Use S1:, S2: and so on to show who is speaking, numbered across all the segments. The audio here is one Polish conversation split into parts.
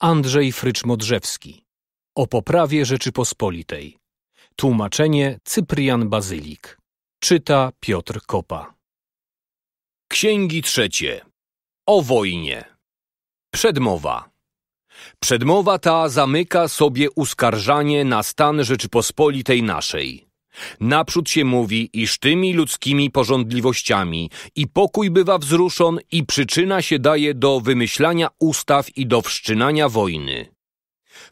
S1: Andrzej Frycz-Modrzewski. O poprawie Rzeczypospolitej. Tłumaczenie Cyprian Bazylik. Czyta Piotr Kopa.
S2: Księgi trzecie. O wojnie. Przedmowa. Przedmowa ta zamyka sobie uskarżanie na stan Rzeczypospolitej naszej. Naprzód się mówi, iż tymi ludzkimi porządliwościami i pokój bywa wzruszon i przyczyna się daje do wymyślania ustaw i do wszczynania wojny.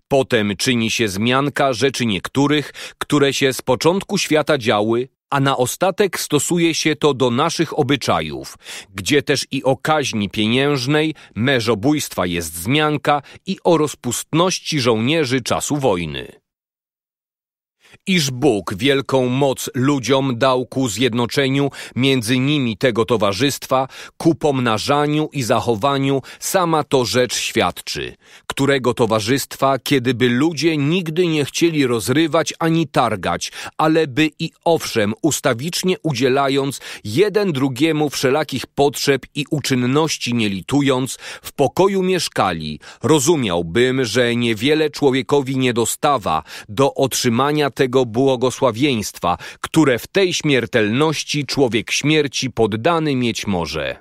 S2: Potem czyni się zmianka rzeczy niektórych, które się z początku świata działy, a na ostatek stosuje się to do naszych obyczajów, gdzie też i o kaźni pieniężnej, merzobójstwa jest zmianka i o rozpustności żołnierzy czasu wojny iż Bóg wielką moc ludziom dał ku zjednoczeniu między nimi tego towarzystwa, ku pomnażaniu i zachowaniu, sama to rzecz świadczy, którego towarzystwa, kiedyby ludzie nigdy nie chcieli rozrywać ani targać, ale by i owszem ustawicznie udzielając jeden drugiemu wszelakich potrzeb i uczynności nie litując, w pokoju mieszkali, rozumiałbym, że niewiele człowiekowi nie dostawa do otrzymania tego tego błogosławieństwa, które w tej śmiertelności człowiek śmierci poddany mieć może.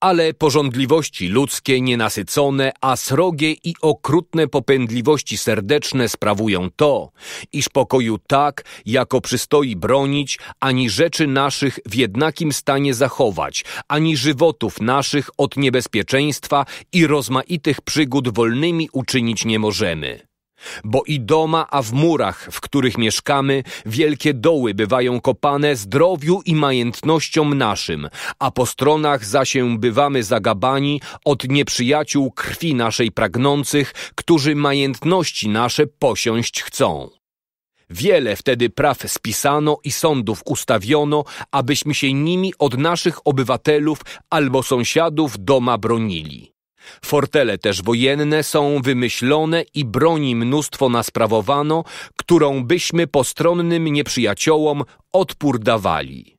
S2: Ale porządliwości ludzkie nienasycone, a srogie i okrutne popędliwości serdeczne sprawują to, iż pokoju tak, jako przystoi bronić, ani rzeczy naszych w jednakim stanie zachować, ani żywotów naszych od niebezpieczeństwa i rozmaitych przygód wolnymi uczynić nie możemy. Bo i doma, a w murach, w których mieszkamy, wielkie doły bywają kopane zdrowiu i majętnościom naszym, a po stronach się bywamy zagabani od nieprzyjaciół krwi naszej pragnących, którzy majętności nasze posiąść chcą. Wiele wtedy praw spisano i sądów ustawiono, abyśmy się nimi od naszych obywatelów albo sąsiadów doma bronili. Fortele też wojenne są wymyślone i broni mnóstwo nasprawowano, którą byśmy postronnym nieprzyjaciołom odpór dawali.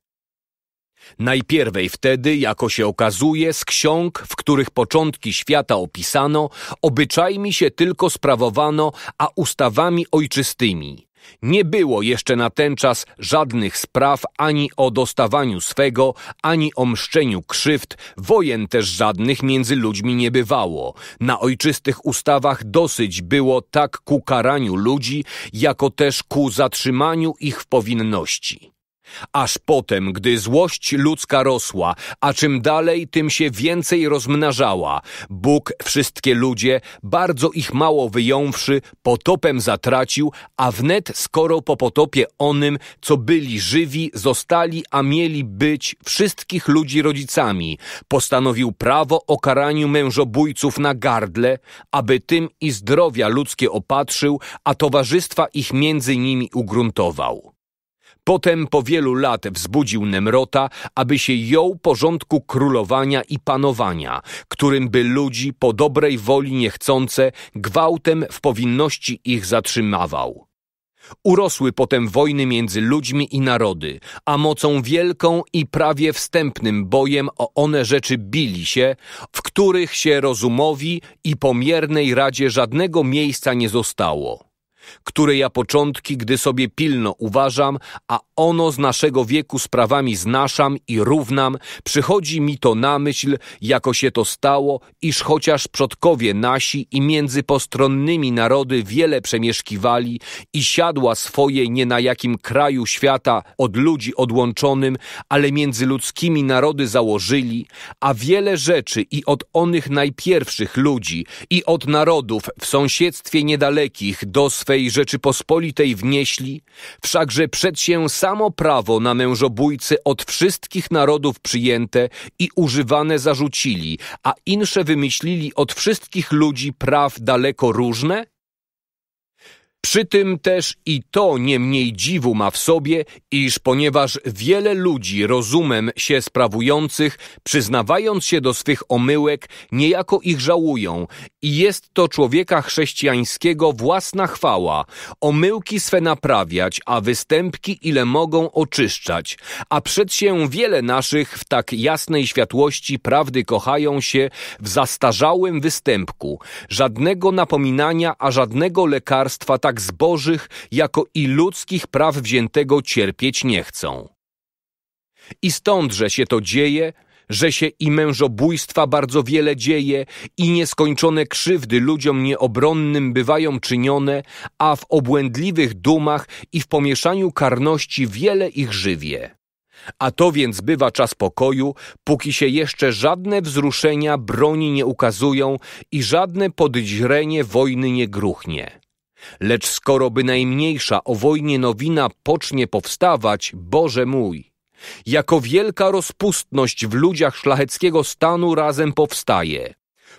S2: Najpierwej wtedy, jako się okazuje, z ksiąg, w których początki świata opisano, obyczajmi się tylko sprawowano, a ustawami ojczystymi, nie było jeszcze na ten czas żadnych spraw ani o dostawaniu swego, ani o mszczeniu krzywd, wojen też żadnych między ludźmi nie bywało. Na ojczystych ustawach dosyć było tak ku karaniu ludzi, jako też ku zatrzymaniu ich w powinności. Aż potem, gdy złość ludzka rosła, a czym dalej, tym się więcej rozmnażała, Bóg wszystkie ludzie, bardzo ich mało wyjąwszy, potopem zatracił, a wnet skoro po potopie onym, co byli żywi, zostali, a mieli być wszystkich ludzi rodzicami, postanowił prawo o karaniu mężobójców na gardle, aby tym i zdrowia ludzkie opatrzył, a towarzystwa ich między nimi ugruntował. Potem po wielu lat wzbudził Nemrota, aby się jął porządku królowania i panowania, którym by ludzi po dobrej woli niechcące gwałtem w powinności ich zatrzymywał. Urosły potem wojny między ludźmi i narody, a mocą wielką i prawie wstępnym bojem o one rzeczy bili się, w których się rozumowi i pomiernej radzie żadnego miejsca nie zostało które ja początki, gdy sobie pilno uważam, a ono z naszego wieku sprawami znaszam i równam, przychodzi mi to na myśl, jako się to stało, iż chociaż przodkowie nasi i między postronnymi narody wiele przemieszkiwali i siadła swoje nie na jakim kraju świata od ludzi odłączonym, ale między ludzkimi narody założyli, a wiele rzeczy i od onych najpierwszych ludzi i od narodów w sąsiedztwie niedalekich do swej swej Rzeczypospolitej wnieśli, wszakże przed się samo prawo na mężobójcy od wszystkich narodów przyjęte i używane zarzucili, a insze wymyślili od wszystkich ludzi praw daleko różne? Przy tym też i to nie mniej dziwu ma w sobie, iż ponieważ wiele ludzi rozumem się sprawujących, przyznawając się do swych omyłek, niejako ich żałują i jest to człowieka chrześcijańskiego własna chwała, omyłki swe naprawiać, a występki ile mogą oczyszczać, a przed się wiele naszych w tak jasnej światłości prawdy kochają się w zastarzałym występku, żadnego napominania, a żadnego lekarstwa tak zbożych, jako i ludzkich praw wziętego cierpieć nie chcą. I stądże się to dzieje, że się i mężobójstwa bardzo wiele dzieje i nieskończone krzywdy ludziom nieobronnym bywają czynione, a w obłędliwych dumach i w pomieszaniu karności wiele ich żywie. A to więc bywa czas pokoju, póki się jeszcze żadne wzruszenia broni nie ukazują i żadne podźrenie wojny nie gruchnie. Lecz skoro by najmniejsza o wojnie nowina pocznie powstawać, Boże mój, jako wielka rozpustność w ludziach szlacheckiego stanu razem powstaje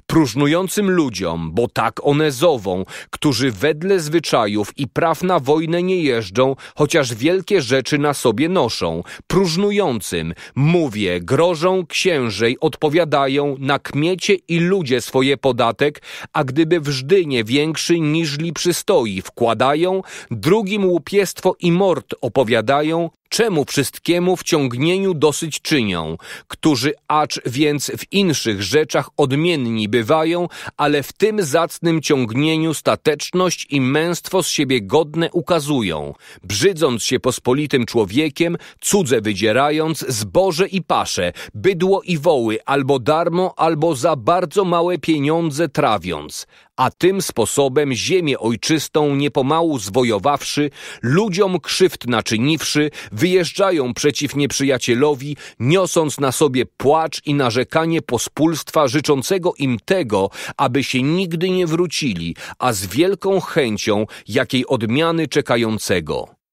S2: próżnującym ludziom, bo tak one zową, którzy wedle zwyczajów i praw na wojnę nie jeżdżą, chociaż wielkie rzeczy na sobie noszą, próżnującym, mówię, grożą księżej, odpowiadają, na kmiecie i ludzie swoje podatek, a gdyby wżdy nie większy niżli przystoi, wkładają, drugim łupiestwo i mord opowiadają, czemu wszystkiemu w ciągnieniu dosyć czynią, którzy acz więc w inszych rzeczach odmienni bywają, ale w tym zacnym ciągnieniu stateczność i męstwo z siebie godne ukazują, brzydząc się pospolitym człowiekiem, cudze wydzierając, zboże i pasze, bydło i woły, albo darmo, albo za bardzo małe pieniądze trawiąc, a tym sposobem ziemię ojczystą niepomału zwojowawszy, ludziom krzywd naczyniwszy, wyjeżdżają przeciw nieprzyjacielowi, niosąc na sobie płacz i narzekanie pospólstwa życzącego im tego, aby się nigdy nie wrócili, a z wielką chęcią jakiej odmiany czekającego.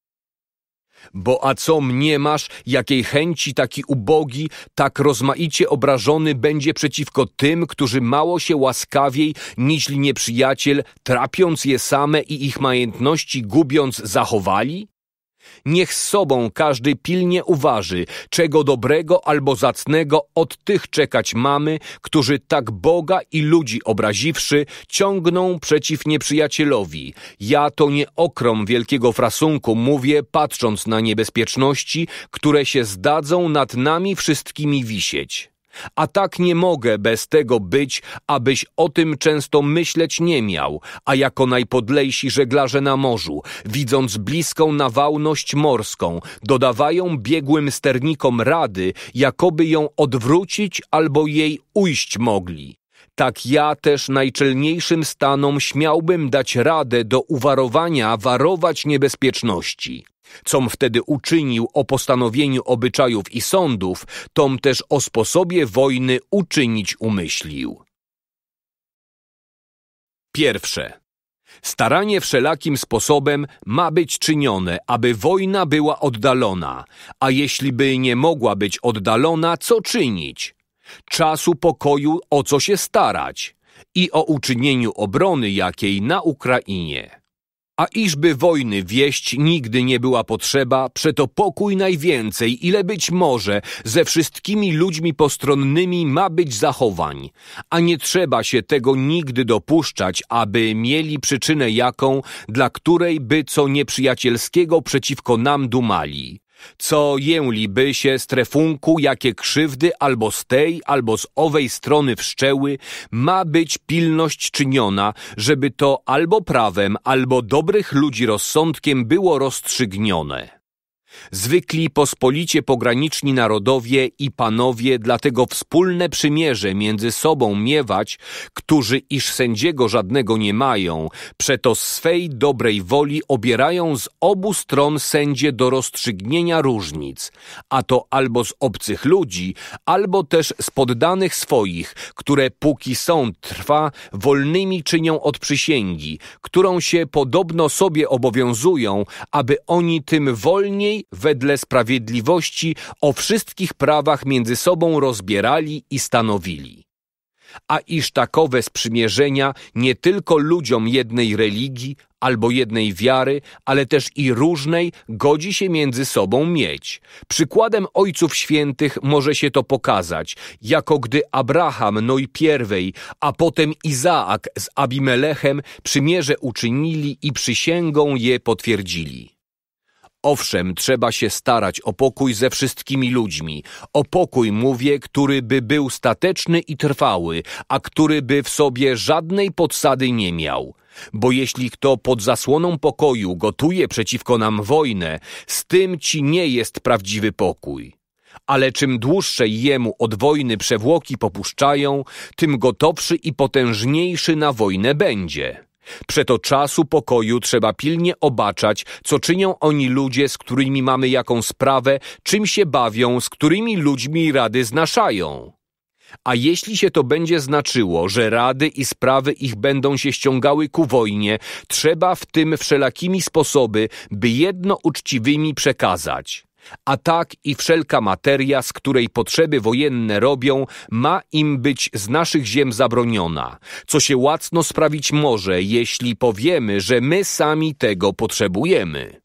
S2: Bo a co mnie masz, jakiej chęci taki ubogi, tak rozmaicie obrażony będzie przeciwko tym, którzy mało się łaskawiej, niźli nieprzyjaciel, trapiąc je same i ich majątności gubiąc, zachowali? Niech sobą każdy pilnie uważy, czego dobrego albo zacnego od tych czekać mamy, którzy tak Boga i ludzi obraziwszy, ciągną przeciw nieprzyjacielowi. Ja to nie okrom wielkiego frasunku mówię, patrząc na niebezpieczności, które się zdadzą nad nami wszystkimi wisieć. A tak nie mogę bez tego być, abyś o tym często myśleć nie miał, a jako najpodlejsi żeglarze na morzu, widząc bliską nawałność morską, dodawają biegłym sternikom rady, jakoby ją odwrócić albo jej ujść mogli. Tak ja też najczelniejszym stanom śmiałbym dać radę do uwarowania warować niebezpieczności. Com wtedy uczynił o postanowieniu obyczajów i sądów, tom też o sposobie wojny uczynić umyślił. Pierwsze. Staranie wszelakim sposobem ma być czynione, aby wojna była oddalona, a jeśli by nie mogła być oddalona, co czynić? Czasu pokoju o co się starać i o uczynieniu obrony jakiej na Ukrainie. A iżby wojny wieść nigdy nie była potrzeba, przeto pokój najwięcej, ile być może, ze wszystkimi ludźmi postronnymi ma być zachowań. A nie trzeba się tego nigdy dopuszczać, aby mieli przyczynę jaką, dla której by co nieprzyjacielskiego przeciwko nam dumali co jęliby się z trefunku, jakie krzywdy albo z tej, albo z owej strony wszczęły, ma być pilność czyniona, żeby to albo prawem, albo dobrych ludzi rozsądkiem było rozstrzygnione. Zwykli pospolicie pograniczni narodowie i panowie dlatego wspólne przymierze między sobą miewać, którzy iż sędziego żadnego nie mają, przeto swej dobrej woli obierają z obu stron sędzie do rozstrzygnienia różnic, a to albo z obcych ludzi, albo też z poddanych swoich, które póki sąd trwa, wolnymi czynią od przysięgi, którą się podobno sobie obowiązują, aby oni tym wolniej wedle sprawiedliwości o wszystkich prawach między sobą rozbierali i stanowili. a iż takowe sprzymierzenia nie tylko ludziom jednej religii albo jednej wiary, ale też i różnej godzi się między sobą mieć. Przykładem ojców świętych może się to pokazać, jako gdy Abraham no i pierwej, a potem Izaak z Abimelechem przymierze uczynili i przysięgą je potwierdzili. Owszem, trzeba się starać o pokój ze wszystkimi ludźmi. O pokój mówię, który by był stateczny i trwały, a który by w sobie żadnej podsady nie miał. Bo jeśli kto pod zasłoną pokoju gotuje przeciwko nam wojnę, z tym ci nie jest prawdziwy pokój. Ale czym dłuższe jemu od wojny przewłoki popuszczają, tym gotowszy i potężniejszy na wojnę będzie. Przeto czasu pokoju trzeba pilnie obaczać, co czynią oni ludzie, z którymi mamy jaką sprawę, czym się bawią, z którymi ludźmi rady znaszają. A jeśli się to będzie znaczyło, że rady i sprawy ich będą się ściągały ku wojnie, trzeba w tym wszelakimi sposoby, by jedno uczciwymi przekazać. A tak i wszelka materia, z której potrzeby wojenne robią, ma im być z naszych ziem zabroniona, co się łacno sprawić może, jeśli powiemy, że my sami tego potrzebujemy.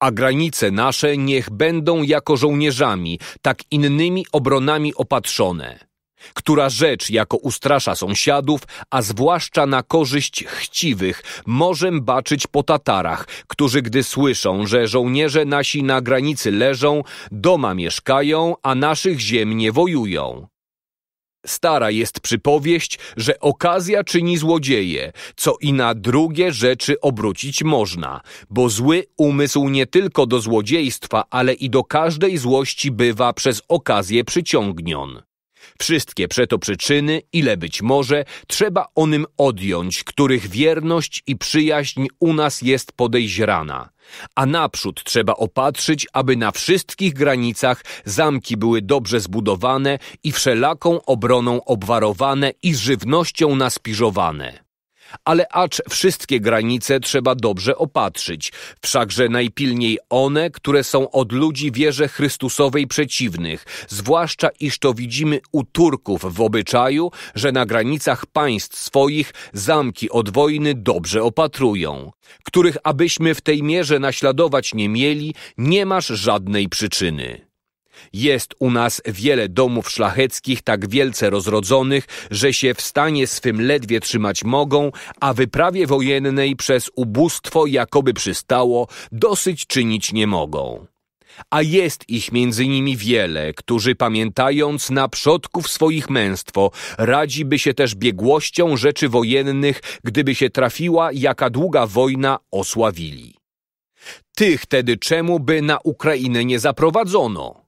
S2: A granice nasze niech będą jako żołnierzami, tak innymi obronami opatrzone która rzecz jako ustrasza sąsiadów, a zwłaszcza na korzyść chciwych, możem baczyć po Tatarach, którzy gdy słyszą, że żołnierze nasi na granicy leżą, doma mieszkają, a naszych ziem nie wojują. Stara jest przypowieść, że okazja czyni złodzieje, co i na drugie rzeczy obrócić można, bo zły umysł nie tylko do złodziejstwa, ale i do każdej złości bywa przez okazję przyciągnion. Wszystkie przeto przyczyny, ile być może, trzeba onym odjąć, których wierność i przyjaźń u nas jest podejrzana. A naprzód trzeba opatrzyć, aby na wszystkich granicach zamki były dobrze zbudowane i wszelaką obroną obwarowane i żywnością naspiżowane ale acz wszystkie granice trzeba dobrze opatrzyć, wszakże najpilniej one, które są od ludzi wierze Chrystusowej przeciwnych, zwłaszcza iż to widzimy u Turków w obyczaju, że na granicach państw swoich zamki od wojny dobrze opatrują, których abyśmy w tej mierze naśladować nie mieli, nie masz żadnej przyczyny. Jest u nas wiele domów szlacheckich tak wielce rozrodzonych, że się w stanie swym ledwie trzymać mogą, a wyprawie wojennej przez ubóstwo, jakoby przystało, dosyć czynić nie mogą. A jest ich między nimi wiele, którzy pamiętając na przodków swoich męstwo, radzi by się też biegłością rzeczy wojennych, gdyby się trafiła jaka długa wojna, osławili. Tych tedy czemu by na Ukrainę nie zaprowadzono?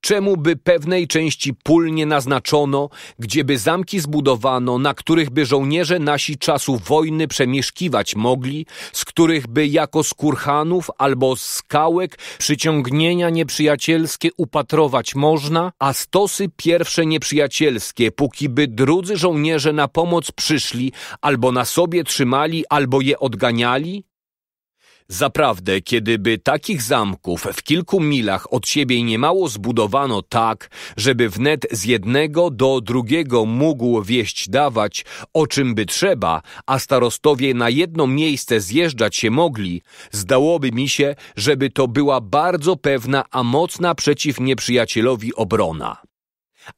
S2: Czemu by pewnej części pól nie naznaczono, gdzieby zamki zbudowano, na których by żołnierze nasi czasu wojny przemieszkiwać mogli, z których by jako z kurhanów albo z skałek przyciągnienia nieprzyjacielskie upatrować można, a stosy pierwsze nieprzyjacielskie, póki by drudzy żołnierze na pomoc przyszli, albo na sobie trzymali, albo je odganiali? Zaprawdę, kiedyby takich zamków w kilku milach od siebie niemało zbudowano tak, żeby wnet z jednego do drugiego mógł wieść dawać, o czym by trzeba, a starostowie na jedno miejsce zjeżdżać się mogli, zdałoby mi się, żeby to była bardzo pewna, a mocna przeciw nieprzyjacielowi obrona.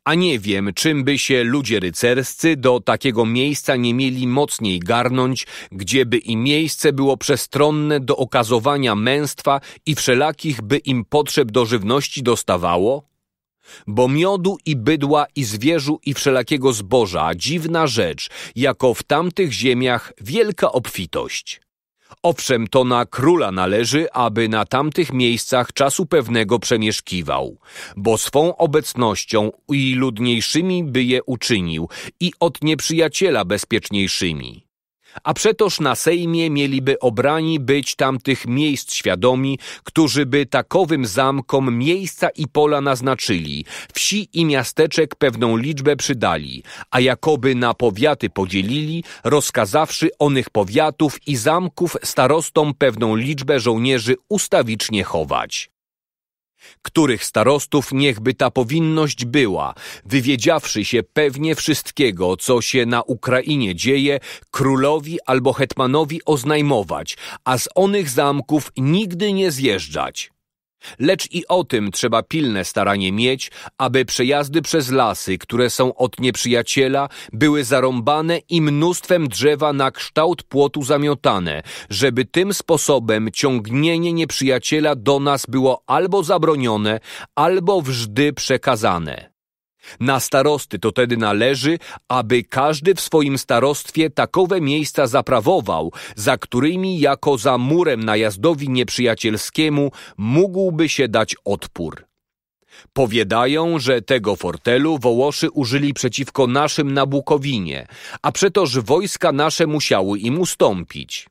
S2: A nie wiem, czym by się ludzie rycerscy do takiego miejsca nie mieli mocniej garnąć, gdzieby i miejsce było przestronne do okazowania męstwa i wszelakich by im potrzeb do żywności dostawało? Bo miodu i bydła i zwierzu i wszelakiego zboża dziwna rzecz, jako w tamtych ziemiach wielka obfitość. Owszem, to na króla należy, aby na tamtych miejscach czasu pewnego przemieszkiwał, bo swą obecnością i ludniejszymi by je uczynił i od nieprzyjaciela bezpieczniejszymi. A przetoż na Sejmie mieliby obrani być tamtych miejsc świadomi, którzy by takowym zamkom miejsca i pola naznaczyli, wsi i miasteczek pewną liczbę przydali, a jakoby na powiaty podzielili, rozkazawszy onych powiatów i zamków starostom pewną liczbę żołnierzy ustawicznie chować. Których starostów niechby ta powinność była, wywiedziawszy się pewnie wszystkiego, co się na Ukrainie dzieje, królowi albo hetmanowi oznajmować, a z onych zamków nigdy nie zjeżdżać. Lecz i o tym trzeba pilne staranie mieć, aby przejazdy przez lasy, które są od nieprzyjaciela, były zarąbane i mnóstwem drzewa na kształt płotu zamiotane, żeby tym sposobem ciągnienie nieprzyjaciela do nas było albo zabronione, albo wżdy przekazane. Na starosty to tedy należy, aby każdy w swoim starostwie takowe miejsca zaprawował, za którymi jako za murem najazdowi nieprzyjacielskiemu mógłby się dać odpór. Powiedają, że tego fortelu Wołoszy użyli przeciwko naszym na Bukowinie, a przetoż wojska nasze musiały im ustąpić.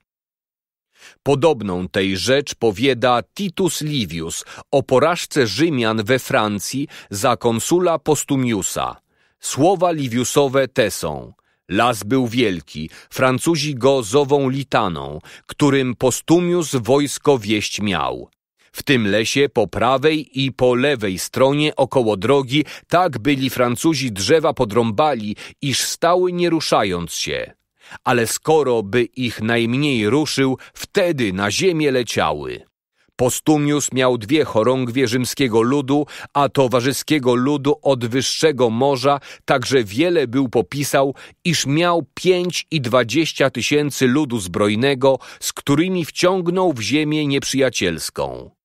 S2: Podobną tej rzecz powiada Titus Livius o porażce Rzymian we Francji za konsula Postumiusa. Słowa Liviusowe te są. Las był wielki, Francuzi go zową litaną, którym Postumius wojsko wieść miał. W tym lesie po prawej i po lewej stronie około drogi tak byli Francuzi drzewa podrąbali, iż stały nie ruszając się ale skoro by ich najmniej ruszył, wtedy na ziemię leciały. Postumius miał dwie chorągwie rzymskiego ludu, a towarzyskiego ludu od wyższego morza, także wiele był popisał, iż miał pięć i dwadzieścia tysięcy ludu zbrojnego, z którymi wciągnął w ziemię nieprzyjacielską.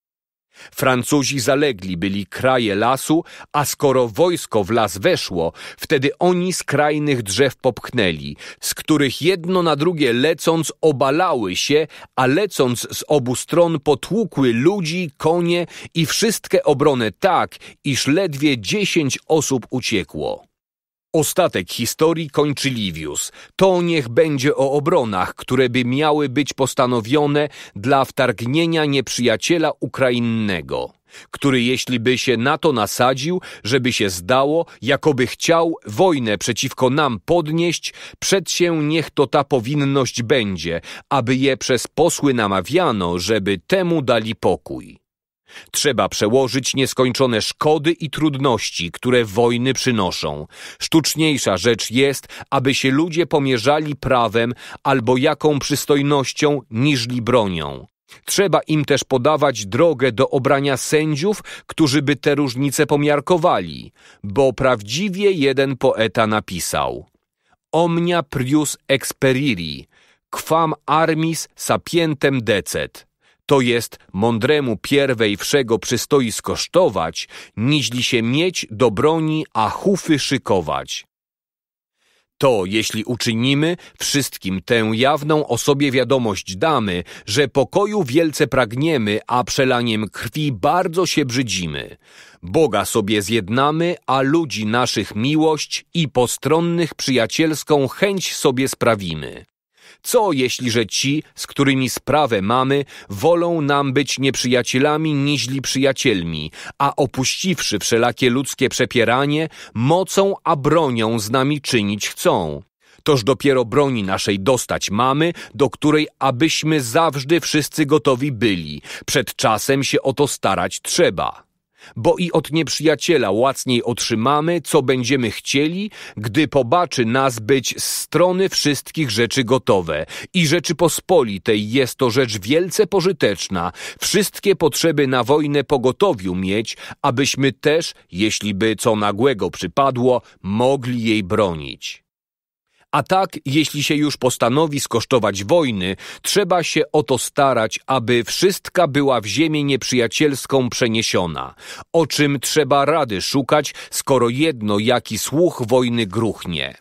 S2: Francuzi zalegli byli kraje lasu, a skoro wojsko w las weszło, wtedy oni z krajnych drzew popchnęli, z których jedno na drugie lecąc obalały się, a lecąc z obu stron potłukły ludzi, konie i wszystkie obrony tak, iż ledwie dziesięć osób uciekło. Ostatek historii kończy Livius. To niech będzie o obronach, które by miały być postanowione dla wtargnienia nieprzyjaciela ukrainnego, który jeśli by się na to nasadził, żeby się zdało, jakoby chciał wojnę przeciwko nam podnieść, przed się niech to ta powinność będzie, aby je przez posły namawiano, żeby temu dali pokój. Trzeba przełożyć nieskończone szkody i trudności, które wojny przynoszą. Sztuczniejsza rzecz jest, aby się ludzie pomierzali prawem albo jaką przystojnością niżli bronią. Trzeba im też podawać drogę do obrania sędziów, którzy by te różnice pomiarkowali, bo prawdziwie jeden poeta napisał Omnia prius experiri, quam armis sapientem decet to jest mądremu pierwej wszego przystoi skosztować, niźli się mieć do broni, a hufy szykować. To, jeśli uczynimy, wszystkim tę jawną o sobie wiadomość damy, że pokoju wielce pragniemy, a przelaniem krwi bardzo się brzydzimy. Boga sobie zjednamy, a ludzi naszych miłość i postronnych przyjacielską chęć sobie sprawimy. Co jeśli, że ci, z którymi sprawę mamy, wolą nam być nieprzyjacielami niźli przyjacielmi, a opuściwszy wszelakie ludzkie przepieranie, mocą a bronią z nami czynić chcą? Toż dopiero broni naszej dostać mamy, do której abyśmy zawsze wszyscy gotowi byli. Przed czasem się o to starać trzeba bo i od nieprzyjaciela łacniej otrzymamy, co będziemy chcieli, gdy pobaczy nas być z strony wszystkich rzeczy gotowe. I Rzeczypospolitej jest to rzecz wielce pożyteczna, wszystkie potrzeby na wojnę pogotowiu mieć, abyśmy też, jeśli by co nagłego przypadło, mogli jej bronić. A tak, jeśli się już postanowi skosztować wojny, trzeba się o to starać, aby wszystka była w ziemię nieprzyjacielską przeniesiona. O czym trzeba rady szukać, skoro jedno jaki słuch wojny gruchnie.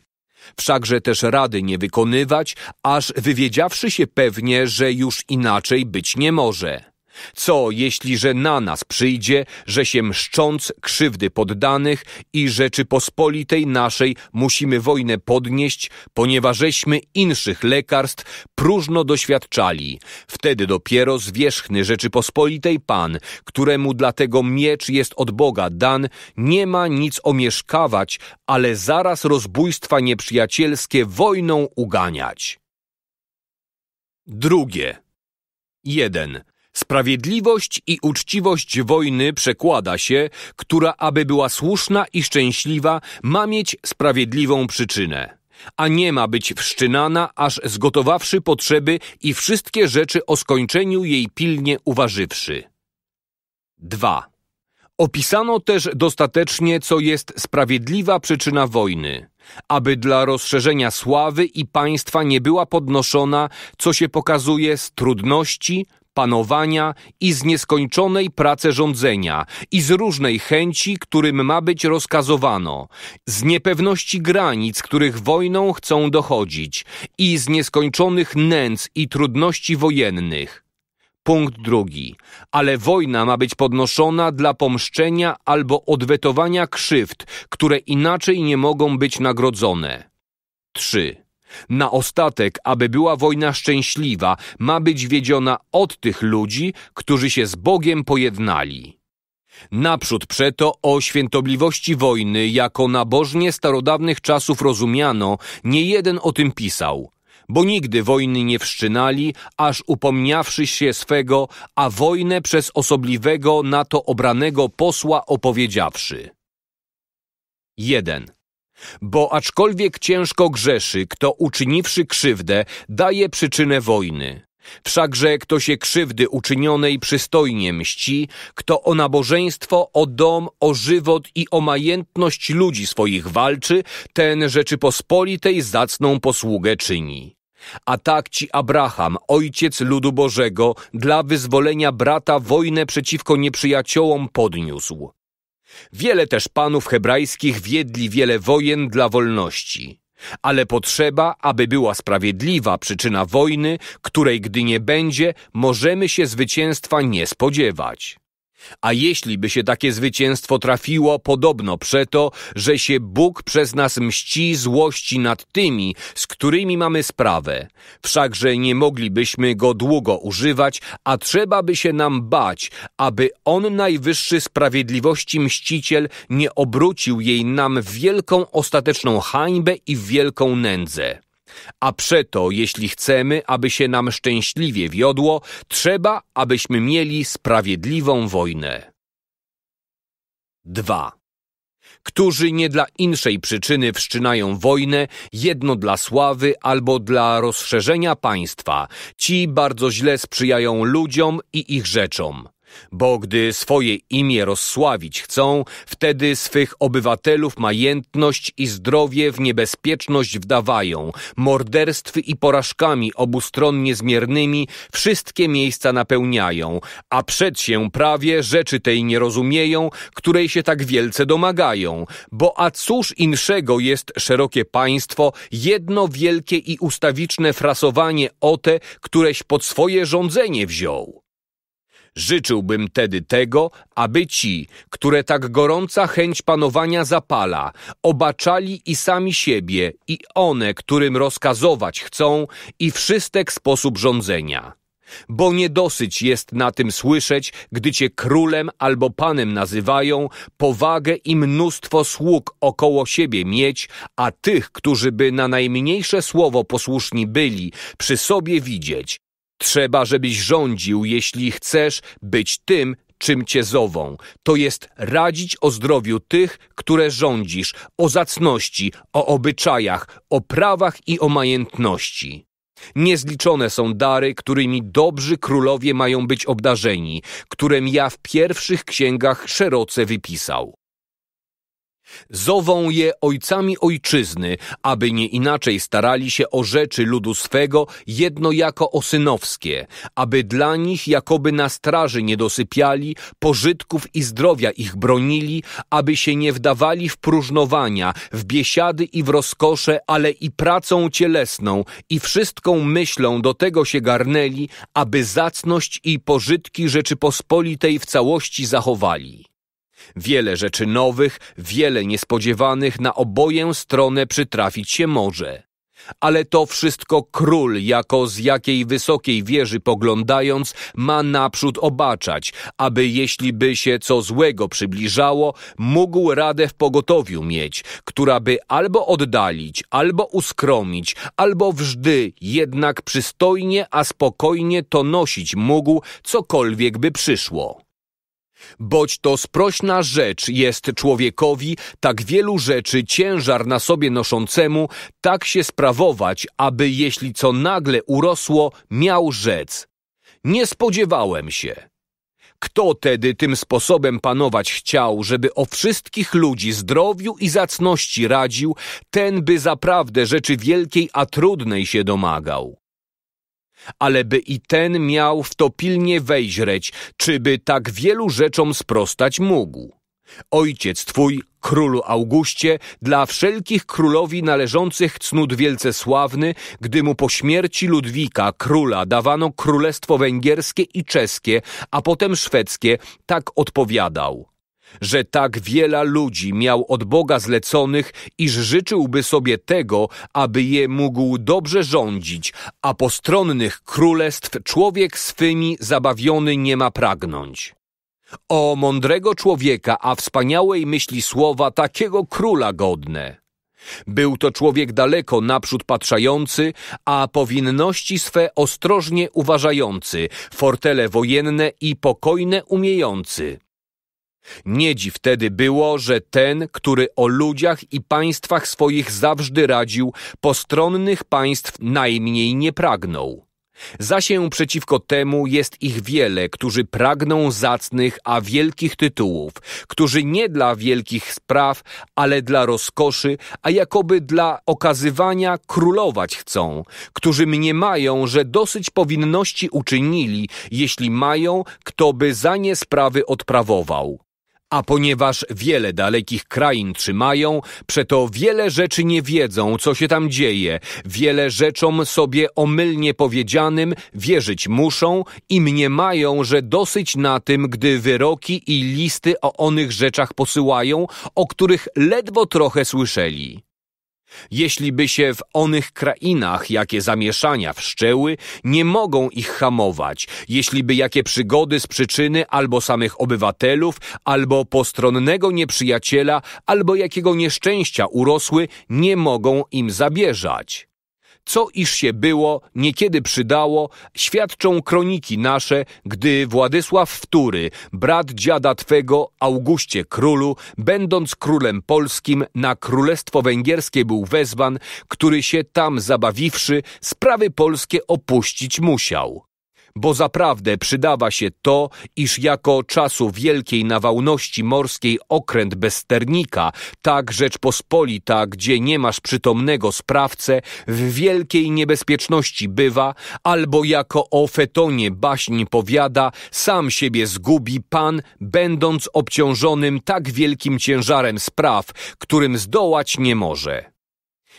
S2: Wszakże też rady nie wykonywać, aż wywiedziawszy się pewnie, że już inaczej być nie może. Co, jeśli że na nas przyjdzie, że się mszcząc krzywdy poddanych i Rzeczypospolitej naszej musimy wojnę podnieść, ponieważeśmy inszych lekarstw próżno doświadczali. Wtedy dopiero zwierzchny Rzeczypospolitej Pan, któremu dlatego miecz jest od Boga dan, nie ma nic omieszkawać, ale zaraz rozbójstwa nieprzyjacielskie wojną uganiać. Drugie. 1. Sprawiedliwość i uczciwość wojny przekłada się, która aby była słuszna i szczęśliwa, ma mieć sprawiedliwą przyczynę, a nie ma być wszczynana, aż zgotowawszy potrzeby i wszystkie rzeczy o skończeniu jej pilnie uważywszy. 2. Opisano też dostatecznie, co jest sprawiedliwa przyczyna wojny, aby dla rozszerzenia sławy i państwa nie była podnoszona, co się pokazuje z trudności, panowania i z nieskończonej pracy rządzenia i z różnej chęci, którym ma być rozkazowano, z niepewności granic, których wojną chcą dochodzić i z nieskończonych nędz i trudności wojennych. Punkt drugi. Ale wojna ma być podnoszona dla pomszczenia albo odwetowania krzywd, które inaczej nie mogą być nagrodzone. 3. Na ostatek, aby była wojna szczęśliwa, ma być wiedziona od tych ludzi, którzy się z Bogiem pojednali. Naprzód przeto o świętobliwości wojny, jako nabożnie starodawnych czasów rozumiano, nie jeden o tym pisał, bo nigdy wojny nie wszczynali, aż upomniawszy się swego, a wojnę przez osobliwego na to obranego posła opowiedziawszy. 1. Bo aczkolwiek ciężko grzeszy, kto uczyniwszy krzywdę, daje przyczynę wojny. Wszakże kto się krzywdy uczynionej przystojnie mści, kto o nabożeństwo, o dom, o żywot i o majętność ludzi swoich walczy, ten Rzeczypospolitej zacną posługę czyni. A tak ci Abraham, ojciec ludu Bożego, dla wyzwolenia brata wojnę przeciwko nieprzyjaciołom podniósł. Wiele też panów hebrajskich wiedli wiele wojen dla wolności. Ale potrzeba, aby była sprawiedliwa przyczyna wojny, której gdy nie będzie, możemy się zwycięstwa nie spodziewać. A jeśli by się takie zwycięstwo trafiło, podobno przeto, że się Bóg przez nas mści złości nad tymi, z którymi mamy sprawę. Wszakże nie moglibyśmy go długo używać, a trzeba by się nam bać, aby On najwyższy sprawiedliwości mściciel nie obrócił jej nam wielką ostateczną hańbę i wielką nędzę. A przeto, jeśli chcemy, aby się nam szczęśliwie wiodło, trzeba, abyśmy mieli sprawiedliwą wojnę. 2. Którzy nie dla inszej przyczyny wszczynają wojnę, jedno dla sławy albo dla rozszerzenia państwa, ci bardzo źle sprzyjają ludziom i ich rzeczom. Bo gdy swoje imię rozsławić chcą, wtedy swych obywatelów majętność i zdrowie w niebezpieczność wdawają, morderstwy i porażkami obustronnie zmiernymi wszystkie miejsca napełniają, a przed się prawie rzeczy tej nie rozumieją, której się tak wielce domagają. Bo a cóż inszego jest szerokie państwo, jedno wielkie i ustawiczne frasowanie o te, któreś pod swoje rządzenie wziął. Życzyłbym tedy tego, aby ci, które tak gorąca chęć panowania zapala, obaczali i sami siebie, i one, którym rozkazować chcą, i wszystek sposób rządzenia. Bo nie dosyć jest na tym słyszeć, gdy cię królem albo panem nazywają, powagę i mnóstwo sług około siebie mieć, a tych, którzy by na najmniejsze słowo posłuszni byli, przy sobie widzieć, Trzeba, żebyś rządził, jeśli chcesz być tym, czym cię zową. To jest radzić o zdrowiu tych, które rządzisz, o zacności, o obyczajach, o prawach i o majętności. Niezliczone są dary, którymi dobrzy królowie mają być obdarzeni, którym ja w pierwszych księgach szeroce wypisał. Zową je ojcami ojczyzny, aby nie inaczej starali się o rzeczy ludu swego, jedno jako o synowskie, aby dla nich jakoby na straży nie dosypiali, pożytków i zdrowia ich bronili, aby się nie wdawali w próżnowania, w biesiady i w rozkosze, ale i pracą cielesną i wszystką myślą do tego się garnęli, aby zacność i pożytki Rzeczypospolitej w całości zachowali. Wiele rzeczy nowych, wiele niespodziewanych na oboję stronę przytrafić się może. Ale to wszystko król, jako z jakiej wysokiej wieży poglądając, ma naprzód obaczać, aby jeśli by się co złego przybliżało, mógł radę w pogotowiu mieć, która by albo oddalić, albo uskromić, albo wżdy, jednak przystojnie, a spokojnie to nosić mógł, cokolwiek by przyszło. Boć to sprośna rzecz jest człowiekowi tak wielu rzeczy ciężar na sobie noszącemu, tak się sprawować, aby jeśli co nagle urosło, miał rzec. Nie spodziewałem się. Kto tedy tym sposobem panować chciał, żeby o wszystkich ludzi zdrowiu i zacności radził, ten by zaprawdę rzeczy wielkiej a trudnej się domagał ale by i ten miał w to pilnie wejrzeć, czy by tak wielu rzeczom sprostać mógł. Ojciec twój, królu Augustie, dla wszelkich królowi należących cnót wielce sławny, gdy mu po śmierci Ludwika, króla, dawano królestwo węgierskie i czeskie, a potem szwedzkie, tak odpowiadał że tak wiele ludzi miał od Boga zleconych, iż życzyłby sobie tego, aby je mógł dobrze rządzić, a postronnych królestw człowiek swymi zabawiony nie ma pragnąć. O mądrego człowieka, a wspaniałej myśli słowa takiego króla godne. Był to człowiek daleko naprzód patrzający, a powinności swe ostrożnie uważający, fortele wojenne i pokojne umiejący. Nie dziw wtedy było, że ten, który o ludziach i państwach swoich zawsze radził, postronnych państw najmniej nie pragnął. Zasię przeciwko temu jest ich wiele, którzy pragną zacnych, a wielkich tytułów, którzy nie dla wielkich spraw, ale dla rozkoszy, a jakoby dla okazywania królować chcą, którzy mniemają, że dosyć powinności uczynili, jeśli mają, kto by za nie sprawy odprawował. A ponieważ wiele dalekich krain trzymają, przeto wiele rzeczy nie wiedzą, co się tam dzieje, wiele rzeczom sobie omylnie powiedzianym wierzyć muszą i mniemają, że dosyć na tym, gdy wyroki i listy o onych rzeczach posyłają, o których ledwo trochę słyszeli. Jeśli by się w onych krainach jakie zamieszania wszczęły, nie mogą ich hamować. Jeśli by jakie przygody z przyczyny albo samych obywatelów, albo postronnego nieprzyjaciela, albo jakiego nieszczęścia urosły, nie mogą im zabieżać. Co iż się było, niekiedy przydało, świadczą kroniki nasze, gdy Władysław Wtóry, brat dziada Twego, Auguście Królu, będąc królem polskim, na królestwo węgierskie był wezwan, który się tam zabawiwszy, sprawy polskie opuścić musiał bo zaprawdę przydawa się to, iż jako czasu wielkiej nawałności morskiej okręt bez sternika, tak Rzeczpospolita, gdzie nie masz przytomnego sprawcę, w wielkiej niebezpieczności bywa, albo jako o Fetonie baśń powiada, sam siebie zgubi Pan, będąc obciążonym tak wielkim ciężarem spraw, którym zdołać nie może.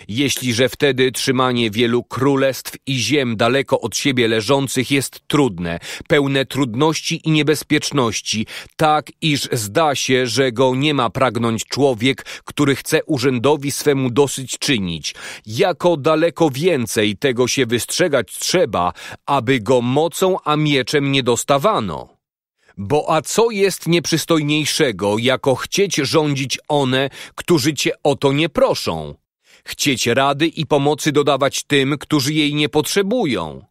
S2: Jeśliże wtedy trzymanie wielu królestw i ziem daleko od siebie leżących jest trudne, pełne trudności i niebezpieczności, tak iż zda się, że go nie ma pragnąć człowiek, który chce urzędowi swemu dosyć czynić. Jako daleko więcej tego się wystrzegać trzeba, aby go mocą a mieczem nie dostawano. Bo a co jest nieprzystojniejszego, jako chcieć rządzić one, którzy cię o to nie proszą? Chcieć rady i pomocy dodawać tym, którzy jej nie potrzebują.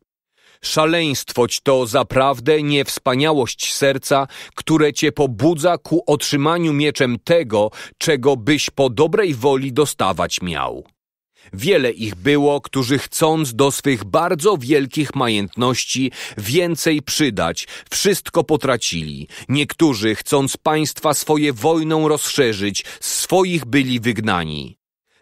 S2: Szaleństwoć to zaprawdę nie wspaniałość serca, które cię pobudza ku otrzymaniu mieczem tego, czego byś po dobrej woli dostawać miał. Wiele ich było, którzy chcąc do swych bardzo wielkich majętności więcej przydać, wszystko potracili. Niektórzy, chcąc państwa swoje wojną rozszerzyć, swoich byli wygnani.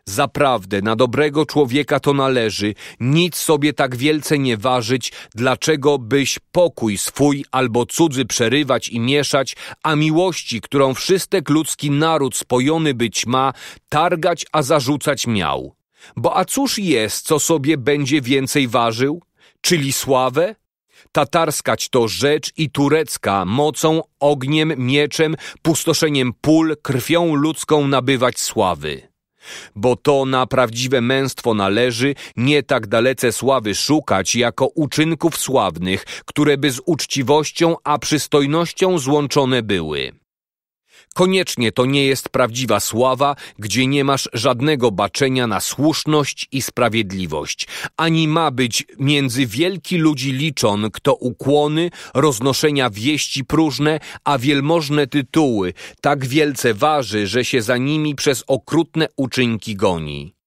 S2: Zaprawdę na dobrego człowieka to należy, nic sobie tak wielce nie ważyć, dlaczego byś pokój swój albo cudzy przerywać i mieszać, a miłości, którą wszystek ludzki naród spojony być ma, targać, a zarzucać miał. Bo a cóż jest, co sobie będzie więcej ważył? Czyli sławę? Tatarskać to rzecz i turecka, mocą, ogniem, mieczem, pustoszeniem pól, krwią ludzką nabywać sławy. Bo to na prawdziwe męstwo należy nie tak dalece sławy szukać, jako uczynków sławnych, które by z uczciwością a przystojnością złączone były. Koniecznie to nie jest prawdziwa sława, gdzie nie masz żadnego baczenia na słuszność i sprawiedliwość, ani ma być między wielki ludzi liczon, kto ukłony, roznoszenia wieści próżne, a wielmożne tytuły, tak wielce waży, że się za nimi przez okrutne uczynki goni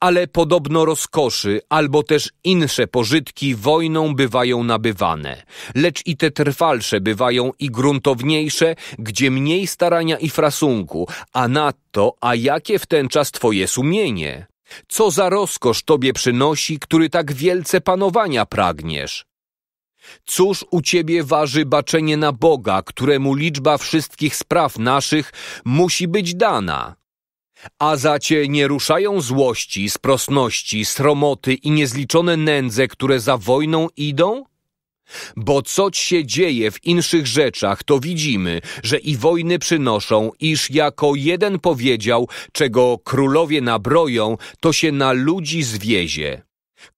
S2: ale podobno rozkoszy albo też insze pożytki wojną bywają nabywane, lecz i te trwalsze bywają i gruntowniejsze, gdzie mniej starania i frasunku, a nadto, a jakie w ten czas twoje sumienie? Co za rozkosz tobie przynosi, który tak wielce panowania pragniesz? Cóż u ciebie waży baczenie na Boga, któremu liczba wszystkich spraw naszych musi być dana? A za cię nie ruszają złości, sprosności, sromoty i niezliczone nędze, które za wojną idą? Bo co się dzieje w inszych rzeczach, to widzimy, że i wojny przynoszą, iż jako jeden powiedział, czego królowie nabroją, to się na ludzi zwiezie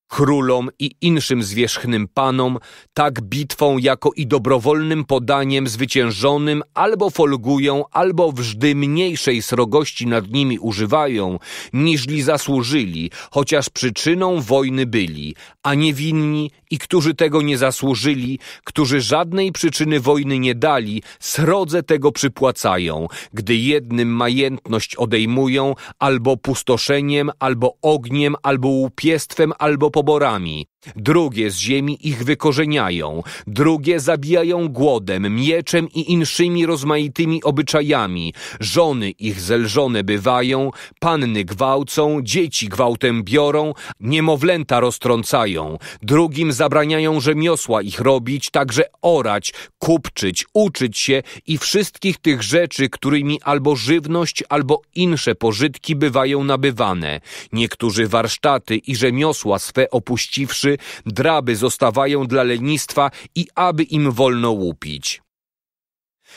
S2: królom i inszym zwierzchnym panom, tak bitwą jako i dobrowolnym podaniem zwyciężonym albo folgują, albo wżdy mniejszej srogości nad nimi używają, niżli zasłużyli, chociaż przyczyną wojny byli, a niewinni i którzy tego nie zasłużyli, którzy żadnej przyczyny wojny nie dali, srodze tego przypłacają, gdy jednym majętność odejmują, albo pustoszeniem, albo ogniem, albo łupiestwem, albo poborami. Drugie z ziemi ich wykorzeniają, drugie zabijają głodem, mieczem i inszymi rozmaitymi obyczajami. Żony ich zelżone bywają, panny gwałcą, dzieci gwałtem biorą, niemowlęta roztrącają. Drugim zabraniają rzemiosła ich robić, także orać, kupczyć, uczyć się i wszystkich tych rzeczy, którymi albo żywność, albo insze pożytki bywają nabywane. Niektórzy warsztaty i rzemiosła swe opuściwszy, draby zostawają dla lenistwa i aby im wolno łupić.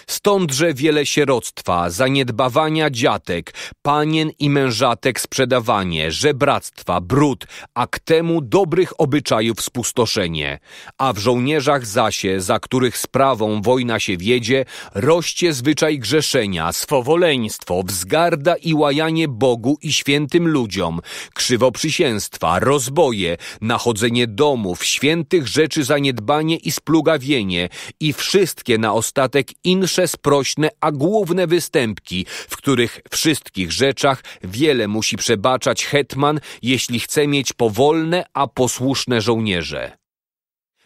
S2: Stądże wiele sieroctwa, zaniedbawania dziatek, panien i mężatek sprzedawanie, żebractwa, brud, a k temu dobrych obyczajów spustoszenie. A w żołnierzach zasie, za których sprawą wojna się wiedzie, roście zwyczaj grzeszenia, swowoleństwo, wzgarda i łajanie Bogu i świętym ludziom, krzywoprzysięstwa, rozboje, nachodzenie domów, świętych rzeczy zaniedbanie i splugawienie i wszystkie na ostatek inne mniejsze, sprośne, a główne występki, w których wszystkich rzeczach wiele musi przebaczać hetman, jeśli chce mieć powolne, a posłuszne żołnierze.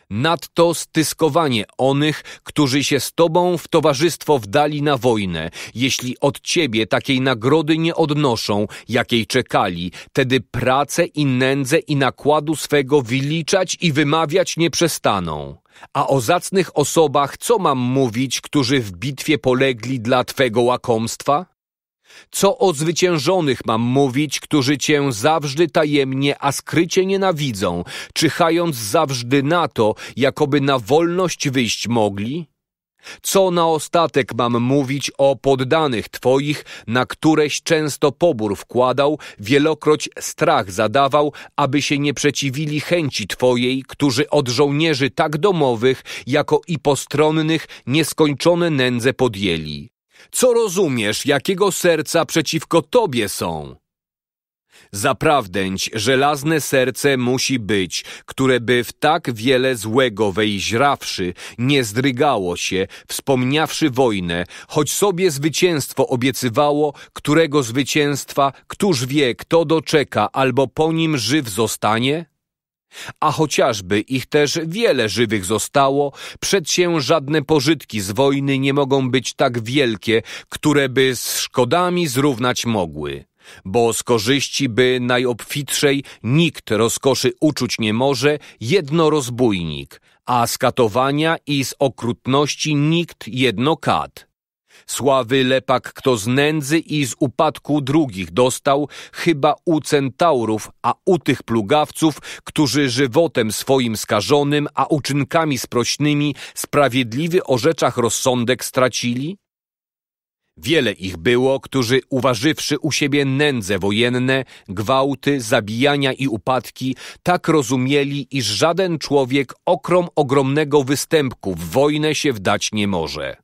S2: Nadto styskowanie onych, którzy się z tobą w towarzystwo wdali na wojnę, jeśli od ciebie takiej nagrody nie odnoszą, jakiej czekali, tedy pracę i nędzę i nakładu swego wyliczać i wymawiać nie przestaną. A o zacnych osobach co mam mówić, którzy w bitwie polegli dla Twego łakomstwa? Co o zwyciężonych mam mówić, którzy Cię zawsze tajemnie, a skrycie nienawidzą, czyhając zawsze na to, jakoby na wolność wyjść mogli? Co na ostatek mam mówić o poddanych Twoich, na któreś często pobór wkładał, wielokroć strach zadawał, aby się nie przeciwili chęci Twojej, którzy od żołnierzy tak domowych, jako i postronnych nieskończone nędze podjęli. Co rozumiesz, jakiego serca przeciwko Tobie są? Zaprawdęć żelazne serce musi być, które by w tak wiele złego wejźrawszy, nie zdrygało się, wspomniawszy wojnę, choć sobie zwycięstwo obiecywało, którego zwycięstwa, któż wie, kto doczeka, albo po nim żyw zostanie? A chociażby ich też wiele żywych zostało, przed się żadne pożytki z wojny nie mogą być tak wielkie, które by z szkodami zrównać mogły bo z korzyści by najobfitszej nikt rozkoszy uczuć nie może, jedno rozbójnik, a z katowania i z okrutności nikt jedno kat. Sławy lepak kto z nędzy i z upadku drugich dostał, chyba u centaurów, a u tych plugawców, którzy żywotem swoim skażonym, a uczynkami sprośnymi sprawiedliwy o rzeczach rozsądek stracili? Wiele ich było, którzy uważywszy u siebie nędze wojenne, gwałty, zabijania i upadki, tak rozumieli, iż żaden człowiek okrom ogromnego występku w wojnę się wdać nie może.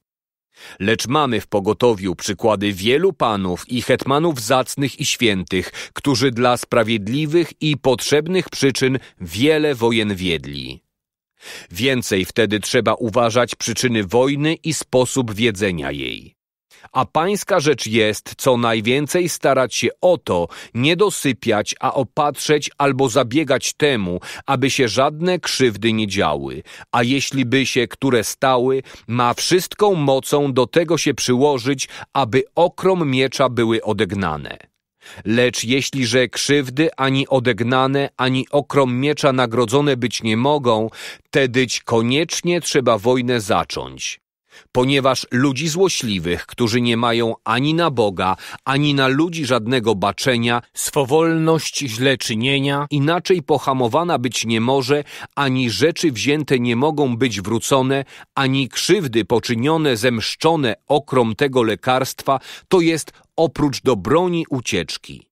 S2: Lecz mamy w pogotowiu przykłady wielu panów i hetmanów zacnych i świętych, którzy dla sprawiedliwych i potrzebnych przyczyn wiele wojen wiedli. Więcej wtedy trzeba uważać przyczyny wojny i sposób wiedzenia jej. A pańska rzecz jest, co najwięcej starać się o to, nie dosypiać, a opatrzeć albo zabiegać temu, aby się żadne krzywdy nie działy. A jeśli by się które stały, ma wszystką mocą do tego się przyłożyć, aby okrom miecza były odegnane. Lecz jeśli że krzywdy ani odegnane, ani okrom miecza nagrodzone być nie mogą, tedyć koniecznie trzeba wojnę zacząć ponieważ ludzi złośliwych, którzy nie mają ani na Boga, ani na ludzi żadnego baczenia, swowolność źle czynienia, inaczej pohamowana być nie może, ani rzeczy wzięte nie mogą być wrócone, ani krzywdy poczynione, zemszczone okrom tego lekarstwa, to jest oprócz do broni ucieczki.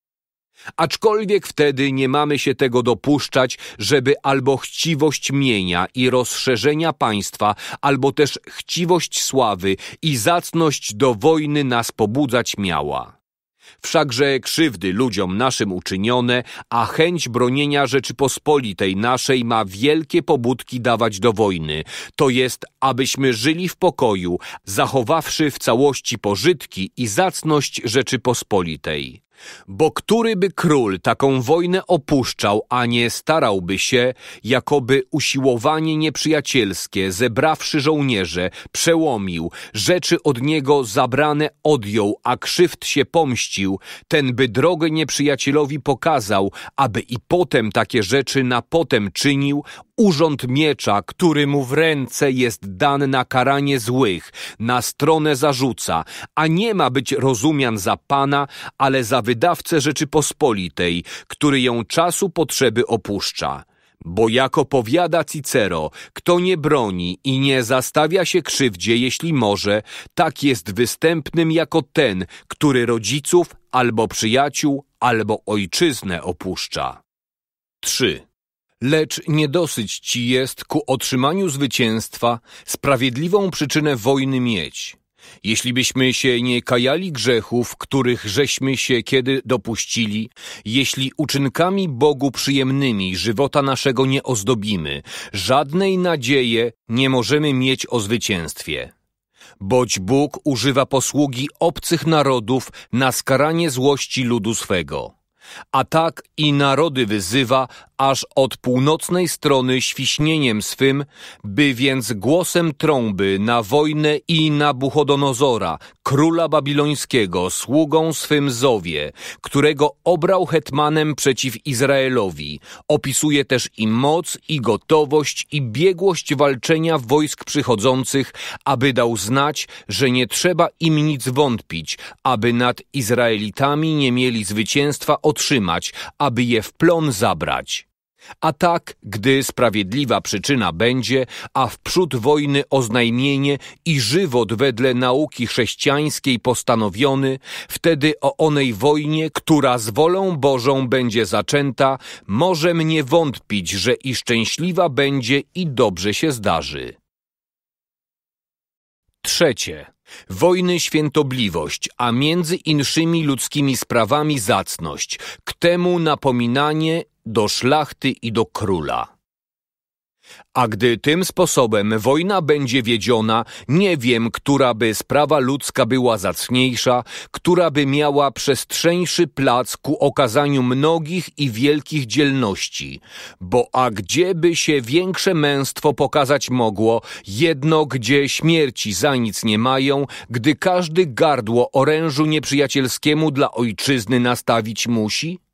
S2: Aczkolwiek wtedy nie mamy się tego dopuszczać, żeby albo chciwość mienia i rozszerzenia państwa, albo też chciwość sławy i zacność do wojny nas pobudzać miała. Wszakże krzywdy ludziom naszym uczynione, a chęć bronienia Rzeczypospolitej naszej ma wielkie pobudki dawać do wojny, to jest, abyśmy żyli w pokoju, zachowawszy w całości pożytki i zacność Rzeczypospolitej. Bo który by król taką wojnę opuszczał, a nie starałby się, jakoby usiłowanie nieprzyjacielskie, zebrawszy żołnierze, przełomił, rzeczy od niego zabrane odjął, a krzywd się pomścił, ten by drogę nieprzyjacielowi pokazał, aby i potem takie rzeczy na potem czynił, urząd miecza, który mu w ręce jest dan na karanie złych, na stronę zarzuca, a nie ma być rozumian za pana, ale za wydawcę Rzeczypospolitej, który ją czasu potrzeby opuszcza. Bo jako powiada Cicero, kto nie broni i nie zastawia się krzywdzie, jeśli może, tak jest występnym jako ten, który rodziców albo przyjaciół, albo ojczyznę opuszcza. 3. Lecz niedosyć ci jest ku otrzymaniu zwycięstwa sprawiedliwą przyczynę wojny mieć. Jeśli byśmy się nie kajali grzechów, których żeśmy się kiedy dopuścili, jeśli uczynkami Bogu przyjemnymi żywota naszego nie ozdobimy, żadnej nadzieje nie możemy mieć o zwycięstwie. Boć Bóg używa posługi obcych narodów na skaranie złości ludu swego. A tak i narody wyzywa, aż od północnej strony świśnieniem swym, by więc głosem trąby na wojnę i na Buchodonozora, króla babilońskiego, sługą swym zowie, którego obrał hetmanem przeciw Izraelowi. Opisuje też i moc, i gotowość, i biegłość walczenia wojsk przychodzących, aby dał znać, że nie trzeba im nic wątpić, aby nad Izraelitami nie mieli zwycięstwa otrzymać, aby je w plon zabrać. A tak, gdy sprawiedliwa przyczyna będzie, a wprzód wojny oznajmienie i żywot wedle nauki chrześcijańskiej postanowiony, wtedy o onej wojnie, która z wolą Bożą będzie zaczęta, może mnie wątpić, że i szczęśliwa będzie i dobrze się zdarzy. Trzecie. Wojny świętobliwość, a między inszymi ludzkimi sprawami zacność, k temu napominanie do szlachty i do króla. A gdy tym sposobem wojna będzie wiedziona, nie wiem, która by sprawa ludzka była zacniejsza, która by miała przestrzeńszy plac ku okazaniu mnogich i wielkich dzielności. Bo a gdzie by się większe męstwo pokazać mogło, jedno gdzie śmierci za nic nie mają, gdy każdy gardło orężu nieprzyjacielskiemu dla ojczyzny nastawić musi?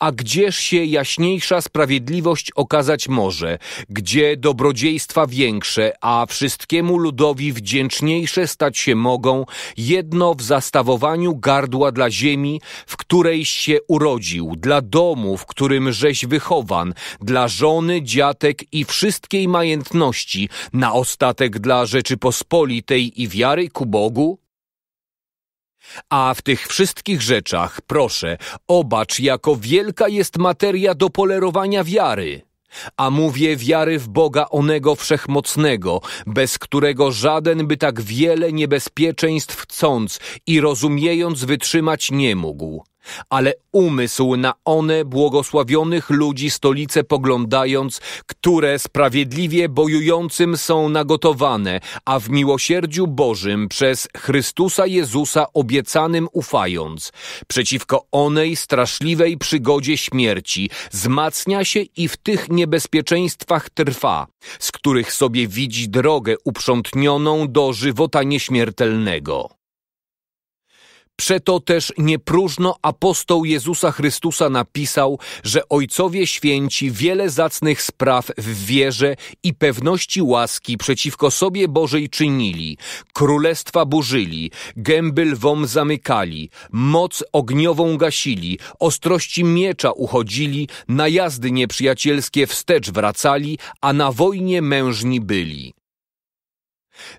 S2: A gdzież się jaśniejsza sprawiedliwość okazać może, gdzie dobrodziejstwa większe, a wszystkiemu ludowi wdzięczniejsze stać się mogą, jedno w zastawowaniu gardła dla ziemi, w której się urodził, dla domu, w którym żeś wychowan, dla żony, dziatek i wszystkiej majętności, na ostatek dla Rzeczypospolitej i wiary ku Bogu? A w tych wszystkich rzeczach, proszę, obacz, jako wielka jest materia do polerowania wiary. A mówię wiary w Boga onego wszechmocnego, bez którego żaden by tak wiele niebezpieczeństw chcąc i rozumiejąc wytrzymać nie mógł ale umysł na one błogosławionych ludzi stolice poglądając, które sprawiedliwie bojującym są nagotowane, a w miłosierdziu Bożym przez Chrystusa Jezusa obiecanym ufając, przeciwko onej straszliwej przygodzie śmierci, wzmacnia się i w tych niebezpieczeństwach trwa, z których sobie widzi drogę uprzątnioną do żywota nieśmiertelnego. Przeto też nie próżno apostoł Jezusa Chrystusa napisał, że ojcowie święci wiele zacnych spraw w wierze i pewności łaski przeciwko sobie Bożej czynili, królestwa burzyli, gęby lwom zamykali, moc ogniową gasili, ostrości miecza uchodzili, na jazdy nieprzyjacielskie wstecz wracali, a na wojnie mężni byli.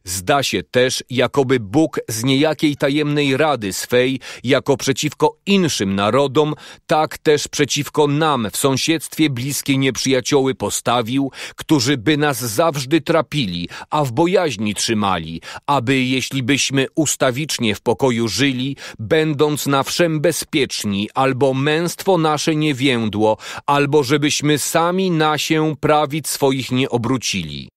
S2: Zda się też, jakoby Bóg z niejakiej tajemnej rady swej, jako przeciwko inszym narodom, tak też przeciwko nam w sąsiedztwie bliskie nieprzyjacioły postawił, którzy by nas zawsze trapili, a w bojaźni trzymali, aby jeśli byśmy ustawicznie w pokoju żyli, będąc na wszem bezpieczni, albo męstwo nasze nie więdło, albo żebyśmy sami na się prawic swoich nie obrócili.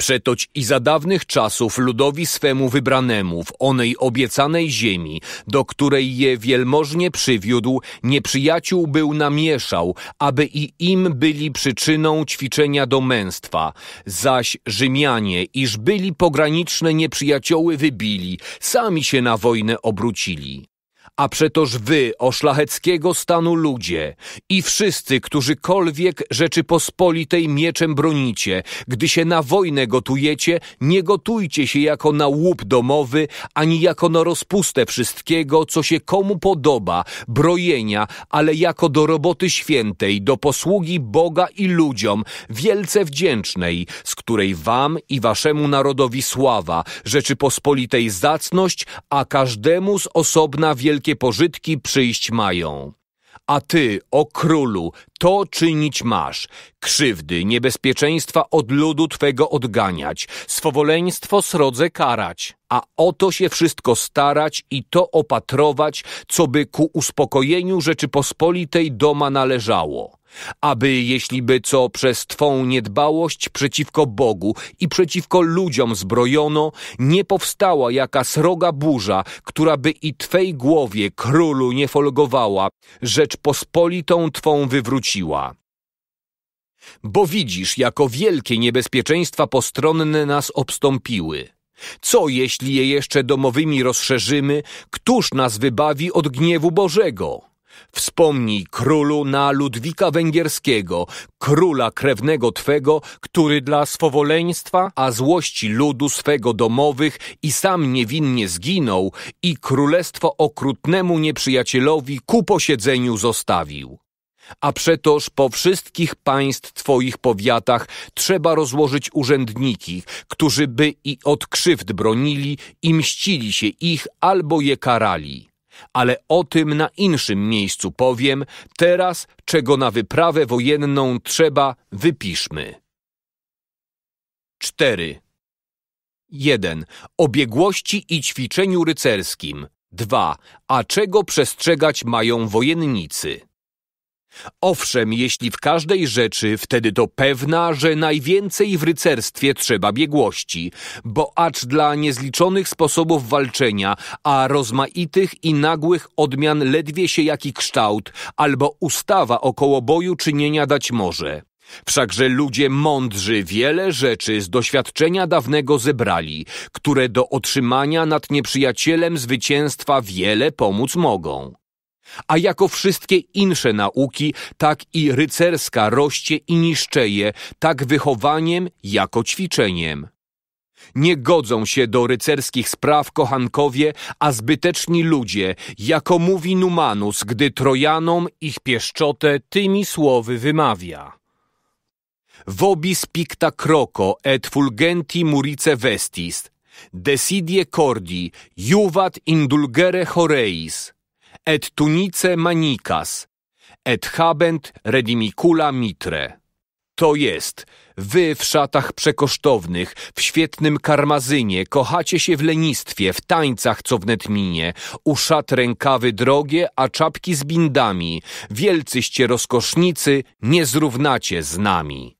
S2: Przetoć i za dawnych czasów ludowi swemu wybranemu w onej obiecanej ziemi, do której je wielmożnie przywiódł, nieprzyjaciół był namieszał, aby i im byli przyczyną ćwiczenia do męstwa. Zaś Rzymianie, iż byli pograniczne nieprzyjacioły wybili, sami się na wojnę obrócili. A przetoż wy, o szlacheckiego stanu ludzie i wszyscy, którzykolwiek Rzeczypospolitej mieczem bronicie, gdy się na wojnę gotujecie, nie gotujcie się jako na łup domowy, ani jako na rozpustę wszystkiego, co się komu podoba, brojenia, ale jako do roboty świętej, do posługi Boga i ludziom, wielce wdzięcznej, z której wam i waszemu narodowi sława, Rzeczypospolitej zacność, a każdemu z osobna wielkie wszelkie pożytki przyjść mają. A ty, o królu, to czynić masz, krzywdy, niebezpieczeństwa od ludu twego odganiać, swowoleństwo srodze karać, a o to się wszystko starać i to opatrować, co by ku uspokojeniu Rzeczypospolitej doma należało aby jeśli by co przez Twą niedbałość przeciwko Bogu i przeciwko ludziom zbrojono, nie powstała jaka sroga burza, która by i Twej głowie, królu, nie folgowała, rzecz pospolitą Twą wywróciła. Bo widzisz, jako wielkie niebezpieczeństwa postronne nas obstąpiły. Co jeśli je jeszcze domowymi rozszerzymy, któż nas wybawi od gniewu Bożego? Wspomnij królu na Ludwika Węgierskiego, króla krewnego Twego, który dla swowoleństwa, a złości ludu swego domowych i sam niewinnie zginął i królestwo okrutnemu nieprzyjacielowi ku posiedzeniu zostawił. A przetoż po wszystkich państw Twoich powiatach trzeba rozłożyć urzędniki, którzy by i od krzywd bronili i mścili się ich albo je karali ale o tym na inszym miejscu powiem, teraz czego na wyprawę wojenną trzeba, wypiszmy. 4. 1. O biegłości i ćwiczeniu rycerskim. 2. A czego przestrzegać mają wojennicy? Owszem, jeśli w każdej rzeczy, wtedy to pewna, że najwięcej w rycerstwie trzeba biegłości, bo acz dla niezliczonych sposobów walczenia, a rozmaitych i nagłych odmian ledwie się jaki kształt, albo ustawa około boju czynienia dać może. Wszakże ludzie mądrzy wiele rzeczy z doświadczenia dawnego zebrali, które do otrzymania nad nieprzyjacielem zwycięstwa wiele pomóc mogą. A jako wszystkie insze nauki, tak i rycerska roście i niszczeje, tak wychowaniem, jako ćwiczeniem. Nie godzą się do rycerskich spraw kochankowie, a zbyteczni ludzie, jako mówi Numanus, gdy Trojanom ich pieszczotę tymi słowy wymawia. Vobis picta croco et fulgenti murice vestis, decidie cordi, juvat indulgere horeis, et tunice manicas, et habent redimicula mitre. To jest, wy w szatach przekosztownych, w świetnym karmazynie, kochacie się w lenistwie, w tańcach, co wnet minie, u szat rękawy drogie, a czapki z bindami, wielcyście rozkosznicy, nie zrównacie z nami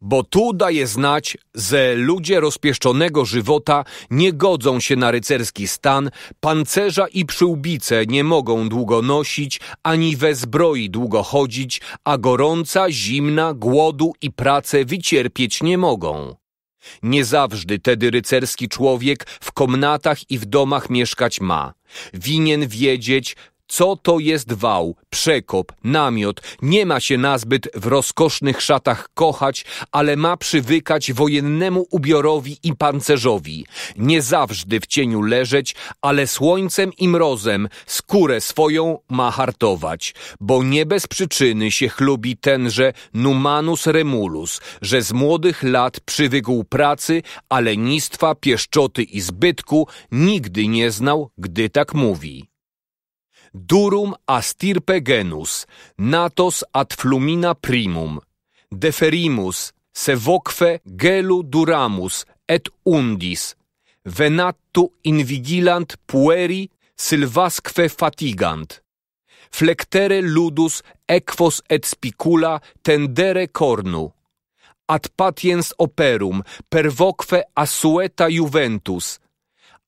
S2: bo tu daje znać, że ludzie rozpieszczonego żywota nie godzą się na rycerski stan, pancerza i przyłbice nie mogą długo nosić, ani we zbroi długo chodzić, a gorąca, zimna, głodu i pracę wycierpieć nie mogą. Nie zawsze tedy rycerski człowiek w komnatach i w domach mieszkać ma. Winien wiedzieć, co to jest wał, przekop, namiot? Nie ma się nazbyt w rozkosznych szatach kochać, ale ma przywykać wojennemu ubiorowi i pancerzowi. Nie zawsze w cieniu leżeć, ale słońcem i mrozem skórę swoją ma hartować, bo nie bez przyczyny się chlubi tenże Numanus Remulus, że z młodych lat przywykł pracy, a lenistwa, pieszczoty i zbytku nigdy nie znał, gdy tak mówi durum a stirpe genus, natos ad flumina primum, deferimus, se voque gelu duramus et undis, venattu invigilant pueri sylvasque fatigant, flectere ludus equos et spicula tendere cornu, ad patiens operum pervoque assueta juventus,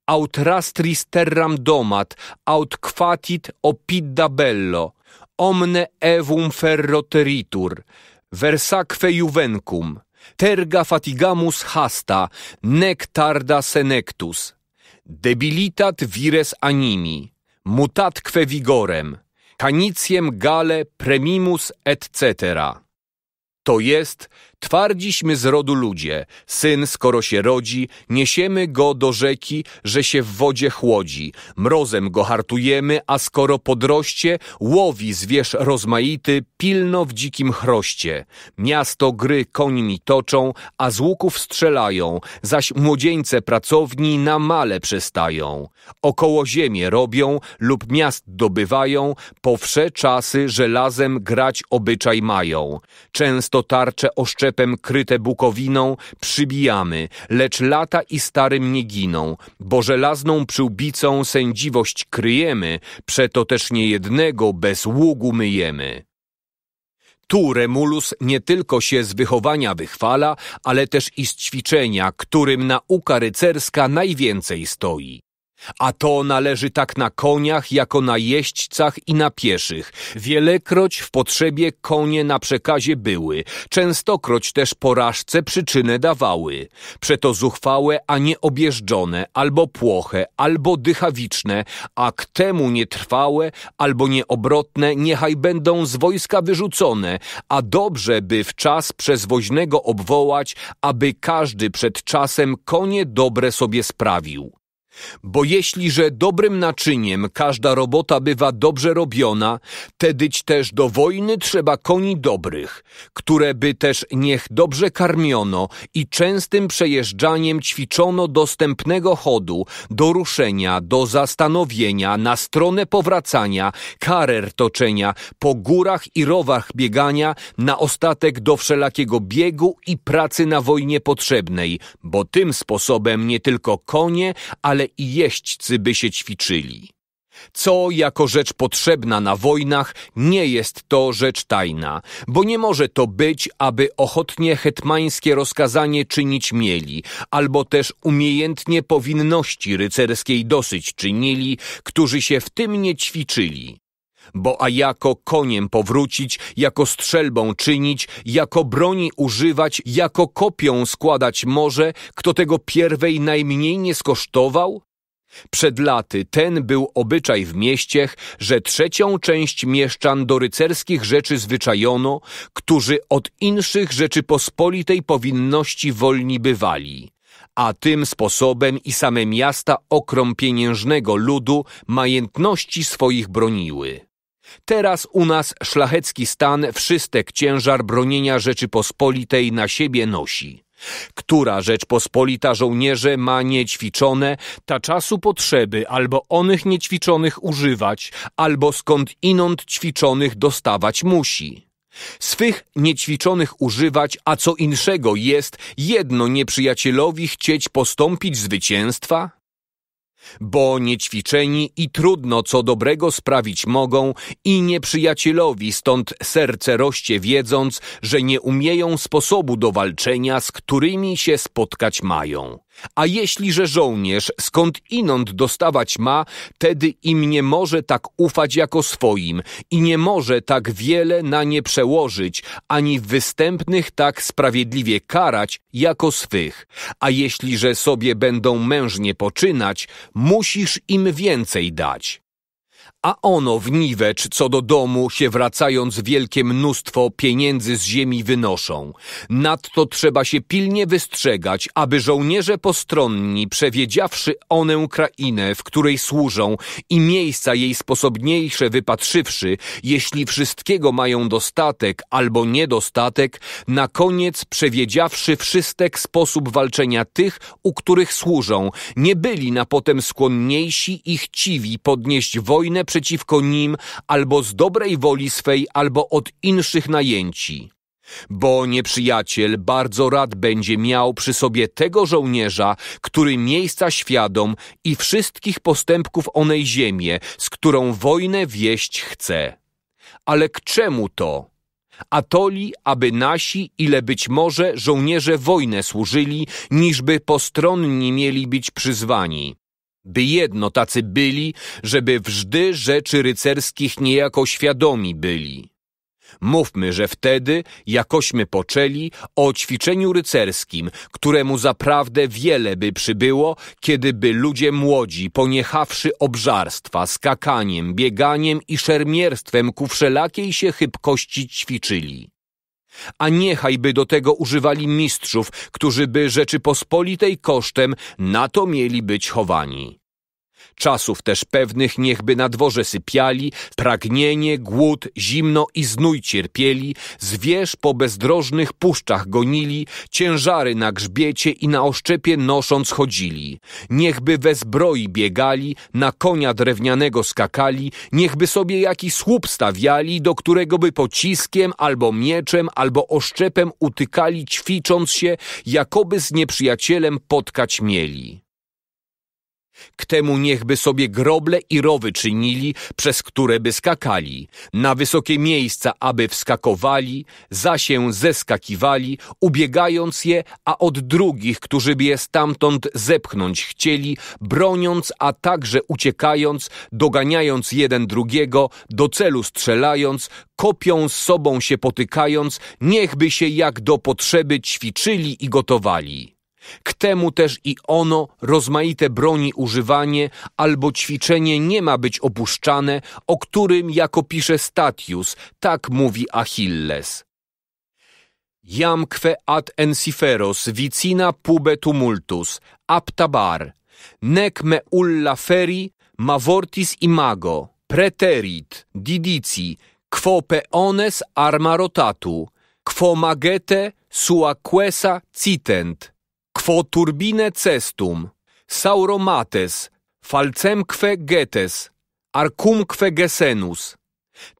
S2: aut rastris terram domat, aut quatit opidda bello, omne evum ferro teritur, versaque juvencum, terga fatigamus hasta, nec tarda senectus, debilitat vires animi, mutatque vigorem, caniciem gale premimus etc. To jest, Twardziśmy z rodu ludzie, syn skoro się rodzi, niesiemy go do rzeki, że się w wodzie chłodzi. Mrozem go hartujemy, a skoro podroście, łowi zwierz rozmaity, pilno w dzikim chroście. Miasto gry końmi toczą, a z łuków strzelają, zaś młodzieńce pracowni na male przestają. Około ziemię robią lub miast dobywają, po wsze czasy żelazem grać obyczaj mają. Często tarcze oszczep kryte bukowiną przybijamy, lecz lata i starym nie giną, bo żelazną przyłbicą sędziwość kryjemy, przeto też niejednego bez ługu myjemy. Tu Remulus nie tylko się z wychowania wychwala, ale też i z ćwiczenia, którym nauka rycerska najwięcej stoi. A to należy tak na koniach, jako na jeźdźcach i na pieszych. Wielekroć w potrzebie konie na przekazie były, częstokroć też porażce przyczynę dawały. Przeto zuchwałe, a nie objeżdżone, albo płoche, albo dychawiczne, a k temu nietrwałe, albo nieobrotne, niechaj będą z wojska wyrzucone, a dobrze by w czas przez woźnego obwołać, aby każdy przed czasem konie dobre sobie sprawił. Bo jeśli, że dobrym naczyniem każda robota bywa dobrze robiona, tedyć też do wojny trzeba koni dobrych, które by też niech dobrze karmiono i częstym przejeżdżaniem ćwiczono dostępnego chodu, do ruszenia, do zastanowienia, na stronę powracania, karer toczenia, po górach i rowach biegania, na ostatek do wszelakiego biegu i pracy na wojnie potrzebnej, bo tym sposobem nie tylko konie, ale i jeźdźcy by się ćwiczyli. Co jako rzecz potrzebna na wojnach, nie jest to rzecz tajna, bo nie może to być, aby ochotnie hetmańskie rozkazanie czynić mieli, albo też umiejętnie powinności rycerskiej dosyć czynili, którzy się w tym nie ćwiczyli. Bo a jako koniem powrócić, jako strzelbą czynić, jako broni używać, jako kopią składać może, kto tego pierwej najmniej nie skosztował? Przed laty ten był obyczaj w mieściech, że trzecią część mieszczan do rycerskich rzeczy zwyczajono, którzy od inszych Rzeczypospolitej powinności wolni bywali. A tym sposobem i same miasta okrom pieniężnego ludu majętności swoich broniły. Teraz u nas szlachecki stan wszystek ciężar bronienia Rzeczypospolitej na siebie nosi. Która Rzeczpospolita żołnierze ma niećwiczone, ta czasu potrzeby albo onych niećwiczonych używać, albo skąd inąd ćwiczonych dostawać musi. Swych niećwiczonych używać, a co inszego jest jedno nieprzyjacielowi chcieć postąpić zwycięstwa? Bo niećwiczeni i trudno co dobrego sprawić mogą i nieprzyjacielowi stąd serce roście wiedząc, że nie umieją sposobu do walczenia, z którymi się spotkać mają. A jeśliże żołnierz skąd inąd dostawać ma, tedy im nie może tak ufać jako swoim i nie może tak wiele na nie przełożyć, ani występnych tak sprawiedliwie karać jako swych. A jeśliże sobie będą mężnie poczynać, musisz im więcej dać. A ono w niwecz co do domu się wracając wielkie mnóstwo pieniędzy z ziemi wynoszą. Nadto trzeba się pilnie wystrzegać, aby żołnierze postronni, przewiedziawszy onę krainę, w której służą i miejsca jej sposobniejsze wypatrzywszy, jeśli wszystkiego mają dostatek albo niedostatek, na koniec przewiedziawszy wszystek sposób walczenia tych, u których służą, nie byli na potem skłonniejsi i chciwi podnieść wojnę przeciwko nim albo z dobrej woli swej, albo od inszych najęci. Bo nieprzyjaciel bardzo rad będzie miał przy sobie tego żołnierza, który miejsca świadom i wszystkich postępków onej ziemię, z którą wojnę wieść chce. Ale k czemu to? A toli, aby nasi, ile być może żołnierze wojnę służyli, niżby postronni mieli być przyzwani by jedno tacy byli, żeby wżdy rzeczy rycerskich niejako świadomi byli. Mówmy, że wtedy, jakośmy poczęli, o ćwiczeniu rycerskim, któremu zaprawdę wiele by przybyło, kiedy by ludzie młodzi, poniechawszy obżarstwa, skakaniem, bieganiem i szermierstwem ku wszelakiej się chybkości ćwiczyli a niechaj by do tego używali mistrzów, którzy by Rzeczypospolitej kosztem na to mieli być chowani. Czasów też pewnych niechby na dworze sypiali, pragnienie, głód, zimno i znój cierpieli, zwierz po bezdrożnych puszczach gonili, ciężary na grzbiecie i na oszczepie nosząc chodzili. Niechby we zbroi biegali, na konia drewnianego skakali, niechby sobie jaki słup stawiali, do którego by pociskiem, albo mieczem, albo oszczepem utykali, ćwicząc się, jakoby z nieprzyjacielem potkać mieli. K temu niechby sobie groble i rowy czynili, przez które by skakali, na wysokie miejsca, aby wskakowali, za się zeskakiwali, ubiegając je, a od drugich, którzy by je stamtąd zepchnąć chcieli, broniąc, a także uciekając, doganiając jeden drugiego, do celu strzelając, kopią z sobą się potykając, niechby się jak do potrzeby ćwiczyli i gotowali. K temu też i ono, rozmaite broni używanie albo ćwiczenie nie ma być opuszczane, o którym, jako pisze Statius, tak mówi Achilles. Jamque ad enciferos vicina pube tumultus, aptabar, nec me ulla feri, mavortis imago, preterit, didici, quo peones arma rotatu, quo magete sua quesa citent, quo turbine cestum, sauromates, falcemque getes, arcumque gesenus,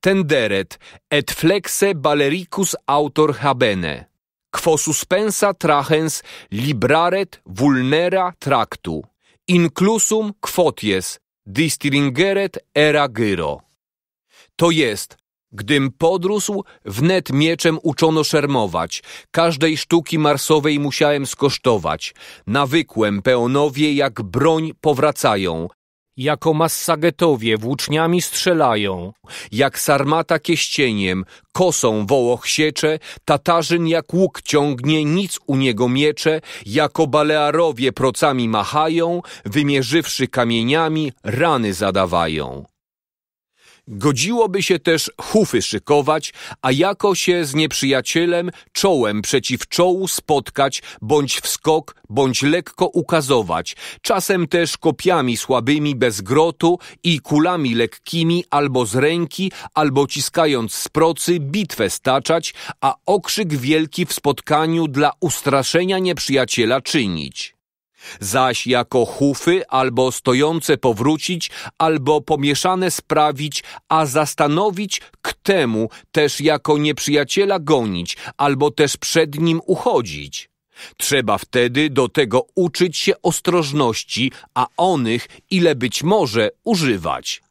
S2: tenderet et flexe balericus autor habene, quo suspensa trachens libraret vulnera tractu, inclusum quoties distingeret era gyro. To jest, Gdym podrósł, wnet mieczem uczono szermować. Każdej sztuki marsowej musiałem skosztować. Nawykłem peonowie jak broń powracają. Jako massagetowie włóczniami strzelają, jak sarmata kieścieniem, kosą wołoch siecze, Tatarzyn jak łuk ciągnie, nic u niego miecze, jako balearowie procami machają, wymierzywszy kamieniami, rany zadawają. Godziłoby się też hufy szykować, a jako się z nieprzyjacielem czołem przeciw czołu spotkać, bądź w skok, bądź lekko ukazować, czasem też kopiami słabymi bez grotu i kulami lekkimi albo z ręki, albo ciskając z procy bitwę staczać, a okrzyk wielki w spotkaniu dla ustraszenia nieprzyjaciela czynić zaś jako hufy albo stojące powrócić, albo pomieszane sprawić, a zastanowić k temu też jako nieprzyjaciela gonić, albo też przed nim uchodzić. Trzeba wtedy do tego uczyć się ostrożności, a onych, ile być może, używać.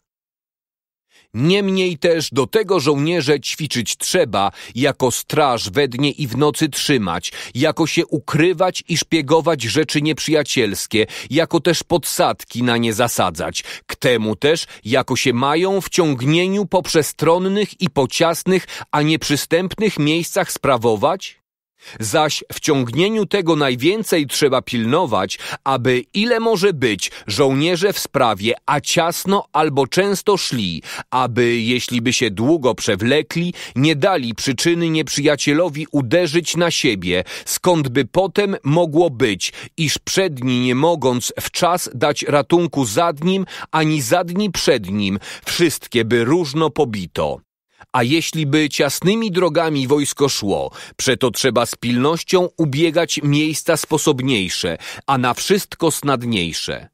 S2: Niemniej też do tego żołnierze ćwiczyć trzeba, jako straż we dnie i w nocy trzymać, jako się ukrywać i szpiegować rzeczy nieprzyjacielskie, jako też podsadki na nie zasadzać. K temu też, jako się mają w ciągnieniu po przestronnych i po ciasnych, a nieprzystępnych miejscach sprawować? Zaś w ciągnieniu tego najwięcej trzeba pilnować, aby ile może być żołnierze w sprawie, a ciasno albo często szli, aby jeśli by się długo przewlekli, nie dali przyczyny nieprzyjacielowi uderzyć na siebie, skąd by potem mogło być, iż przedni nie mogąc w czas dać ratunku zadnim, ani zadni przed nim, wszystkie by różno pobito. A jeśli by ciasnymi drogami wojsko szło, przeto trzeba z pilnością ubiegać miejsca sposobniejsze, a na wszystko snadniejsze.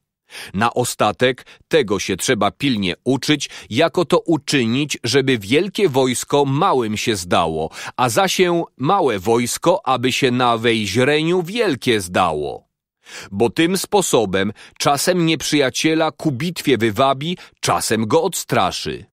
S2: Na ostatek tego się trzeba pilnie uczyć, jako to uczynić, żeby wielkie wojsko małym się zdało, a za się małe wojsko, aby się na wejźreniu wielkie zdało. Bo tym sposobem czasem nieprzyjaciela ku bitwie wywabi, czasem go odstraszy.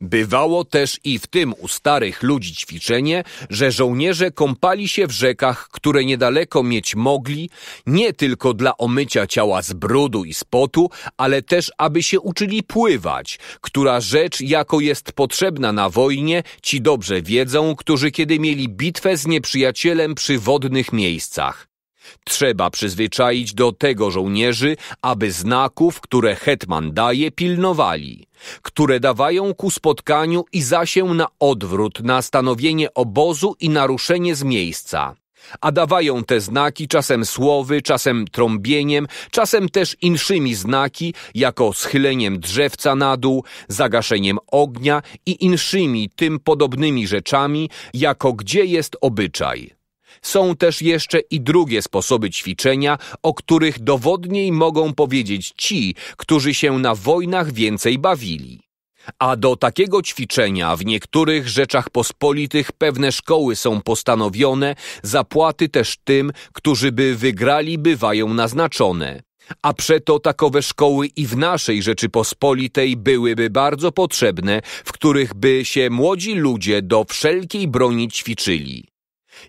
S2: Bywało też i w tym u starych ludzi ćwiczenie, że żołnierze kąpali się w rzekach, które niedaleko mieć mogli, nie tylko dla omycia ciała z brudu i spotu, ale też aby się uczyli pływać, która rzecz jako jest potrzebna na wojnie, ci dobrze wiedzą, którzy kiedy mieli bitwę z nieprzyjacielem przy wodnych miejscach. Trzeba przyzwyczaić do tego żołnierzy, aby znaków, które hetman daje, pilnowali, które dawają ku spotkaniu i zasię na odwrót, na stanowienie obozu i naruszenie z miejsca. A dawają te znaki czasem słowy, czasem trąbieniem, czasem też inszymi znaki, jako schyleniem drzewca na dół, zagaszeniem ognia i inszymi tym podobnymi rzeczami, jako gdzie jest obyczaj. Są też jeszcze i drugie sposoby ćwiczenia, o których dowodniej mogą powiedzieć ci, którzy się na wojnach więcej bawili. A do takiego ćwiczenia w niektórych rzeczach pospolitych pewne szkoły są postanowione, zapłaty też tym, którzy by wygrali, bywają naznaczone. A przeto takowe szkoły i w naszej Rzeczypospolitej byłyby bardzo potrzebne, w których by się młodzi ludzie do wszelkiej broni ćwiczyli.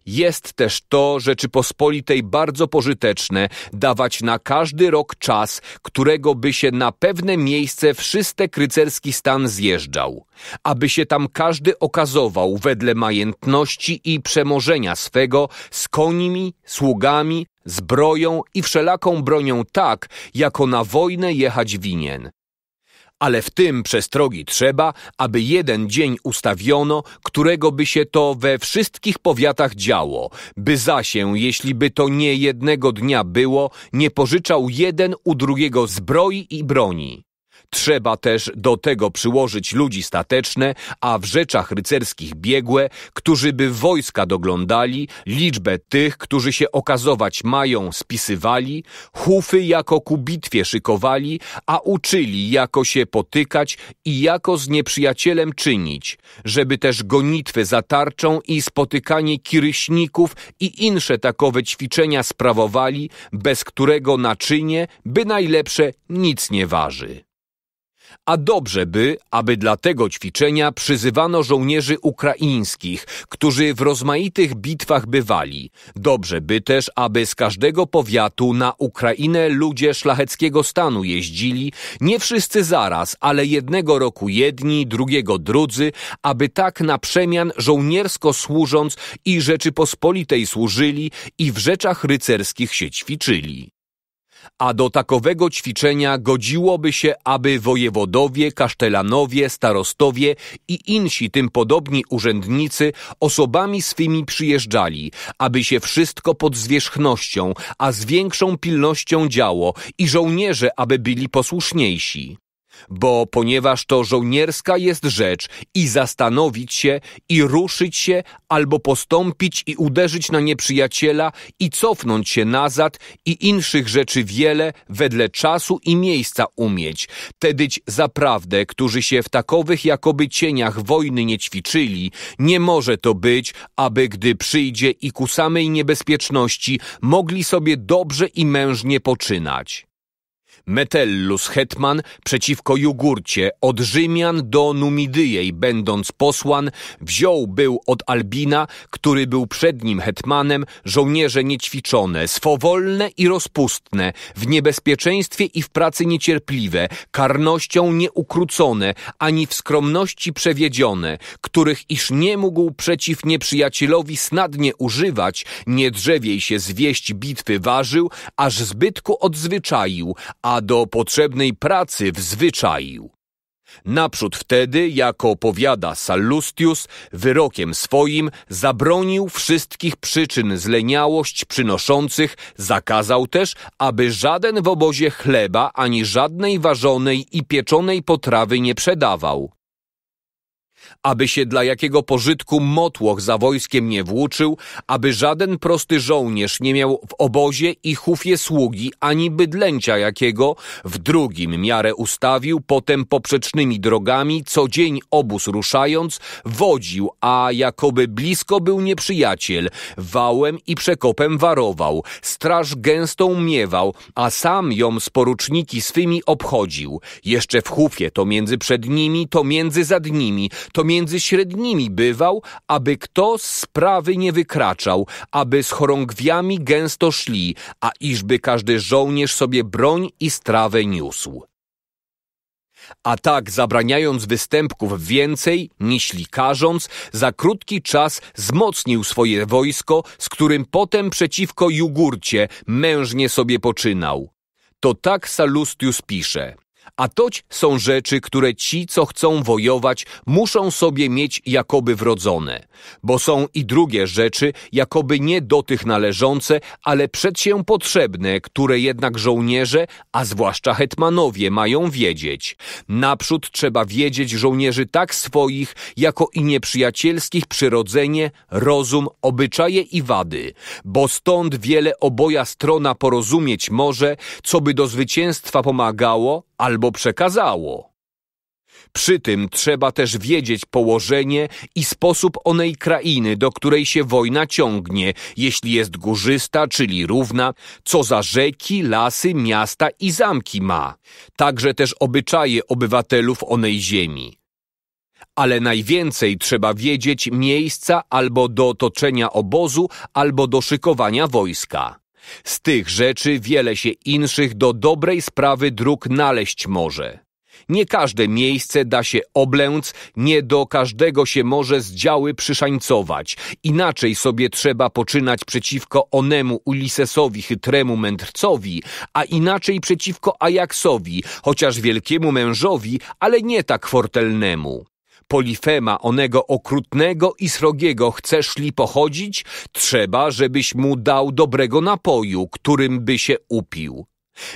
S2: Jest też to Rzeczypospolitej bardzo pożyteczne dawać na każdy rok czas, którego by się na pewne miejsce wszystek rycerski stan zjeżdżał, aby się tam każdy okazował wedle majętności i przemożenia swego z konimi, sługami, zbroją i wszelaką bronią tak, jako na wojnę jechać winien ale w tym przestrogi trzeba, aby jeden dzień ustawiono, którego by się to we wszystkich powiatach działo, by zasię, jeśli by to nie jednego dnia było, nie pożyczał jeden u drugiego zbroi i broni. Trzeba też do tego przyłożyć ludzi stateczne, a w rzeczach rycerskich biegłe, którzy by wojska doglądali, liczbę tych, którzy się okazować mają, spisywali, hufy jako ku bitwie szykowali, a uczyli jako się potykać i jako z nieprzyjacielem czynić, żeby też gonitwy za tarczą i spotykanie kiryśników i insze takowe ćwiczenia sprawowali, bez którego naczynie, by najlepsze nic nie waży a dobrze by, aby dla tego ćwiczenia przyzywano żołnierzy ukraińskich, którzy w rozmaitych bitwach bywali. Dobrze by też, aby z każdego powiatu na Ukrainę ludzie szlacheckiego stanu jeździli, nie wszyscy zaraz, ale jednego roku jedni, drugiego drudzy, aby tak na przemian żołniersko służąc i Rzeczypospolitej służyli i w rzeczach rycerskich się ćwiczyli a do takowego ćwiczenia godziłoby się, aby wojewodowie, kasztelanowie, starostowie i insi tym podobni urzędnicy osobami swymi przyjeżdżali, aby się wszystko pod zwierzchnością, a z większą pilnością działo i żołnierze, aby byli posłuszniejsi bo ponieważ to żołnierska jest rzecz i zastanowić się, i ruszyć się, albo postąpić i uderzyć na nieprzyjaciela, i cofnąć się nazad, i inszych rzeczy wiele, wedle czasu i miejsca umieć. Tedyć zaprawdę, którzy się w takowych jakoby cieniach wojny nie ćwiczyli, nie może to być, aby gdy przyjdzie i ku samej niebezpieczności, mogli sobie dobrze i mężnie poczynać. Metellus hetman przeciwko Jugurcie od Rzymian do Numidyjej będąc posłan wziął był od Albina, który był przed nim hetmanem, żołnierze niećwiczone, swowolne i rozpustne, w niebezpieczeństwie i w pracy niecierpliwe, karnością nieukrócone, ani w skromności przewiedzione, których iż nie mógł przeciw nieprzyjacielowi snadnie używać, nie drzewiej się zwieść bitwy ważył, aż zbytku odzwyczaił, a do potrzebnej pracy wzwyczaił. Naprzód wtedy, jako powiada Sallustius, wyrokiem swoim zabronił wszystkich przyczyn zleniałość przynoszących, zakazał też, aby żaden w obozie chleba ani żadnej ważonej i pieczonej potrawy nie przedawał aby się dla jakiego pożytku motłoch za wojskiem nie włóczył, aby żaden prosty żołnierz nie miał w obozie i chufie sługi, ani bydlęcia jakiego, w drugim miarę ustawił, potem poprzecznymi drogami, co dzień obóz ruszając, wodził, a jakoby blisko był nieprzyjaciel, wałem i przekopem warował, straż gęstą miewał, a sam ją z poruczniki swymi obchodził. Jeszcze w chufie, to między przednimi, to między zadnimi, to między średnimi bywał, aby kto z sprawy nie wykraczał, aby z chorągwiami gęsto szli, a iżby każdy żołnierz sobie broń i strawę niósł. A tak, zabraniając występków więcej, niśli karząc, za krótki czas wzmocnił swoje wojsko, z którym potem przeciwko Jugurcie mężnie sobie poczynał. To tak Salustius pisze – a toć są rzeczy, które ci, co chcą wojować, muszą sobie mieć jakoby wrodzone. Bo są i drugie rzeczy, jakoby nie do tych należące, ale przed się potrzebne, które jednak żołnierze, a zwłaszcza hetmanowie, mają wiedzieć. Naprzód trzeba wiedzieć żołnierzy tak swoich, jako i nieprzyjacielskich przyrodzenie, rozum, obyczaje i wady. Bo stąd wiele oboja strona porozumieć może, co by do zwycięstwa pomagało, albo przekazało. Przy tym trzeba też wiedzieć położenie i sposób onej krainy, do której się wojna ciągnie, jeśli jest górzysta, czyli równa, co za rzeki, lasy, miasta i zamki ma, także też obyczaje obywatelów onej ziemi. Ale najwięcej trzeba wiedzieć miejsca albo do otoczenia obozu, albo do szykowania wojska. Z tych rzeczy wiele się inszych do dobrej sprawy dróg naleść może. Nie każde miejsce da się oblęc, nie do każdego się może z działy przyszańcować. Inaczej sobie trzeba poczynać przeciwko onemu Ulisesowi chytremu mędrcowi, a inaczej przeciwko Ajaksowi, chociaż wielkiemu mężowi, ale nie tak fortelnemu. Polifema onego okrutnego i srogiego chcesz li pochodzić, trzeba, żebyś mu dał dobrego napoju, którym by się upił.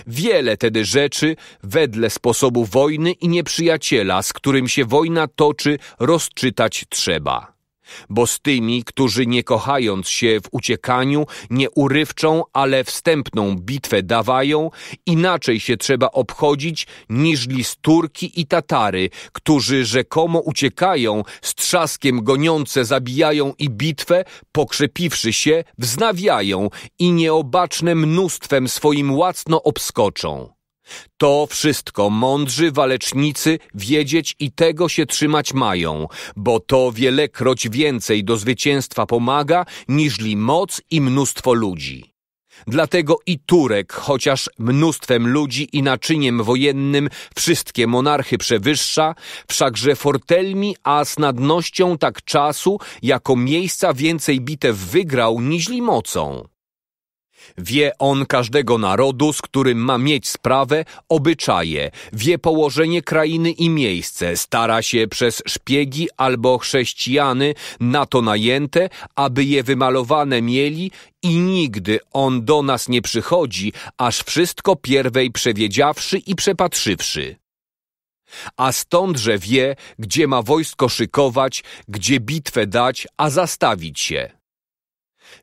S2: Wiele tedy rzeczy, wedle sposobu wojny i nieprzyjaciela, z którym się wojna toczy, rozczytać trzeba bo z tymi, którzy nie kochając się w uciekaniu, nie urywczą, ale wstępną bitwę dawają, inaczej się trzeba obchodzić niżli z Turki i Tatary, którzy rzekomo uciekają, z trzaskiem goniące zabijają i bitwę, pokrzepiwszy się, wznawiają i nieobaczne mnóstwem swoim łacno obskoczą. To wszystko mądrzy walecznicy wiedzieć i tego się trzymać mają, bo to wielekroć więcej do zwycięstwa pomaga, niżli moc i mnóstwo ludzi. Dlatego i Turek, chociaż mnóstwem ludzi i naczyniem wojennym wszystkie monarchy przewyższa, wszakże fortelmi, a z nadnością tak czasu, jako miejsca więcej bitew wygrał, niźli mocą. Wie on każdego narodu, z którym ma mieć sprawę, obyczaje, wie położenie krainy i miejsce, stara się przez szpiegi albo chrześcijany na to najęte, aby je wymalowane mieli i nigdy on do nas nie przychodzi, aż wszystko pierwej przewiedziawszy i przepatrzywszy. A stądże wie, gdzie ma wojsko szykować, gdzie bitwę dać, a zastawić się.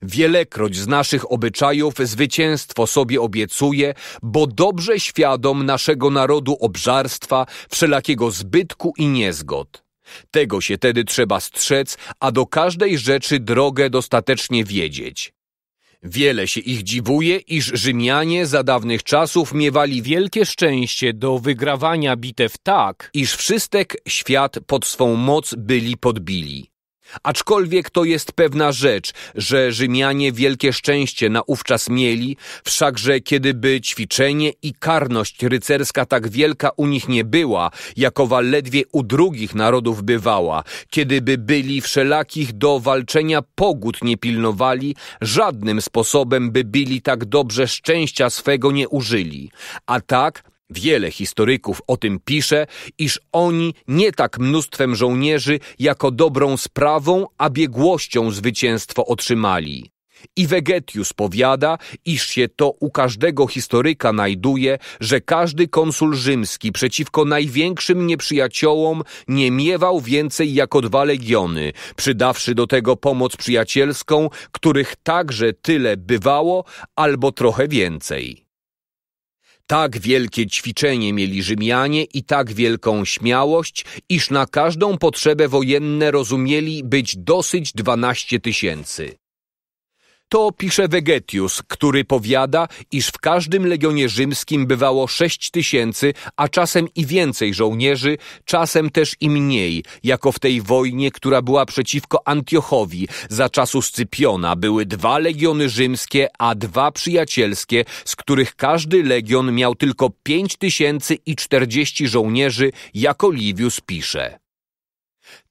S2: Wielekroć z naszych obyczajów zwycięstwo sobie obiecuje, bo dobrze świadom naszego narodu obżarstwa, wszelakiego zbytku i niezgod. Tego się tedy trzeba strzec, a do każdej rzeczy drogę dostatecznie wiedzieć. Wiele się ich dziwuje, iż Rzymianie za dawnych czasów miewali wielkie szczęście do wygrawania bitew tak, iż wszystek świat pod swą moc byli podbili. Aczkolwiek to jest pewna rzecz, że Rzymianie wielkie szczęście naówczas mieli, wszakże kiedyby ćwiczenie i karność rycerska tak wielka u nich nie była, jakowa ledwie u drugich narodów bywała, kiedyby byli wszelakich do walczenia pogód nie pilnowali, żadnym sposobem by byli tak dobrze szczęścia swego nie użyli. A tak Wiele historyków o tym pisze, iż oni nie tak mnóstwem żołnierzy, jako dobrą sprawą, a biegłością zwycięstwo otrzymali. I Vegetius powiada, iż się to u każdego historyka najduje, że każdy konsul rzymski przeciwko największym nieprzyjaciołom nie miewał więcej jako dwa legiony, przydawszy do tego pomoc przyjacielską, których także tyle bywało, albo trochę więcej. Tak wielkie ćwiczenie mieli Rzymianie i tak wielką śmiałość, iż na każdą potrzebę wojenne rozumieli być dosyć dwanaście tysięcy. To pisze Vegetius, który powiada, iż w każdym legionie rzymskim bywało sześć tysięcy, a czasem i więcej żołnierzy, czasem też i mniej, jako w tej wojnie, która była przeciwko Antiochowi. Za czasu Scypiona były dwa legiony rzymskie, a dwa przyjacielskie, z których każdy legion miał tylko pięć tysięcy i czterdzieści żołnierzy, jako Livius pisze.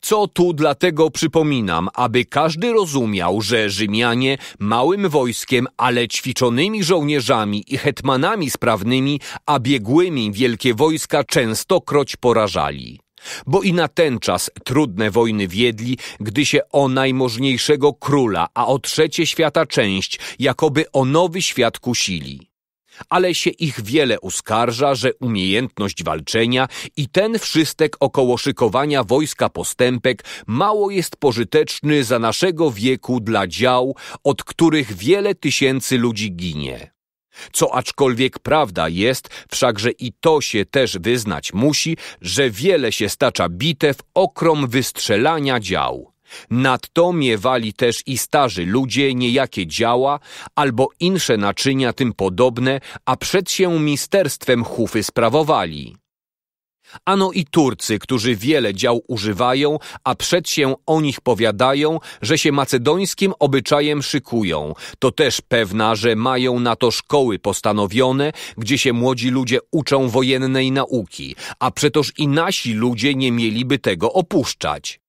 S2: Co tu dlatego przypominam, aby każdy rozumiał, że Rzymianie małym wojskiem, ale ćwiczonymi żołnierzami i hetmanami sprawnymi, a biegłymi wielkie wojska częstokroć porażali. Bo i na ten czas trudne wojny wiedli, gdy się o najmożniejszego króla, a o trzecie świata część, jakoby o nowy świat kusili ale się ich wiele uskarża, że umiejętność walczenia i ten wszystek około szykowania wojska postępek mało jest pożyteczny za naszego wieku dla dział, od których wiele tysięcy ludzi ginie. Co aczkolwiek prawda jest, wszakże i to się też wyznać musi, że wiele się stacza bitew okrom wystrzelania dział. Nadto miewali też i starzy ludzie niejakie działa albo insze naczynia tym podobne, a przed się misterstwem chufy sprawowali. Ano i Turcy, którzy wiele dział używają, a przed się o nich powiadają, że się macedońskim obyczajem szykują. To też pewna, że mają na to szkoły postanowione, gdzie się młodzi ludzie uczą wojennej nauki, a przetoż i nasi ludzie nie mieliby tego opuszczać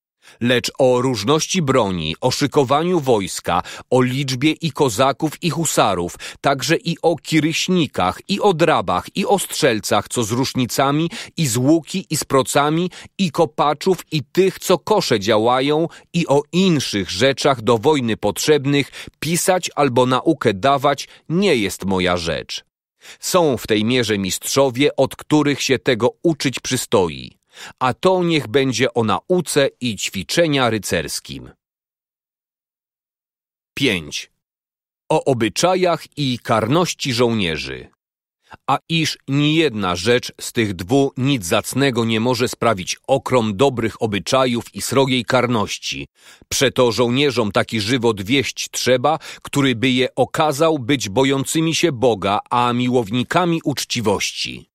S2: lecz o różności broni, o szykowaniu wojska, o liczbie i kozaków i husarów, także i o kiryśnikach, i o drabach, i o strzelcach, co z rusznicami, i z łuki, i z procami, i kopaczów, i tych, co kosze działają, i o inszych rzeczach do wojny potrzebnych, pisać albo naukę dawać nie jest moja rzecz. Są w tej mierze mistrzowie, od których się tego uczyć przystoi a to niech będzie o nauce i ćwiczenia rycerskim. 5. O obyczajach i karności żołnierzy. A iż ni jedna rzecz z tych dwu nic zacnego nie może sprawić okrom dobrych obyczajów i srogiej karności. Przeto żołnierzom taki żywot wieść trzeba, który by je okazał być bojącymi się Boga, a miłownikami uczciwości.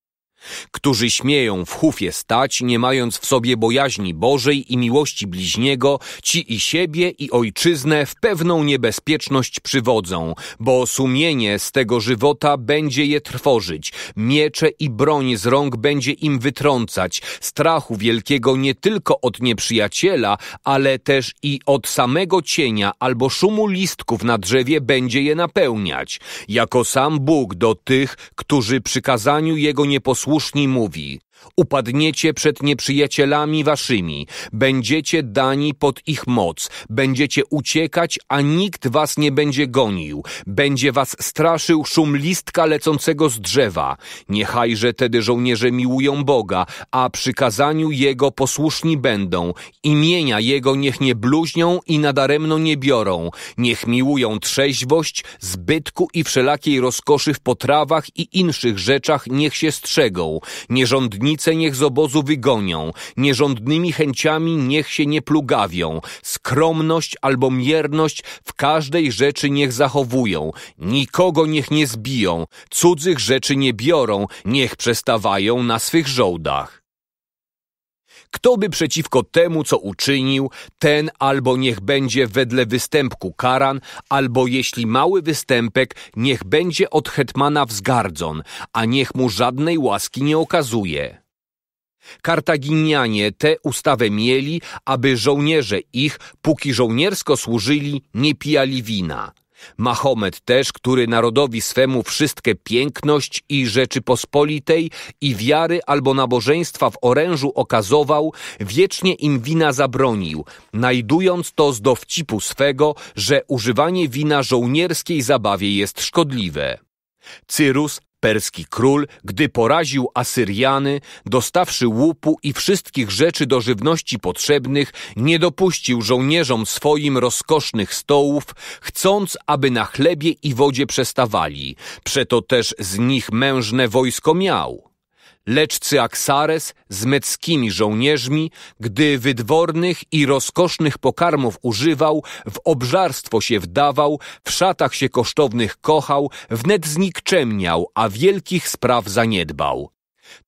S2: Którzy śmieją w chufie stać, nie mając w sobie bojaźni Bożej i miłości bliźniego, ci i siebie i ojczyznę w pewną niebezpieczność przywodzą, bo sumienie z tego żywota będzie je trwożyć, miecze i broń z rąk będzie im wytrącać, strachu wielkiego nie tylko od nieprzyjaciela, ale też i od samego cienia albo szumu listków na drzewie będzie je napełniać, jako sam Bóg do tych, którzy przykazaniu Jego nie posłuchają, słusznie mówi: Upadniecie przed nieprzyjacielami waszymi, będziecie dani pod ich moc, będziecie uciekać, a nikt was nie będzie gonił, będzie was straszył szum listka lecącego z drzewa. Niechajże tedy żołnierze miłują Boga, a przykazaniu Jego posłuszni będą, imienia Jego niech nie bluźnią i nadaremno nie biorą, niech miłują trzeźwość, zbytku i wszelakiej rozkoszy w potrawach i inszych rzeczach niech się strzegą, nierządni Niewolnice niech z obozu wygonią, nierządnymi chęciami niech się nie plugawią, skromność albo mierność w każdej rzeczy niech zachowują, nikogo niech nie zbiją, cudzych rzeczy nie biorą, niech przestawają na swych żołdach. Kto by przeciwko temu, co uczynił, ten albo niech będzie wedle występku karan, albo jeśli mały występek, niech będzie od hetmana wzgardzon, a niech mu żadnej łaski nie okazuje. Kartaginianie tę ustawę mieli, aby żołnierze ich, póki żołniersko służyli, nie pijali wina. Mahomet też, który narodowi swemu wszystkie piękność i rzeczy pospolitej i wiary albo nabożeństwa w orężu okazował, wiecznie im wina zabronił, znajdując to z dowcipu swego, że używanie wina żołnierskiej zabawie jest szkodliwe. Cyrus Perski król, gdy poraził Asyriany, dostawszy łupu i wszystkich rzeczy do żywności potrzebnych, nie dopuścił żołnierzom swoim rozkosznych stołów, chcąc, aby na chlebie i wodzie przestawali. Przeto też z nich mężne wojsko miał. Lecz Cyaksares z meckimi żołnierzmi, gdy wydwornych i rozkosznych pokarmów używał, w obżarstwo się wdawał, w szatach się kosztownych kochał, wnet znikczemniał, a wielkich spraw zaniedbał.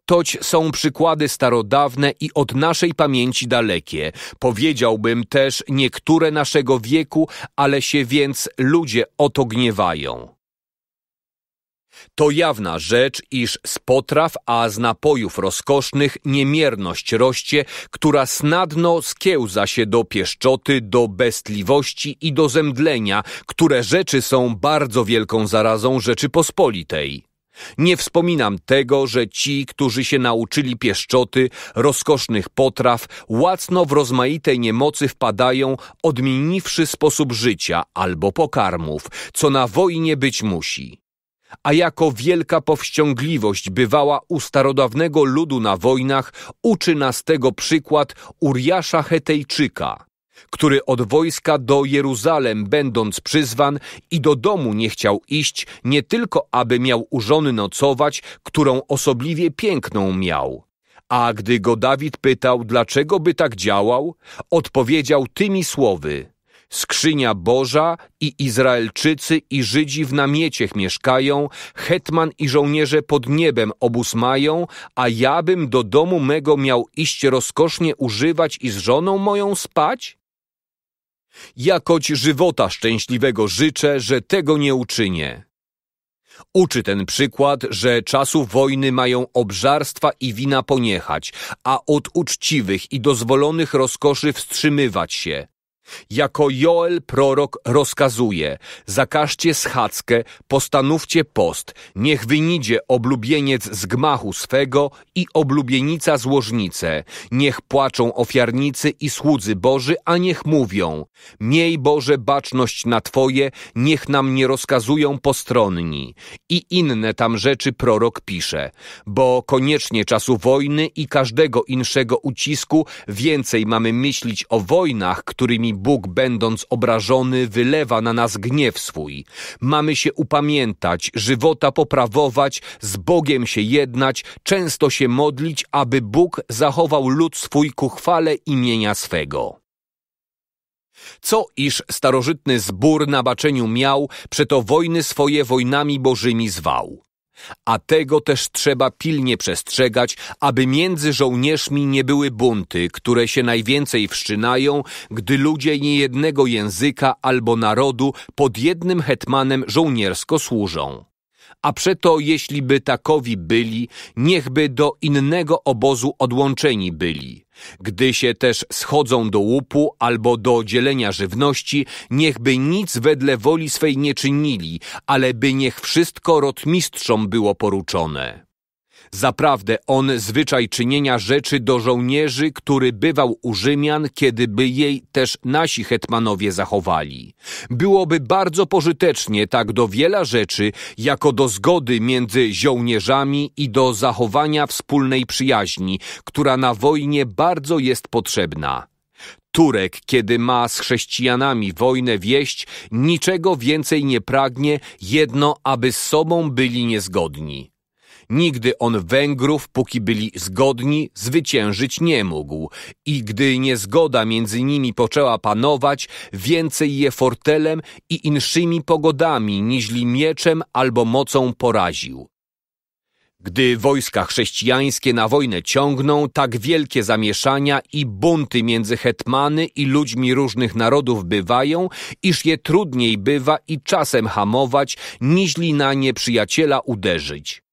S2: Toć są przykłady starodawne i od naszej pamięci dalekie. Powiedziałbym też niektóre naszego wieku, ale się więc ludzie oto gniewają. To jawna rzecz, iż z potraw, a z napojów rozkosznych niemierność roście, która snadno skiełza się do pieszczoty, do bestliwości i do zemdlenia, które rzeczy są bardzo wielką zarazą Rzeczypospolitej. Nie wspominam tego, że ci, którzy się nauczyli pieszczoty, rozkosznych potraw, łacno w rozmaitej niemocy wpadają, odmieniwszy sposób życia albo pokarmów, co na wojnie być musi a jako wielka powściągliwość bywała u starodawnego ludu na wojnach, uczy nas tego przykład Uriasza Hetejczyka, który od wojska do Jeruzalem będąc przyzwan i do domu nie chciał iść, nie tylko aby miał u żony nocować, którą osobliwie piękną miał. A gdy go Dawid pytał, dlaczego by tak działał, odpowiedział tymi słowy – Skrzynia Boża i Izraelczycy i Żydzi w namieciech mieszkają, hetman i żołnierze pod niebem obóz mają, a ja bym do domu mego miał iść rozkosznie używać i z żoną moją spać? Jakoć żywota szczęśliwego życzę, że tego nie uczynię. Uczy ten przykład, że czasu wojny mają obżarstwa i wina poniechać, a od uczciwych i dozwolonych rozkoszy wstrzymywać się. Jako Joel prorok rozkazuje, zakażcie schadzkę, postanówcie post, niech wynidzie oblubieniec z gmachu swego i oblubienica złożnice, niech płaczą ofiarnicy i słudzy Boży, a niech mówią, miej Boże baczność na Twoje, niech nam nie rozkazują postronni. I inne tam rzeczy prorok pisze, bo koniecznie czasu wojny i każdego inszego ucisku więcej mamy myśleć o wojnach, którymi Bóg, będąc obrażony, wylewa na nas gniew swój. Mamy się upamiętać, żywota poprawować, z Bogiem się jednać, często się modlić, aby Bóg zachował lud swój ku chwale imienia swego. Co iż starożytny zbór na baczeniu miał, przeto wojny swoje wojnami bożymi zwał. A tego też trzeba pilnie przestrzegać, aby między żołnierzmi nie były bunty, które się najwięcej wszczynają, gdy ludzie niejednego języka albo narodu pod jednym hetmanem żołniersko służą. A przeto, jeśli by takowi byli, niechby do innego obozu odłączeni byli. Gdy się też schodzą do łupu albo do dzielenia żywności, niechby nic wedle woli swej nie czynili, ale by niech wszystko rotmistrzom było poruczone. Zaprawdę on zwyczaj czynienia rzeczy do żołnierzy, który bywał u Rzymian, kiedy by jej też nasi hetmanowie zachowali. Byłoby bardzo pożytecznie tak do wiela rzeczy, jako do zgody między żołnierzami i do zachowania wspólnej przyjaźni, która na wojnie bardzo jest potrzebna. Turek, kiedy ma z chrześcijanami wojnę wieść, niczego więcej nie pragnie, jedno, aby z sobą byli niezgodni. Nigdy on Węgrów, póki byli zgodni, zwyciężyć nie mógł i gdy niezgoda między nimi poczęła panować, więcej je fortelem i inszymi pogodami, niźli mieczem albo mocą poraził. Gdy wojska chrześcijańskie na wojnę ciągną, tak wielkie zamieszania i bunty między hetmany i ludźmi różnych narodów bywają, iż je trudniej bywa i czasem hamować, niźli na nieprzyjaciela uderzyć.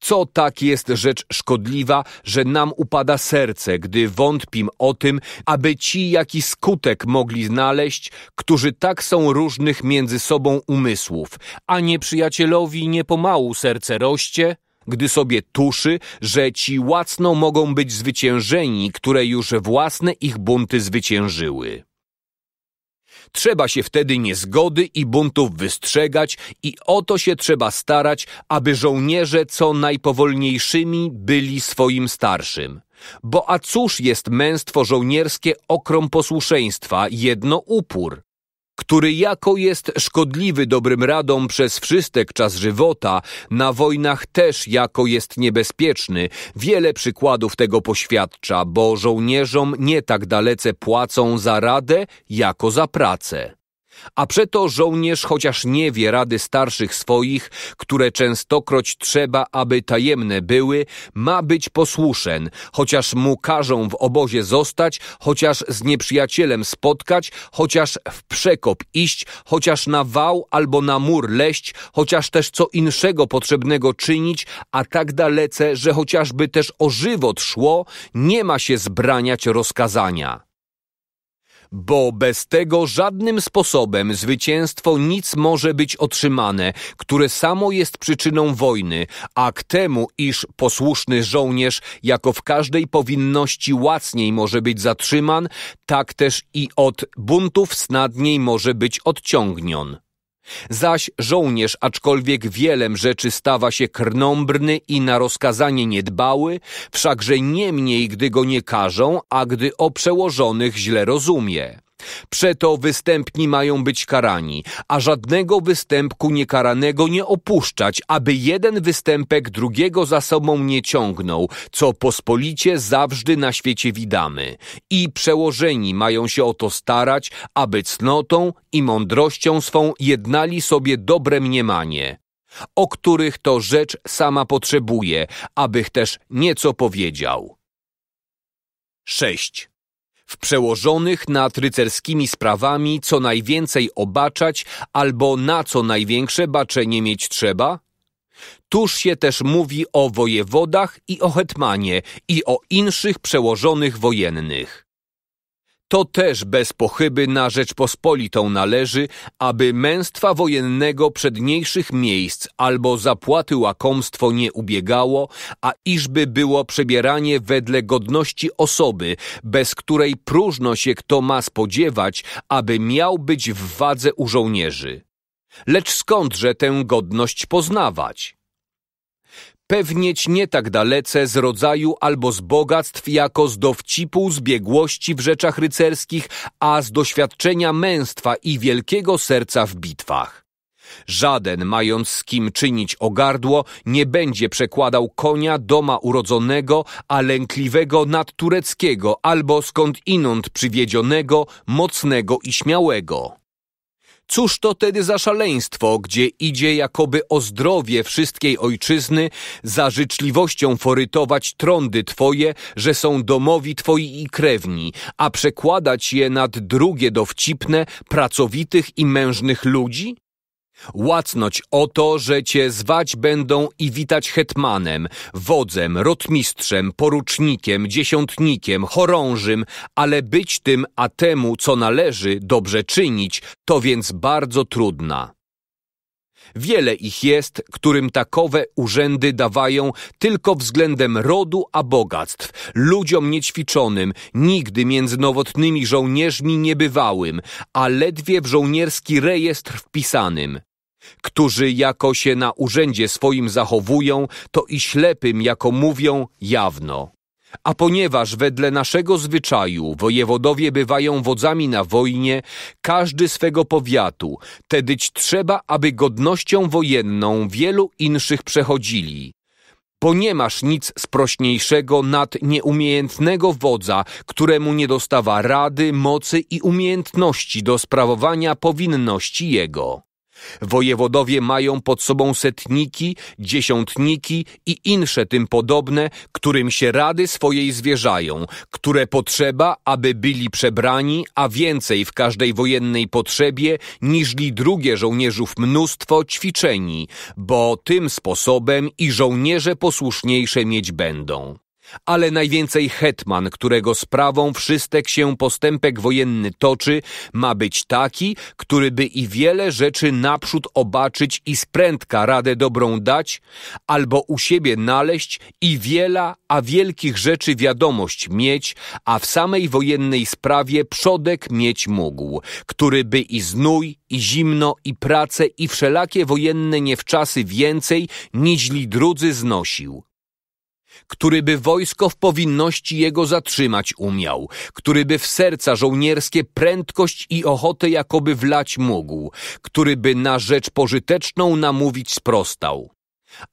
S2: Co tak jest rzecz szkodliwa, że nam upada serce, gdy wątpim o tym, aby ci jaki skutek mogli znaleźć, którzy tak są różnych między sobą umysłów, a nieprzyjacielowi nie pomału serce roście, gdy sobie tuszy, że ci łacno mogą być zwyciężeni, które już własne ich bunty zwyciężyły. Trzeba się wtedy niezgody i buntów wystrzegać i o to się trzeba starać, aby żołnierze co najpowolniejszymi byli swoim starszym. Bo a cóż jest męstwo żołnierskie okrom posłuszeństwa, jedno upór który jako jest szkodliwy dobrym radom przez wszystek czas żywota, na wojnach też jako jest niebezpieczny. Wiele przykładów tego poświadcza, bo żołnierzom nie tak dalece płacą za radę, jako za pracę. A przeto żołnierz, chociaż nie wie rady starszych swoich, które częstokroć trzeba, aby tajemne były, ma być posłuszen, chociaż mu każą w obozie zostać, chociaż z nieprzyjacielem spotkać, chociaż w przekop iść, chociaż na wał albo na mur leść, chociaż też co inszego potrzebnego czynić, a tak dalece, że chociażby też o żywot szło, nie ma się zbraniać rozkazania bo bez tego żadnym sposobem zwycięstwo nic może być otrzymane, które samo jest przyczyną wojny, a k temu, iż posłuszny żołnierz jako w każdej powinności łacniej może być zatrzyman, tak też i od buntów snadniej może być odciągnion. Zaś żołnierz, aczkolwiek wielem rzeczy stawa się krnąbrny i na rozkazanie niedbały, wszakże nie mniej, gdy go nie każą, a gdy o przełożonych źle rozumie. Przeto występni mają być karani, a żadnego występku niekaranego nie opuszczać, aby jeden występek drugiego za sobą nie ciągnął, co pospolicie zawsze na świecie widamy. I przełożeni mają się o to starać, aby cnotą i mądrością swą jednali sobie dobre mniemanie o których to rzecz sama potrzebuje, abych też nieco powiedział. 6 w przełożonych nad rycerskimi sprawami co najwięcej obaczać albo na co największe baczenie mieć trzeba? Tuż się też mówi o wojewodach i o hetmanie i o inszych przełożonych wojennych. To też bez pochyby na Rzeczpospolitą należy, aby męstwa wojennego przedniejszych miejsc albo zapłaty łakomstwo nie ubiegało, a iżby było przebieranie wedle godności osoby, bez której próżno się kto ma spodziewać, aby miał być w wadze u żołnierzy. Lecz skądże tę godność poznawać? Pewnieć nie tak dalece z rodzaju albo z bogactw, jako z dowcipu, zbiegłości w rzeczach rycerskich, a z doświadczenia męstwa i wielkiego serca w bitwach. Żaden, mając z kim czynić ogardło, nie będzie przekładał konia doma urodzonego, a lękliwego nadtureckiego, albo skąd inąd przywiedzionego, mocnego i śmiałego. Cóż to tedy za szaleństwo, gdzie idzie jakoby o zdrowie wszystkiej ojczyzny, za życzliwością forytować trądy twoje, że są domowi twoi i krewni, a przekładać je nad drugie dowcipne, pracowitych i mężnych ludzi? Łacnoć o to, że cię zwać będą i witać hetmanem, wodzem, rotmistrzem, porucznikiem, dziesiątnikiem, chorążym, ale być tym, a temu, co należy, dobrze czynić, to więc bardzo trudna. Wiele ich jest, którym takowe urzędy dawają tylko względem rodu a bogactw, ludziom niećwiczonym, nigdy między nowotnymi żołnierzmi niebywałym, a ledwie w żołnierski rejestr wpisanym którzy jako się na urzędzie swoim zachowują, to i ślepym jako mówią jawno. A ponieważ wedle naszego zwyczaju wojewodowie bywają wodzami na wojnie, każdy swego powiatu, tedyć trzeba, aby godnością wojenną wielu inszych przechodzili. Bo nie masz nic sprośniejszego nad nieumiejętnego wodza, któremu nie dostawa rady, mocy i umiejętności do sprawowania powinności jego. Wojewodowie mają pod sobą setniki, dziesiątniki i insze tym podobne, którym się rady swojej zwierzają, które potrzeba, aby byli przebrani, a więcej w każdej wojennej potrzebie, niżli drugie żołnierzów mnóstwo ćwiczeni, bo tym sposobem i żołnierze posłuszniejsze mieć będą ale najwięcej hetman, którego sprawą wszystek się postępek wojenny toczy, ma być taki, który by i wiele rzeczy naprzód obaczyć i sprędka radę dobrą dać, albo u siebie naleźć i wiela, a wielkich rzeczy wiadomość mieć, a w samej wojennej sprawie przodek mieć mógł, który by i znój, i zimno, i pracę, i wszelakie wojenne niewczasy więcej, niźli drudzy znosił który by wojsko w powinności jego zatrzymać umiał, który by w serca żołnierskie prędkość i ochotę jakoby wlać mógł, który by na rzecz pożyteczną namówić sprostał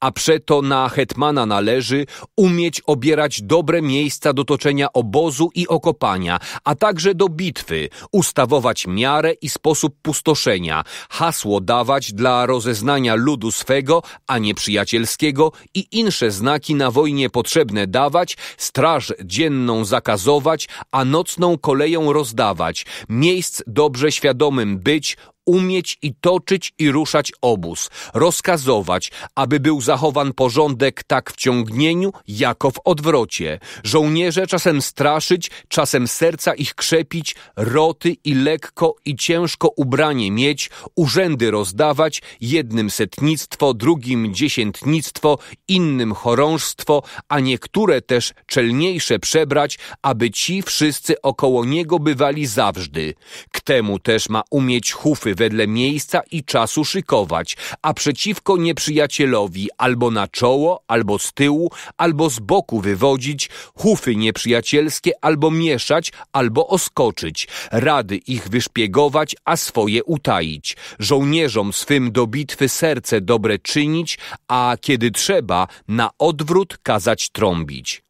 S2: a przeto na hetmana należy umieć obierać dobre miejsca do toczenia obozu i okopania, a także do bitwy, ustawować miarę i sposób pustoszenia, hasło dawać dla rozeznania ludu swego, a nieprzyjacielskiego i insze znaki na wojnie potrzebne dawać, straż dzienną zakazować, a nocną koleją rozdawać, miejsc dobrze świadomym być, umieć i toczyć i ruszać obóz, rozkazować, aby był zachowan porządek tak w ciągnieniu, jako w odwrocie. Żołnierze czasem straszyć, czasem serca ich krzepić, roty i lekko i ciężko ubranie mieć, urzędy rozdawać, jednym setnictwo, drugim dziesiętnictwo, innym chorążstwo, a niektóre też czelniejsze przebrać, aby ci wszyscy około niego bywali zawżdy. K temu też ma umieć hufy wedle miejsca i czasu szykować, a przeciwko nieprzyjacielowi albo na czoło, albo z tyłu, albo z boku wywodzić, hufy nieprzyjacielskie albo mieszać, albo oskoczyć, rady ich wyszpiegować, a swoje utaić, żołnierzom swym do bitwy serce dobre czynić, a kiedy trzeba, na odwrót kazać trąbić.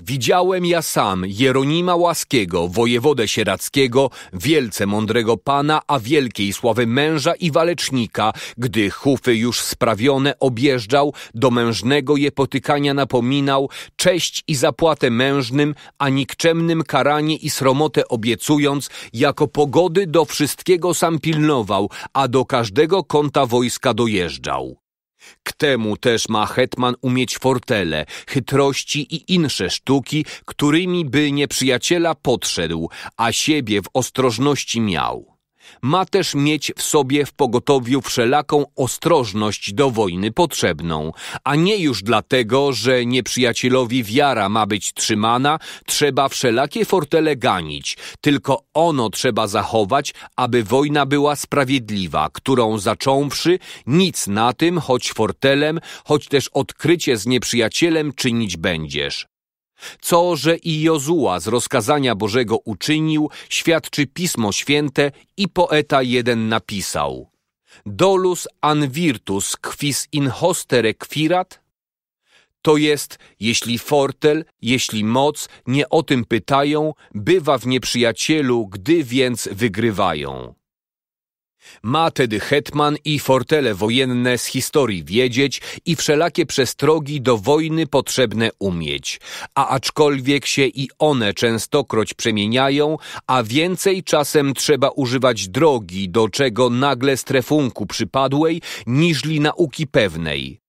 S2: Widziałem ja sam Jeronima Łaskiego, wojewodę sierackiego, wielce mądrego pana, a wielkiej sławy męża i walecznika, gdy chufy już sprawione objeżdżał, do mężnego je potykania napominał, cześć i zapłatę mężnym, a nikczemnym karanie i sromotę obiecując, jako pogody do wszystkiego sam pilnował, a do każdego kąta wojska dojeżdżał. K temu też ma hetman umieć fortele, chytrości i insze sztuki, którymi by nieprzyjaciela podszedł, a siebie w ostrożności miał ma też mieć w sobie w pogotowiu wszelaką ostrożność do wojny potrzebną, a nie już dlatego, że nieprzyjacielowi wiara ma być trzymana, trzeba wszelakie fortele ganić, tylko ono trzeba zachować, aby wojna była sprawiedliwa, którą zacząwszy, nic na tym, choć fortelem, choć też odkrycie z nieprzyjacielem czynić będziesz. Co, że i Jozua z rozkazania Bożego uczynił, świadczy Pismo Święte i poeta jeden napisał. Dolus an virtus quis in hoste requirat? To jest, jeśli fortel, jeśli moc nie o tym pytają, bywa w nieprzyjacielu, gdy więc wygrywają. Ma tedy hetman i fortele wojenne z historii wiedzieć i wszelakie przestrogi do wojny potrzebne umieć, a aczkolwiek się i one częstokroć przemieniają, a więcej czasem trzeba używać drogi, do czego nagle strefunku przypadłej, niżli nauki pewnej.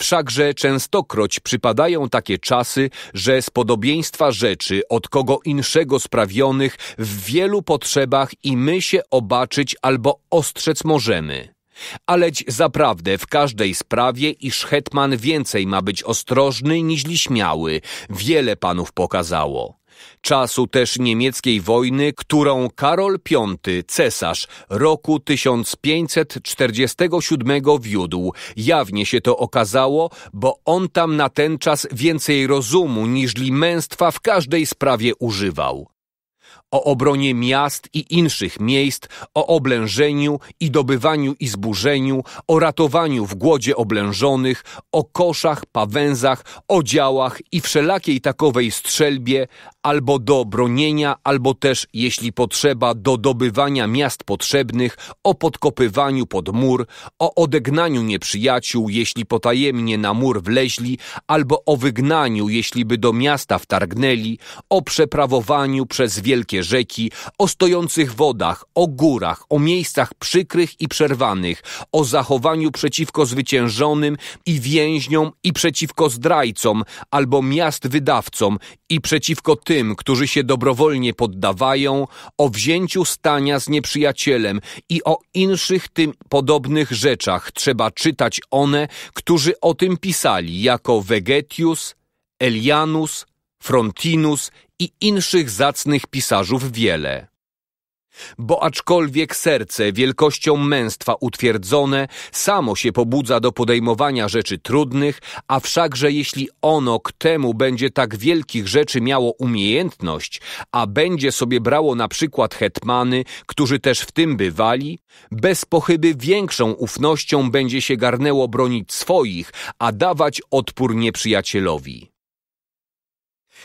S2: Wszakże częstokroć przypadają takie czasy, że z podobieństwa rzeczy od kogo inszego sprawionych w wielu potrzebach i my się obaczyć albo ostrzec możemy. Aleć zaprawdę w każdej sprawie, iż hetman więcej ma być ostrożny niż śmiały, wiele panów pokazało czasu też niemieckiej wojny, którą Karol V, cesarz, roku 1547 wiódł. Jawnie się to okazało, bo on tam na ten czas więcej rozumu niż męstwa w każdej sprawie używał o obronie miast i inszych miejsc, o oblężeniu i dobywaniu i zburzeniu, o ratowaniu w głodzie oblężonych, o koszach, pawęzach, o działach i wszelakiej takowej strzelbie, albo do bronienia, albo też, jeśli potrzeba, do dobywania miast potrzebnych, o podkopywaniu pod mur, o odegnaniu nieprzyjaciół, jeśli potajemnie na mur wleźli, albo o wygnaniu, jeśli by do miasta wtargnęli, o przeprawowaniu przez wielkie rzeki, o stojących wodach, o górach, o miejscach przykrych i przerwanych, o zachowaniu przeciwko zwyciężonym i więźniom i przeciwko zdrajcom, albo miast wydawcom i przeciwko tym, którzy się dobrowolnie poddawają, o wzięciu stania z nieprzyjacielem i o inszych tym podobnych rzeczach trzeba czytać one, którzy o tym pisali, jako Vegetius, Elianus, Frontinus i inszych zacnych pisarzów wiele. Bo aczkolwiek serce wielkością męstwa utwierdzone samo się pobudza do podejmowania rzeczy trudnych, a wszakże jeśli ono k temu będzie tak wielkich rzeczy miało umiejętność, a będzie sobie brało na przykład hetmany, którzy też w tym bywali, bez pochyby większą ufnością będzie się garnęło bronić swoich, a dawać odpór nieprzyjacielowi.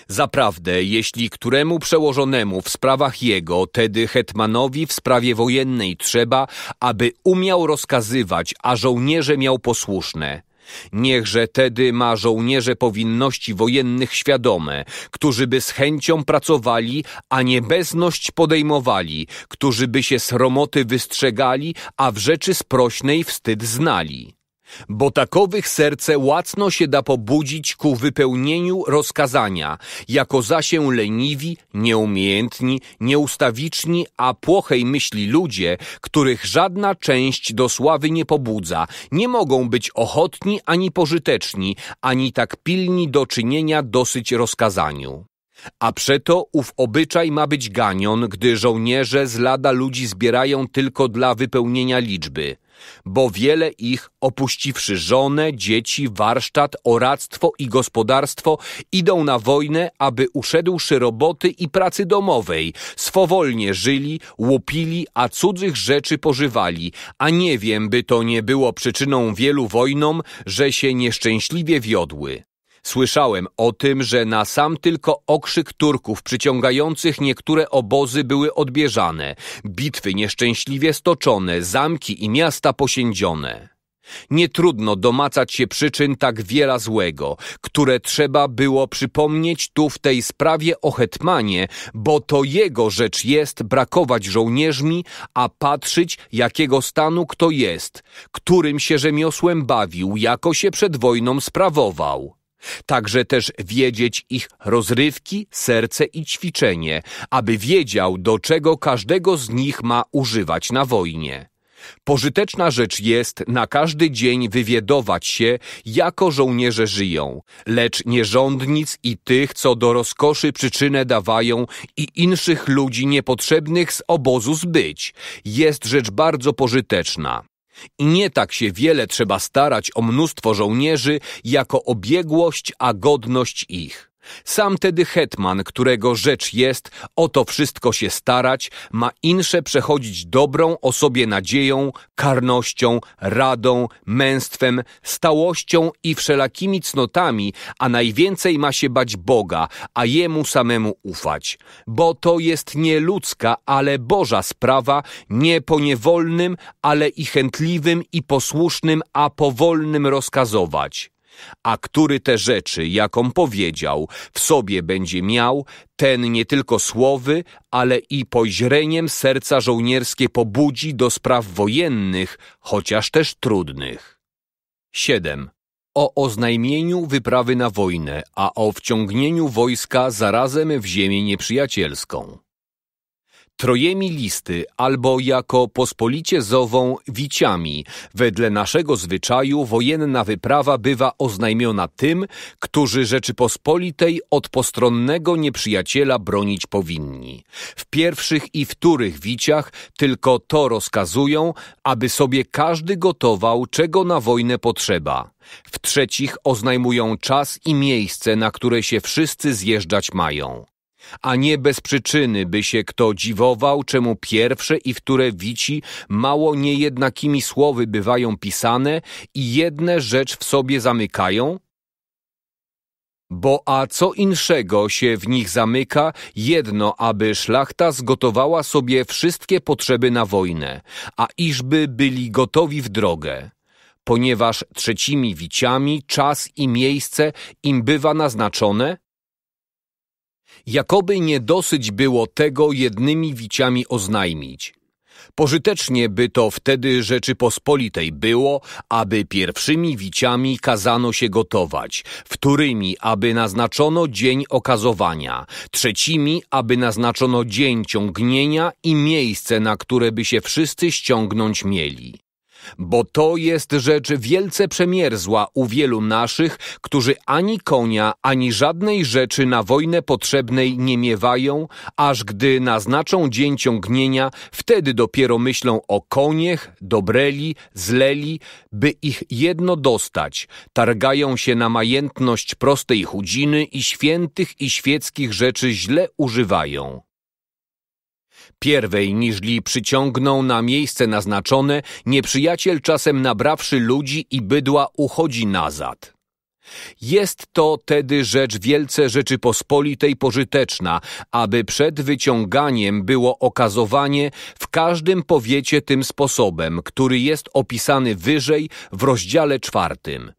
S2: Zaprawdę, jeśli któremu przełożonemu w sprawach jego, tedy hetmanowi w sprawie wojennej trzeba, aby umiał rozkazywać, a żołnierze miał posłuszne, Niechże tedy ma żołnierze powinności wojennych świadome, którzy by z chęcią pracowali, a nie bezność podejmowali, którzy by się sromoty wystrzegali, a w rzeczy sprośnej wstyd znali bo takowych serce łacno się da pobudzić ku wypełnieniu rozkazania, jako się leniwi, nieumiejętni, nieustawiczni, a płochej myśli ludzie, których żadna część do sławy nie pobudza, nie mogą być ochotni ani pożyteczni, ani tak pilni do czynienia dosyć rozkazaniu. A przeto ów obyczaj ma być ganion, gdy żołnierze z lada ludzi zbierają tylko dla wypełnienia liczby – bo wiele ich, opuściwszy żonę, dzieci, warsztat, oractwo i gospodarstwo, idą na wojnę, aby uszedłszy roboty i pracy domowej, swowolnie żyli, łupili, a cudzych rzeczy pożywali, a nie wiem, by to nie było przyczyną wielu wojnom, że się nieszczęśliwie wiodły. Słyszałem o tym, że na sam tylko okrzyk Turków przyciągających niektóre obozy były odbieżane, bitwy nieszczęśliwie stoczone, zamki i miasta posiędzione. Nie trudno domacać się przyczyn tak wiela złego, które trzeba było przypomnieć tu w tej sprawie o Hetmanie, bo to jego rzecz jest brakować żołnierzmi, a patrzyć, jakiego stanu kto jest, którym się rzemiosłem bawił, jako się przed wojną sprawował. Także też wiedzieć ich rozrywki, serce i ćwiczenie, aby wiedział, do czego każdego z nich ma używać na wojnie. Pożyteczna rzecz jest na każdy dzień wywiedować się, jako żołnierze żyją, lecz nierządnic i tych, co do rozkoszy przyczynę dawają i inszych ludzi niepotrzebnych z obozu zbyć, jest rzecz bardzo pożyteczna. I nie tak się wiele trzeba starać o mnóstwo żołnierzy, jako o biegłość, a godność ich. Sam tedy hetman, którego rzecz jest o to wszystko się starać, ma insze przechodzić dobrą o sobie nadzieją, karnością, radą, męstwem, stałością i wszelakimi cnotami, a najwięcej ma się bać Boga, a Jemu samemu ufać. Bo to jest nie ludzka, ale Boża sprawa, nie poniewolnym, ale i chętliwym i posłusznym, a powolnym rozkazować a który te rzeczy, jaką powiedział, w sobie będzie miał, ten nie tylko słowy, ale i poźreniem serca żołnierskie pobudzi do spraw wojennych, chociaż też trudnych. 7. O oznajmieniu wyprawy na wojnę, a o wciągnięciu wojska zarazem w ziemię nieprzyjacielską trojemi listy albo jako pospolicie zową wiciami. Wedle naszego zwyczaju wojenna wyprawa bywa oznajmiona tym, którzy Rzeczypospolitej od postronnego nieprzyjaciela bronić powinni. W pierwszych i wtórych wiciach tylko to rozkazują, aby sobie każdy gotował, czego na wojnę potrzeba. W trzecich oznajmują czas i miejsce, na które się wszyscy zjeżdżać mają a nie bez przyczyny by się kto dziwował, czemu pierwsze i wtóre wici mało niejednakimi słowy bywają pisane i jedne rzecz w sobie zamykają? Bo a co inszego się w nich zamyka, jedno, aby szlachta zgotowała sobie wszystkie potrzeby na wojnę, a iżby byli gotowi w drogę ponieważ trzecimi wiciami czas i miejsce im bywa naznaczone, Jakoby nie dosyć było tego jednymi wiciami oznajmić. Pożytecznie by to wtedy Rzeczypospolitej było, aby pierwszymi wiciami kazano się gotować, wtórymi, aby naznaczono dzień okazowania, trzecimi, aby naznaczono dzień ciągnienia i miejsce, na które by się wszyscy ściągnąć mieli bo to jest rzecz wielce przemierzła u wielu naszych, którzy ani konia, ani żadnej rzeczy na wojnę potrzebnej nie miewają, aż gdy naznaczą dzień ciągnienia, wtedy dopiero myślą o koniech, dobreli, zleli, by ich jedno dostać, targają się na majętność prostej chudziny i świętych i świeckich rzeczy źle używają pierwej niżli przyciągną na miejsce naznaczone, nieprzyjaciel czasem nabrawszy ludzi i bydła uchodzi nazad. Jest to tedy rzecz wielce Rzeczypospolitej pożyteczna, aby przed wyciąganiem było okazowanie w każdym powiecie tym sposobem, który jest opisany wyżej w rozdziale czwartym.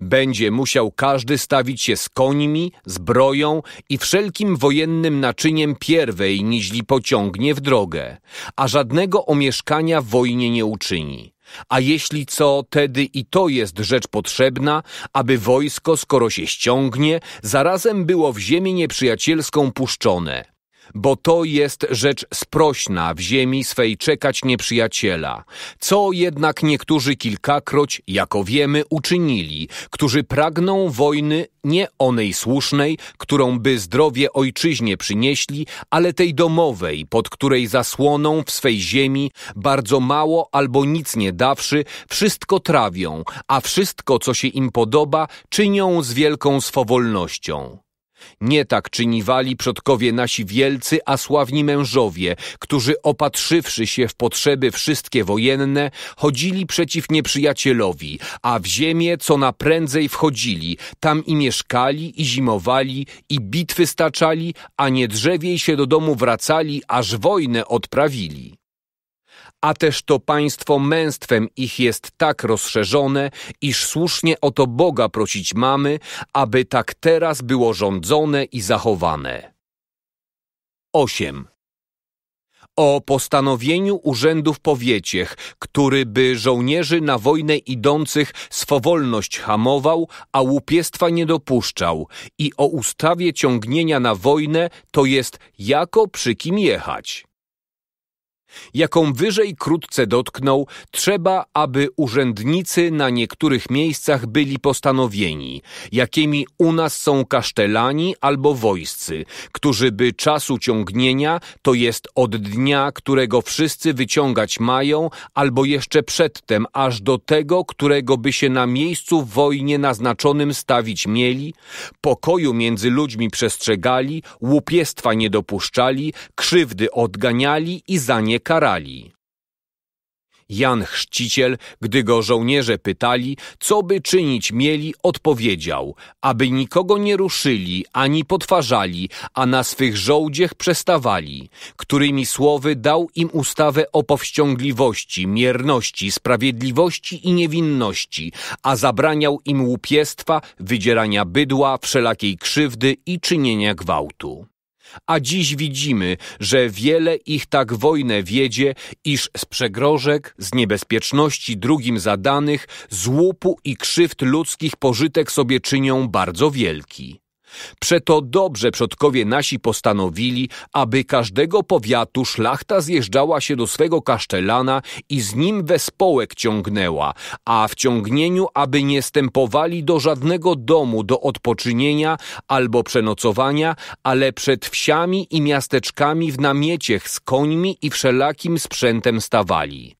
S2: Będzie musiał każdy stawić się z końmi, zbroją i wszelkim wojennym naczyniem pierwej, niźli pociągnie w drogę, a żadnego omieszkania wojnie nie uczyni. A jeśli co, tedy i to jest rzecz potrzebna, aby wojsko, skoro się ściągnie, zarazem było w ziemię nieprzyjacielską puszczone, bo to jest rzecz sprośna w ziemi swej czekać nieprzyjaciela. Co jednak niektórzy kilkakroć, jako wiemy, uczynili, którzy pragną wojny nie onej słusznej, którą by zdrowie ojczyźnie przynieśli, ale tej domowej, pod której zasłoną w swej ziemi, bardzo mało albo nic nie dawszy, wszystko trawią, a wszystko, co się im podoba, czynią z wielką swowolnością. Nie tak czyniwali przodkowie nasi wielcy, a sławni mężowie, którzy opatrzywszy się w potrzeby wszystkie wojenne, chodzili przeciw nieprzyjacielowi, a w ziemię co naprędzej wchodzili, tam i mieszkali, i zimowali, i bitwy staczali, a nie drzewiej się do domu wracali, aż wojnę odprawili a też to państwo męstwem ich jest tak rozszerzone, iż słusznie o to Boga prosić mamy, aby tak teraz było rządzone i zachowane. 8. O postanowieniu urzędów powieciech, który by żołnierzy na wojnę idących swowolność hamował, a łupiestwa nie dopuszczał i o ustawie ciągnienia na wojnę, to jest jako przy kim jechać jaką wyżej krótce dotknął, trzeba, aby urzędnicy na niektórych miejscach byli postanowieni, jakimi u nas są kasztelani albo wojscy, którzy by czasu ciągnienia, to jest od dnia, którego wszyscy wyciągać mają, albo jeszcze przedtem, aż do tego, którego by się na miejscu w wojnie naznaczonym stawić mieli, pokoju między ludźmi przestrzegali, łupiestwa nie dopuszczali, krzywdy odganiali i za nie karali. Jan Chrzciciel, gdy go żołnierze pytali, co by czynić mieli, odpowiedział, aby nikogo nie ruszyli, ani potwarzali, a na swych żołdziech przestawali, którymi słowy dał im ustawę o powściągliwości, mierności, sprawiedliwości i niewinności, a zabraniał im łupiestwa, wydzierania bydła, wszelakiej krzywdy i czynienia gwałtu. A dziś widzimy, że wiele ich tak wojnę wiedzie, iż z przegrożek, z niebezpieczności drugim zadanych, z łupu i krzywd ludzkich pożytek sobie czynią bardzo wielki. Przeto dobrze przodkowie nasi postanowili, aby każdego powiatu szlachta zjeżdżała się do swego kasztelana i z nim wespołek ciągnęła, a w ciągnieniu, aby nie stępowali do żadnego domu do odpoczynienia albo przenocowania, ale przed wsiami i miasteczkami w namieciech z końmi i wszelakim sprzętem stawali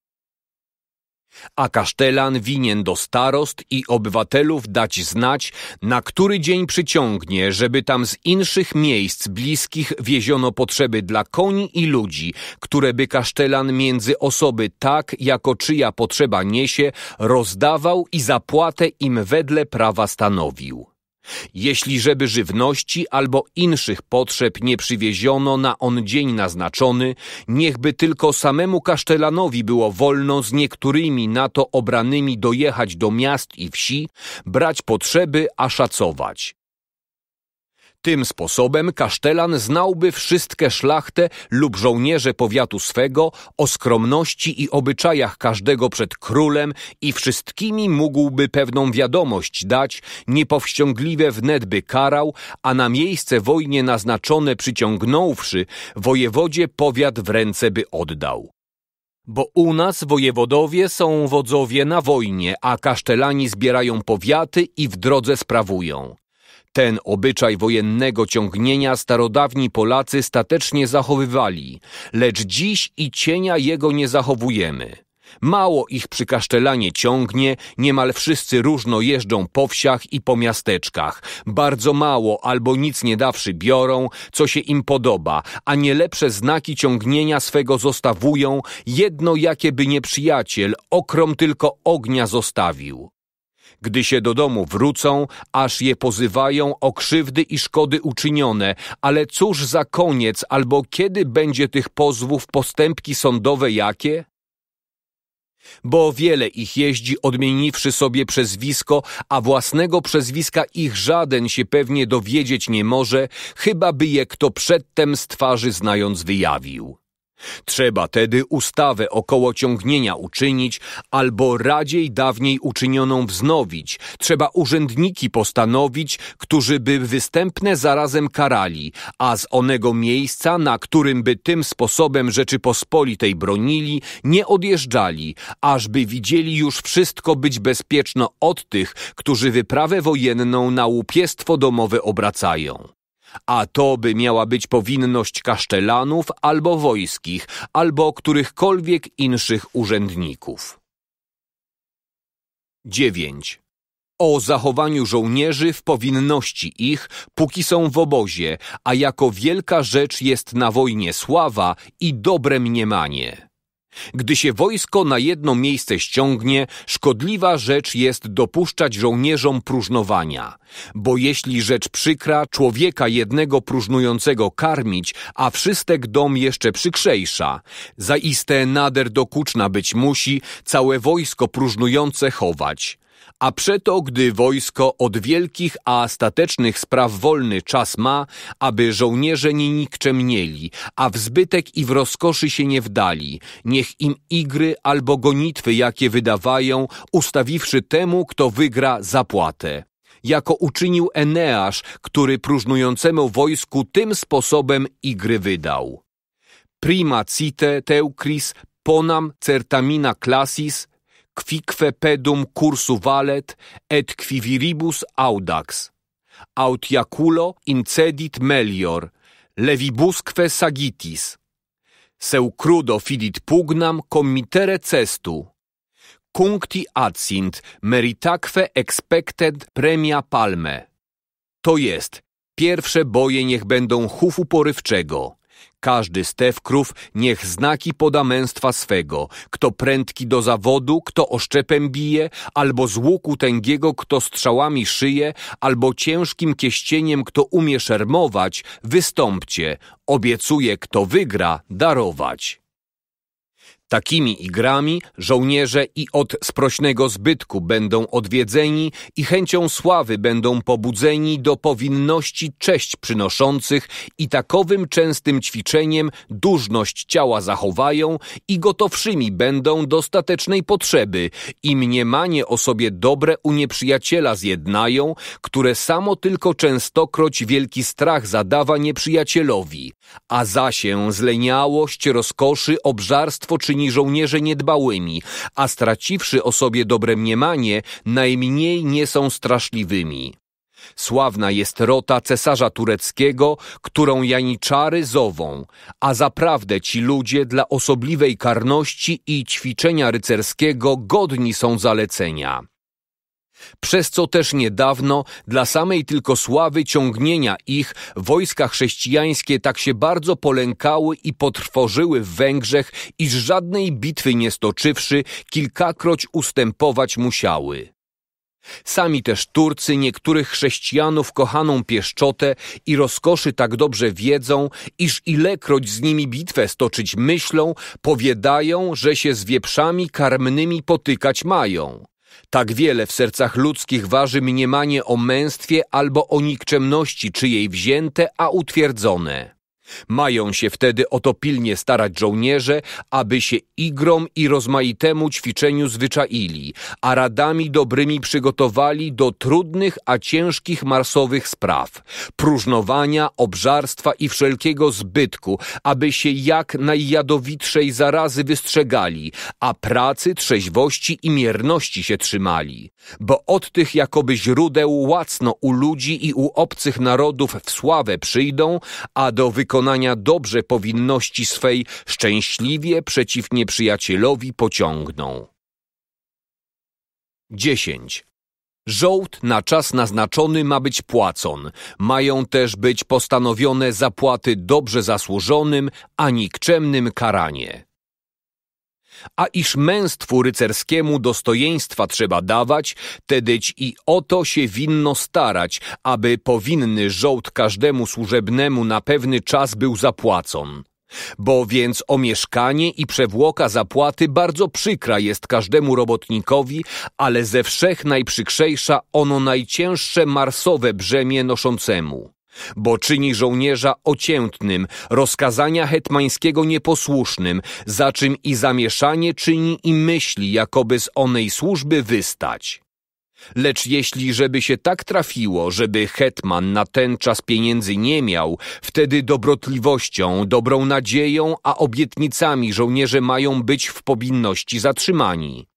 S2: a kasztelan winien do starost i obywatelów dać znać, na który dzień przyciągnie, żeby tam z inszych miejsc bliskich wieziono potrzeby dla koni i ludzi, które by kasztelan między osoby tak, jako czyja potrzeba niesie, rozdawał i zapłatę im wedle prawa stanowił. Jeśli żeby żywności albo inszych potrzeb nie przywieziono na on dzień naznaczony, niechby tylko samemu kasztelanowi było wolno z niektórymi na to obranymi dojechać do miast i wsi, brać potrzeby, a szacować. Tym sposobem kasztelan znałby wszystkie szlachtę lub żołnierze powiatu swego o skromności i obyczajach każdego przed królem i wszystkimi mógłby pewną wiadomość dać, niepowściągliwe wnet by karał, a na miejsce wojnie naznaczone przyciągnąwszy, wojewodzie powiat w ręce by oddał. Bo u nas wojewodowie są wodzowie na wojnie, a kasztelani zbierają powiaty i w drodze sprawują. Ten obyczaj wojennego ciągnienia starodawni Polacy statecznie zachowywali, lecz dziś i cienia jego nie zachowujemy. Mało ich przy kasztelanie ciągnie, niemal wszyscy różno jeżdżą po wsiach i po miasteczkach. Bardzo mało albo nic nie dawszy biorą, co się im podoba, a nie lepsze znaki ciągnienia swego zostawują, jedno jakie by nieprzyjaciel, okrom tylko ognia zostawił gdy się do domu wrócą, aż je pozywają o krzywdy i szkody uczynione, ale cóż za koniec albo kiedy będzie tych pozwów postępki sądowe jakie? Bo wiele ich jeździ, odmieniwszy sobie przezwisko, a własnego przezwiska ich żaden się pewnie dowiedzieć nie może, chyba by je kto przedtem z twarzy znając wyjawił. Trzeba tedy ustawę około ciągnienia uczynić, albo radziej dawniej uczynioną wznowić. Trzeba urzędniki postanowić, którzy by występne zarazem karali, a z onego miejsca, na którym by tym sposobem Rzeczypospolitej bronili, nie odjeżdżali, ażby widzieli już wszystko być bezpieczno od tych, którzy wyprawę wojenną na łupiestwo domowe obracają a to by miała być powinność kasztelanów albo wojskich, albo którychkolwiek inszych urzędników. 9. O zachowaniu żołnierzy w powinności ich, póki są w obozie, a jako wielka rzecz jest na wojnie sława i dobre mniemanie. Gdy się wojsko na jedno miejsce ściągnie, szkodliwa rzecz jest dopuszczać żołnierzom próżnowania. Bo jeśli rzecz przykra, człowieka jednego próżnującego karmić, a wszystek dom jeszcze przykrzejsza, zaiste nader dokuczna być musi, całe wojsko próżnujące chować. A przeto, gdy wojsko od wielkich a statecznych spraw wolny czas ma, aby żołnierze nie nikczemnieli, a w zbytek i w rozkoszy się nie wdali, niech im igry albo gonitwy, jakie wydawają, ustawiwszy temu, kto wygra zapłatę jako uczynił Eneasz, który próżnującemu wojsku tym sposobem igry wydał. prima cite teucris ponam certamina classis, quique pedum cursu valet, et qui viribus audax. Aut jaculo incedit melior, levibusque sagitis. Seu crudo fidit pugnam committere cestu. Cuncti adsint meritaque expected premia palme. To jest, pierwsze boje niech będą chufu porywczego. Każdy z tewkrów niech znaki poda męstwa swego, kto prędki do zawodu, kto oszczepem bije, albo z łuku tęgiego, kto strzałami szyje, albo ciężkim kieścieniem, kto umie szermować, wystąpcie, obiecuje, kto wygra, darować. Takimi igrami żołnierze i od sprośnego zbytku będą odwiedzeni i chęcią sławy będą pobudzeni do powinności cześć przynoszących i takowym częstym ćwiczeniem dużność ciała zachowają i gotowszymi będą do statecznej potrzeby. I mniemanie o sobie dobre u nieprzyjaciela zjednają, które samo tylko częstokroć wielki strach zadawa nieprzyjacielowi, a zasie zleniałość, rozkoszy, obżarstwo czyni czyni żołnierze niedbałymi, a straciwszy o sobie dobre mniemanie, najmniej nie są straszliwymi. Sławna jest rota cesarza tureckiego, którą janiczary zową, a zaprawdę ci ludzie dla osobliwej karności i ćwiczenia rycerskiego godni są zalecenia przez co też niedawno dla samej tylko sławy ciągnienia ich wojska chrześcijańskie tak się bardzo polękały i potrwożyły w Węgrzech, iż żadnej bitwy nie stoczywszy, kilkakroć ustępować musiały. Sami też Turcy niektórych chrześcijanów kochaną pieszczotę i rozkoszy tak dobrze wiedzą, iż ilekroć z nimi bitwę stoczyć myślą, powiedają, że się z wieprzami karmnymi potykać mają. Tak wiele w sercach ludzkich waży mniemanie o męstwie albo o nikczemności czyjej wzięte, a utwierdzone. Mają się wtedy o to pilnie starać żołnierze, aby się igrom i rozmaitemu ćwiczeniu zwyczaili, a radami dobrymi przygotowali do trudnych, a ciężkich marsowych spraw, próżnowania, obżarstwa i wszelkiego zbytku, aby się jak najjadowitszej zarazy wystrzegali, a pracy, trzeźwości i mierności się trzymali. Bo od tych jakoby źródeł łacno u ludzi i u obcych narodów w sławę przyjdą, a do wykonania wykonania dobrze powinności swej szczęśliwie przeciw nieprzyjacielowi pociągną. 10. Żołd na czas naznaczony ma być płacon. Mają też być postanowione zapłaty dobrze zasłużonym, a nikczemnym karanie a iż męstwu rycerskiemu dostojeństwa trzeba dawać, tedyć i o to się winno starać, aby powinny żołd każdemu służebnemu na pewny czas był zapłacon. Bo więc o mieszkanie i przewłoka zapłaty bardzo przykra jest każdemu robotnikowi, ale ze wszech najprzykrzejsza ono najcięższe marsowe brzemię noszącemu bo czyni żołnierza ociętnym, rozkazania hetmańskiego nieposłusznym, za czym i zamieszanie czyni i myśli, jakoby z onej służby wystać. Lecz jeśli żeby się tak trafiło, żeby hetman na ten czas pieniędzy nie miał, wtedy dobrotliwością, dobrą nadzieją, a obietnicami żołnierze mają być w powinności zatrzymani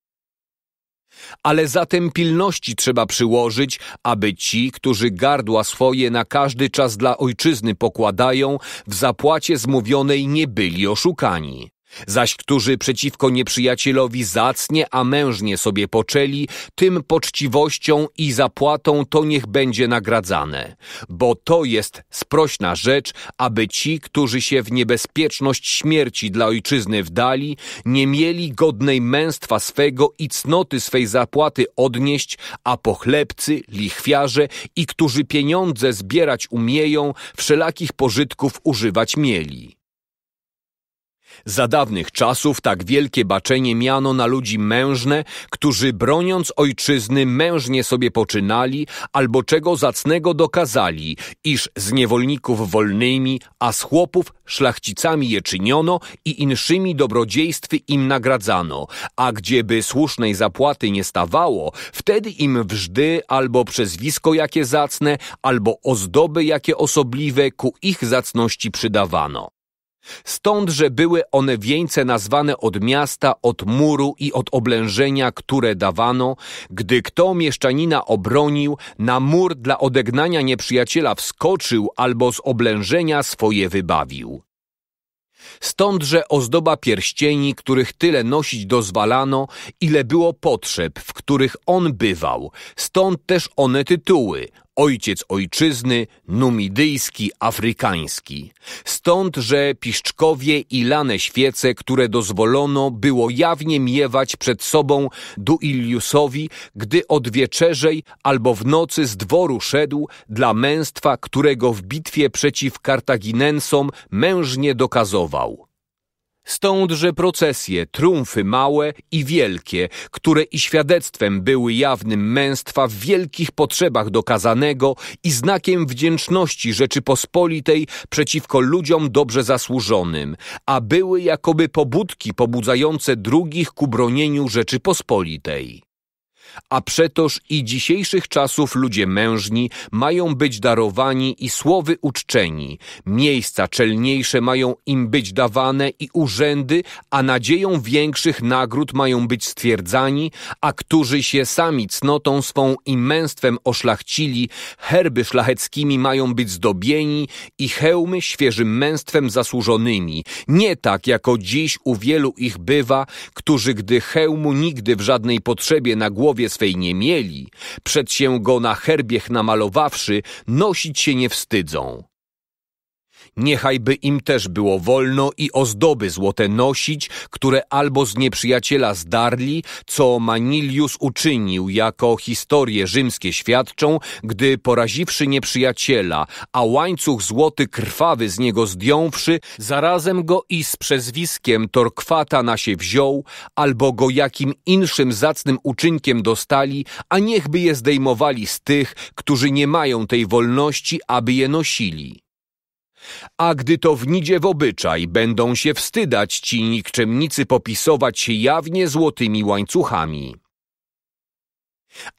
S2: ale zatem pilności trzeba przyłożyć, aby ci, którzy gardła swoje na każdy czas dla ojczyzny pokładają, w zapłacie zmówionej nie byli oszukani. Zaś którzy przeciwko nieprzyjacielowi zacnie, a mężnie sobie poczęli, tym poczciwością i zapłatą to niech będzie nagradzane. Bo to jest sprośna rzecz, aby ci, którzy się w niebezpieczność śmierci dla ojczyzny wdali, nie mieli godnej męstwa swego i cnoty swej zapłaty odnieść, a pochlebcy, lichwiarze i którzy pieniądze zbierać umieją, wszelakich pożytków używać mieli. Za dawnych czasów tak wielkie baczenie miano na ludzi mężne, którzy broniąc ojczyzny mężnie sobie poczynali, albo czego zacnego dokazali, iż z niewolników wolnymi, a z chłopów szlachcicami je czyniono i inszymi dobrodziejstwy im nagradzano, a gdzieby słusznej zapłaty nie stawało, wtedy im wżdy albo przezwisko jakie zacne, albo ozdoby jakie osobliwe ku ich zacności przydawano. Stąd, że były one wieńce nazwane od miasta, od muru i od oblężenia, które dawano, gdy kto mieszczanina obronił, na mur dla odegnania nieprzyjaciela wskoczył albo z oblężenia swoje wybawił. Stądże ozdoba pierścieni, których tyle nosić dozwalano, ile było potrzeb, w których on bywał. Stąd też one tytuły ojciec ojczyzny, numidyjski, afrykański. Stąd, że piszczkowie i lane świece, które dozwolono było jawnie miewać przed sobą Duiliusowi, gdy od wieczerzej albo w nocy z dworu szedł dla męstwa, którego w bitwie przeciw Kartaginensom mężnie dokazował. Stądże procesje, triumfy małe i wielkie, które i świadectwem były jawnym męstwa w wielkich potrzebach dokazanego i znakiem wdzięczności Rzeczypospolitej przeciwko ludziom dobrze zasłużonym, a były jakoby pobudki pobudzające drugich ku bronieniu Rzeczypospolitej. A przetoż i dzisiejszych czasów ludzie mężni mają być darowani i słowy uczczeni, miejsca czelniejsze mają im być dawane i urzędy, a nadzieją większych nagród mają być stwierdzani, a którzy się sami cnotą swą i męstwem oszlachcili, herby szlacheckimi mają być zdobieni i hełmy świeżym męstwem zasłużonymi, nie tak jako dziś u wielu ich bywa, którzy gdy hełmu nigdy w żadnej potrzebie na głowie głowie swej nie mieli, przed się go na herbiech namalowawszy, nosić się nie wstydzą. Niechajby im też było wolno i ozdoby złote nosić, które albo z nieprzyjaciela zdarli, co Manilius uczynił, jako historie rzymskie świadczą, gdy poraziwszy nieprzyjaciela, a łańcuch złoty krwawy z niego zdjąwszy, zarazem go i z przezwiskiem Torkwata na się wziął, albo go jakim inszym zacnym uczynkiem dostali, a niechby je zdejmowali z tych, którzy nie mają tej wolności, aby je nosili. A gdy to wnidzie w obyczaj, będą się wstydać ci nikczemnicy popisować się jawnie złotymi łańcuchami.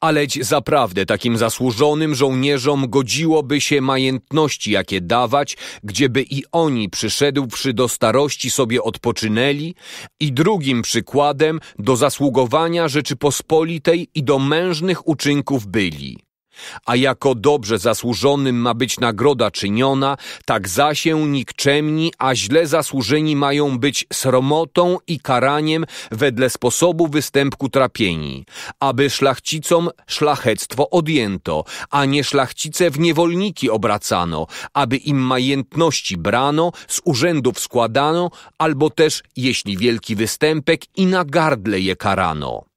S2: Aleć zaprawdę takim zasłużonym żołnierzom godziłoby się majętności jakie dawać, gdzieby i oni przyszedłszy do starości sobie odpoczynęli i drugim przykładem do zasługowania Rzeczypospolitej i do mężnych uczynków byli. A jako dobrze zasłużonym ma być nagroda czyniona, tak zasię nikczemni, a źle zasłużeni mają być sromotą i karaniem wedle sposobu występku trapieni, aby szlachcicom szlachectwo odjęto, a nie szlachcice w niewolniki obracano, aby im majętności brano, z urzędów składano, albo też, jeśli wielki występek, i na gardle je karano.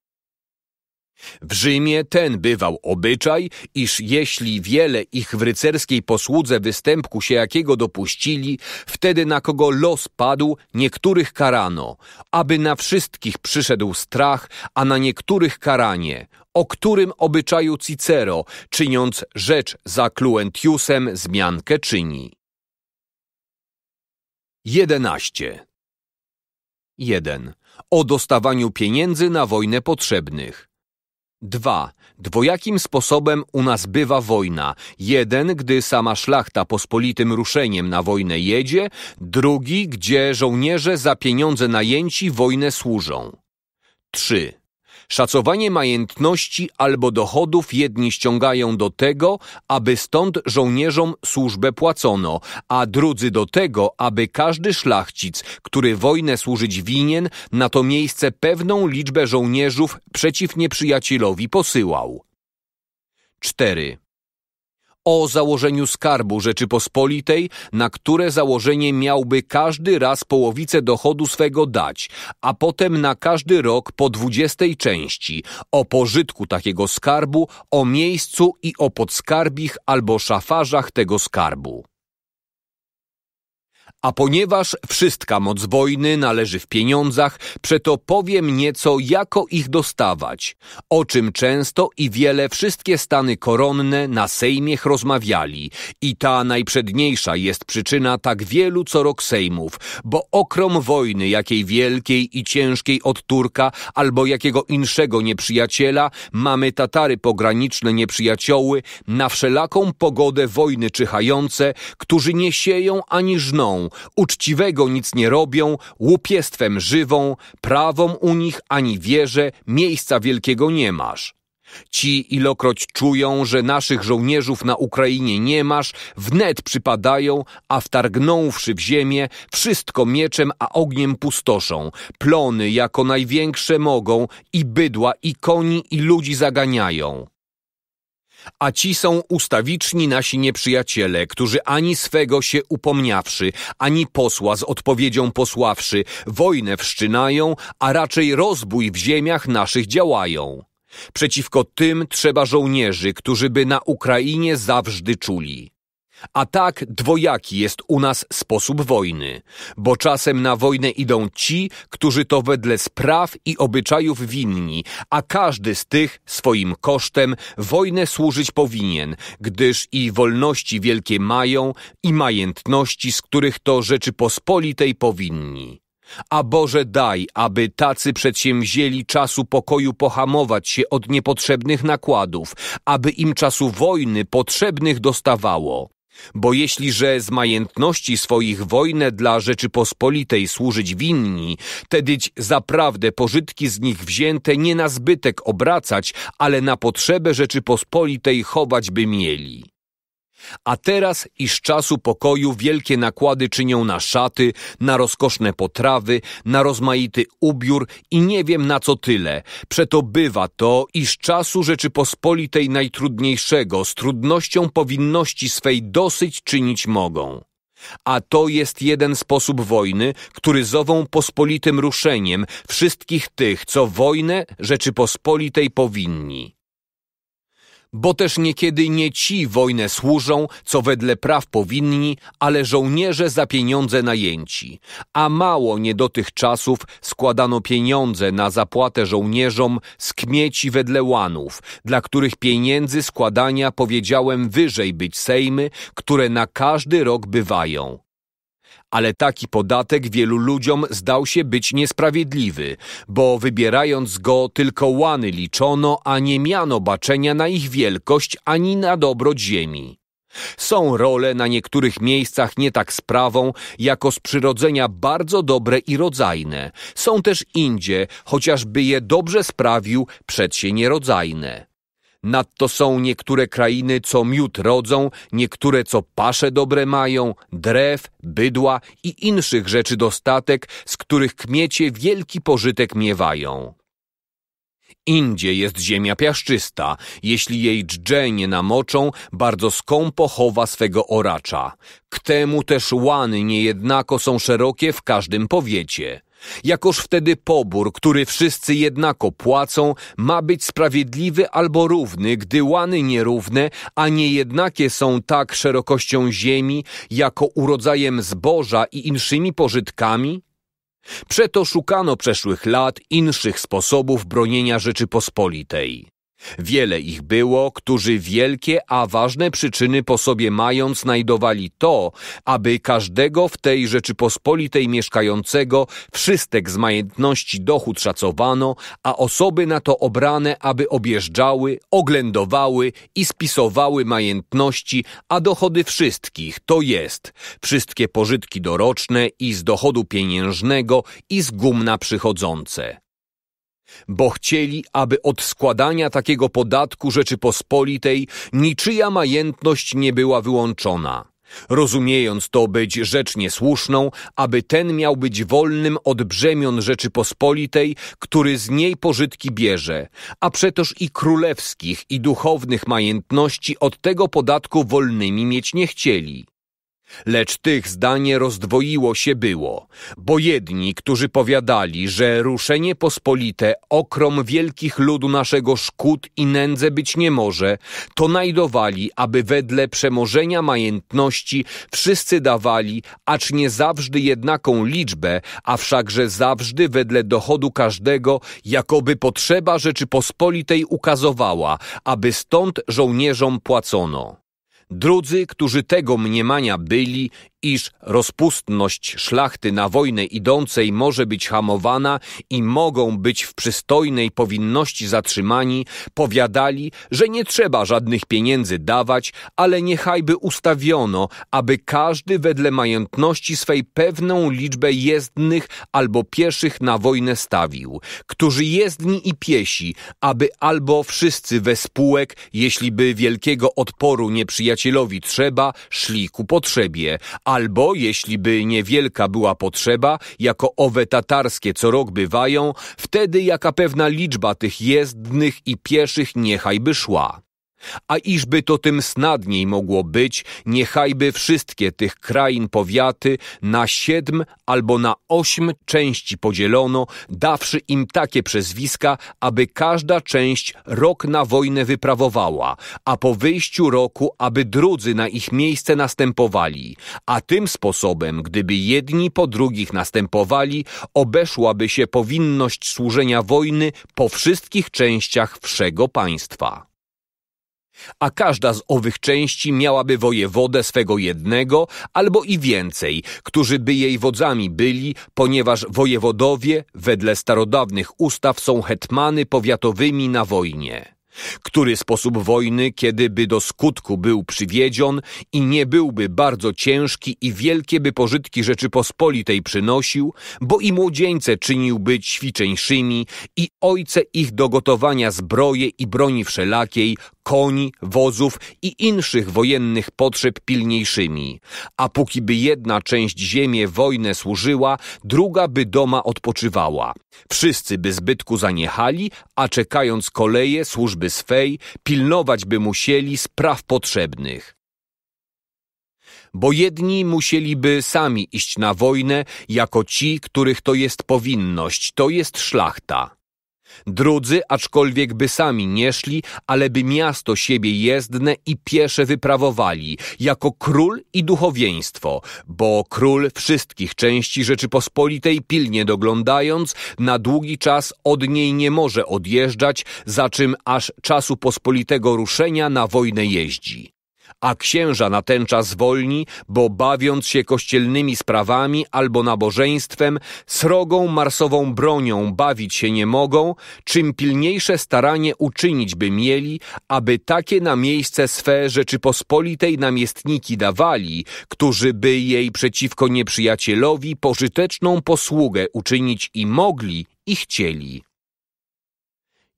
S2: W Rzymie ten bywał obyczaj, iż jeśli wiele ich w rycerskiej posłudze występku się jakiego dopuścili, wtedy na kogo los padł, niektórych karano, aby na wszystkich przyszedł strach, a na niektórych karanie, o którym obyczaju Cicero, czyniąc rzecz za Cluentiusem, zmiankę czyni. 11. 1. O dostawaniu pieniędzy na wojnę potrzebnych. Dwa. Dwojakim sposobem u nas bywa wojna. Jeden, gdy sama szlachta pospolitym ruszeniem na wojnę jedzie, drugi, gdzie żołnierze za pieniądze najęci wojnę służą. Trzy. Szacowanie majętności albo dochodów jedni ściągają do tego, aby stąd żołnierzom służbę płacono, a drudzy do tego, aby każdy szlachcic, który wojnę służyć winien, na to miejsce pewną liczbę żołnierzów przeciw nieprzyjacielowi posyłał. 4 o założeniu skarbu Rzeczypospolitej, na które założenie miałby każdy raz połowicę dochodu swego dać, a potem na każdy rok po dwudziestej części, o pożytku takiego skarbu, o miejscu i o podskarbich albo szafarzach tego skarbu. A ponieważ wszystka moc wojny należy w pieniądzach, przeto powiem nieco, jako ich dostawać, o czym często i wiele wszystkie stany koronne na sejmiech rozmawiali. I ta najprzedniejsza jest przyczyna tak wielu co rok sejmów, bo okrom wojny jakiej wielkiej i ciężkiej od Turka albo jakiego inszego nieprzyjaciela mamy Tatary pograniczne nieprzyjacioły na wszelaką pogodę wojny czyhające, którzy nie sieją ani żną, uczciwego nic nie robią, łupiestwem żywą, prawom u nich ani wierze, miejsca wielkiego nie masz. Ci, ilokroć czują, że naszych żołnierzów na Ukrainie nie masz, wnet przypadają, a wtargnąwszy w ziemię, wszystko mieczem a ogniem pustoszą. Plony jako największe mogą i bydła, i koni, i ludzi zaganiają. A ci są ustawiczni nasi nieprzyjaciele, którzy ani swego się upomniawszy, ani posła z odpowiedzią posławszy, wojnę wszczynają, a raczej rozbój w ziemiach naszych działają. Przeciwko tym trzeba żołnierzy, którzy by na Ukrainie zawsze czuli. A tak dwojaki jest u nas sposób wojny, bo czasem na wojnę idą ci, którzy to wedle spraw i obyczajów winni, a każdy z tych swoim kosztem wojnę służyć powinien, gdyż i wolności wielkie mają i majętności, z których to Rzeczypospolitej powinni. A Boże daj, aby tacy przedsięwzięli czasu pokoju pohamować się od niepotrzebnych nakładów, aby im czasu wojny potrzebnych dostawało. Bo jeśli że z majętności swoich wojnę dla Rzeczypospolitej służyć winni, tedyć zaprawdę pożytki z nich wzięte nie na zbytek obracać, ale na potrzebę Rzeczypospolitej chować by mieli. A teraz i z czasu pokoju wielkie nakłady czynią na szaty, na rozkoszne potrawy, na rozmaity ubiór i nie wiem na co tyle. Przeto bywa to, iż czasu Rzeczypospolitej najtrudniejszego z trudnością powinności swej dosyć czynić mogą. A to jest jeden sposób wojny, który zową pospolitym ruszeniem wszystkich tych, co wojnę Rzeczypospolitej powinni bo też niekiedy nie ci wojnę służą, co wedle praw powinni, ale żołnierze za pieniądze najęci. A mało nie do tych czasów składano pieniądze na zapłatę żołnierzom z kmieci wedle łanów, dla których pieniędzy składania powiedziałem wyżej być sejmy, które na każdy rok bywają. Ale taki podatek wielu ludziom zdał się być niesprawiedliwy, bo wybierając go tylko łany liczono, a nie miano baczenia na ich wielkość ani na dobroć ziemi. Są role na niektórych miejscach nie tak sprawą, jako z przyrodzenia bardzo dobre i rodzajne. Są też indzie, chociażby je dobrze sprawił, przed się nierodzajne. Nadto są niektóre krainy, co miód rodzą, niektóre, co pasze dobre mają, drew, bydła i inszych rzeczy dostatek, z których kmiecie wielki pożytek miewają. Indzie jest ziemia piaszczysta, jeśli jej dżdże nie namoczą, bardzo skąpo chowa swego oracza. K temu też łany niejednako są szerokie w każdym powiecie. Jakoż wtedy pobór, który wszyscy jednako płacą, ma być sprawiedliwy albo równy, gdy łany nierówne, a niejednakie są tak szerokością ziemi, jako urodzajem zboża i inszymi pożytkami? Przeto szukano przeszłych lat inszych sposobów bronienia Rzeczypospolitej. Wiele ich było, którzy wielkie, a ważne przyczyny po sobie mając znajdowali to, aby każdego w tej Rzeczypospolitej mieszkającego wszystek z majątności dochód szacowano, a osoby na to obrane, aby objeżdżały, oględowały i spisowały majątności, a dochody wszystkich, to jest wszystkie pożytki doroczne i z dochodu pieniężnego i z gumna przychodzące bo chcieli, aby od składania takiego podatku Rzeczypospolitej niczyja majętność nie była wyłączona. Rozumiejąc to być rzecz niesłuszną, aby ten miał być wolnym od brzemion Rzeczypospolitej, który z niej pożytki bierze, a przetoż i królewskich i duchownych majętności od tego podatku wolnymi mieć nie chcieli. Lecz tych zdanie rozdwoiło się było, bo jedni, którzy powiadali, że ruszenie pospolite okrom wielkich ludu naszego szkód i nędze być nie może, to najdowali, aby wedle przemożenia majętności wszyscy dawali, acz nie zawsze jednaką liczbę, a wszakże zawsze wedle dochodu każdego, jakoby potrzeba Rzeczypospolitej ukazowała, aby stąd żołnierzom płacono. Drudzy, którzy tego mniemania byli iż rozpustność szlachty na wojnę idącej może być hamowana i mogą być w przystojnej powinności zatrzymani, powiadali, że nie trzeba żadnych pieniędzy dawać, ale niechajby ustawiono, aby każdy wedle majątności swej pewną liczbę jezdnych albo pieszych na wojnę stawił, którzy jezdni i piesi, aby albo wszyscy we spółek, jeśli by wielkiego odporu nieprzyjacielowi trzeba, szli ku potrzebie, albo jeśli by niewielka była potrzeba, jako owe tatarskie co rok bywają, wtedy jaka pewna liczba tych jezdnych i pieszych niechaj by szła. A iżby to tym snadniej mogło być, niechajby wszystkie tych krain powiaty na siedm albo na ośm części podzielono, dawszy im takie przezwiska, aby każda część rok na wojnę wyprawowała, a po wyjściu roku, aby drudzy na ich miejsce następowali. A tym sposobem, gdyby jedni po drugich następowali, obeszłaby się powinność służenia wojny po wszystkich częściach wszego państwa a każda z owych części miałaby wojewodę swego jednego albo i więcej, którzy by jej wodzami byli, ponieważ wojewodowie wedle starodawnych ustaw są hetmany powiatowymi na wojnie. Który sposób wojny, kiedy by do skutku był przywiedzion i nie byłby bardzo ciężki i wielkie by pożytki Rzeczypospolitej przynosił, bo i młodzieńce czyniłby ćwiczeńszymi i ojce ich do gotowania zbroje i broni wszelakiej, koni, wozów i inszych wojennych potrzeb pilniejszymi. A póki by jedna część ziemię wojnę służyła, druga by doma odpoczywała. Wszyscy by zbytku zaniechali, a czekając koleje służby swej, pilnować by musieli spraw potrzebnych bo jedni musieliby sami iść na wojnę jako ci, których to jest powinność, to jest szlachta. Drudzy, aczkolwiek by sami nie szli, ale by miasto siebie jezdne i piesze wyprawowali, jako król i duchowieństwo, bo król wszystkich części Rzeczypospolitej pilnie doglądając, na długi czas od niej nie może odjeżdżać, za czym aż czasu pospolitego ruszenia na wojnę jeździ a księża na ten czas wolni, bo bawiąc się kościelnymi sprawami albo nabożeństwem, srogą marsową bronią bawić się nie mogą, czym pilniejsze staranie uczynić by mieli, aby takie na miejsce swe Rzeczypospolitej namiestniki dawali, którzy by jej przeciwko nieprzyjacielowi pożyteczną posługę uczynić i mogli i chcieli.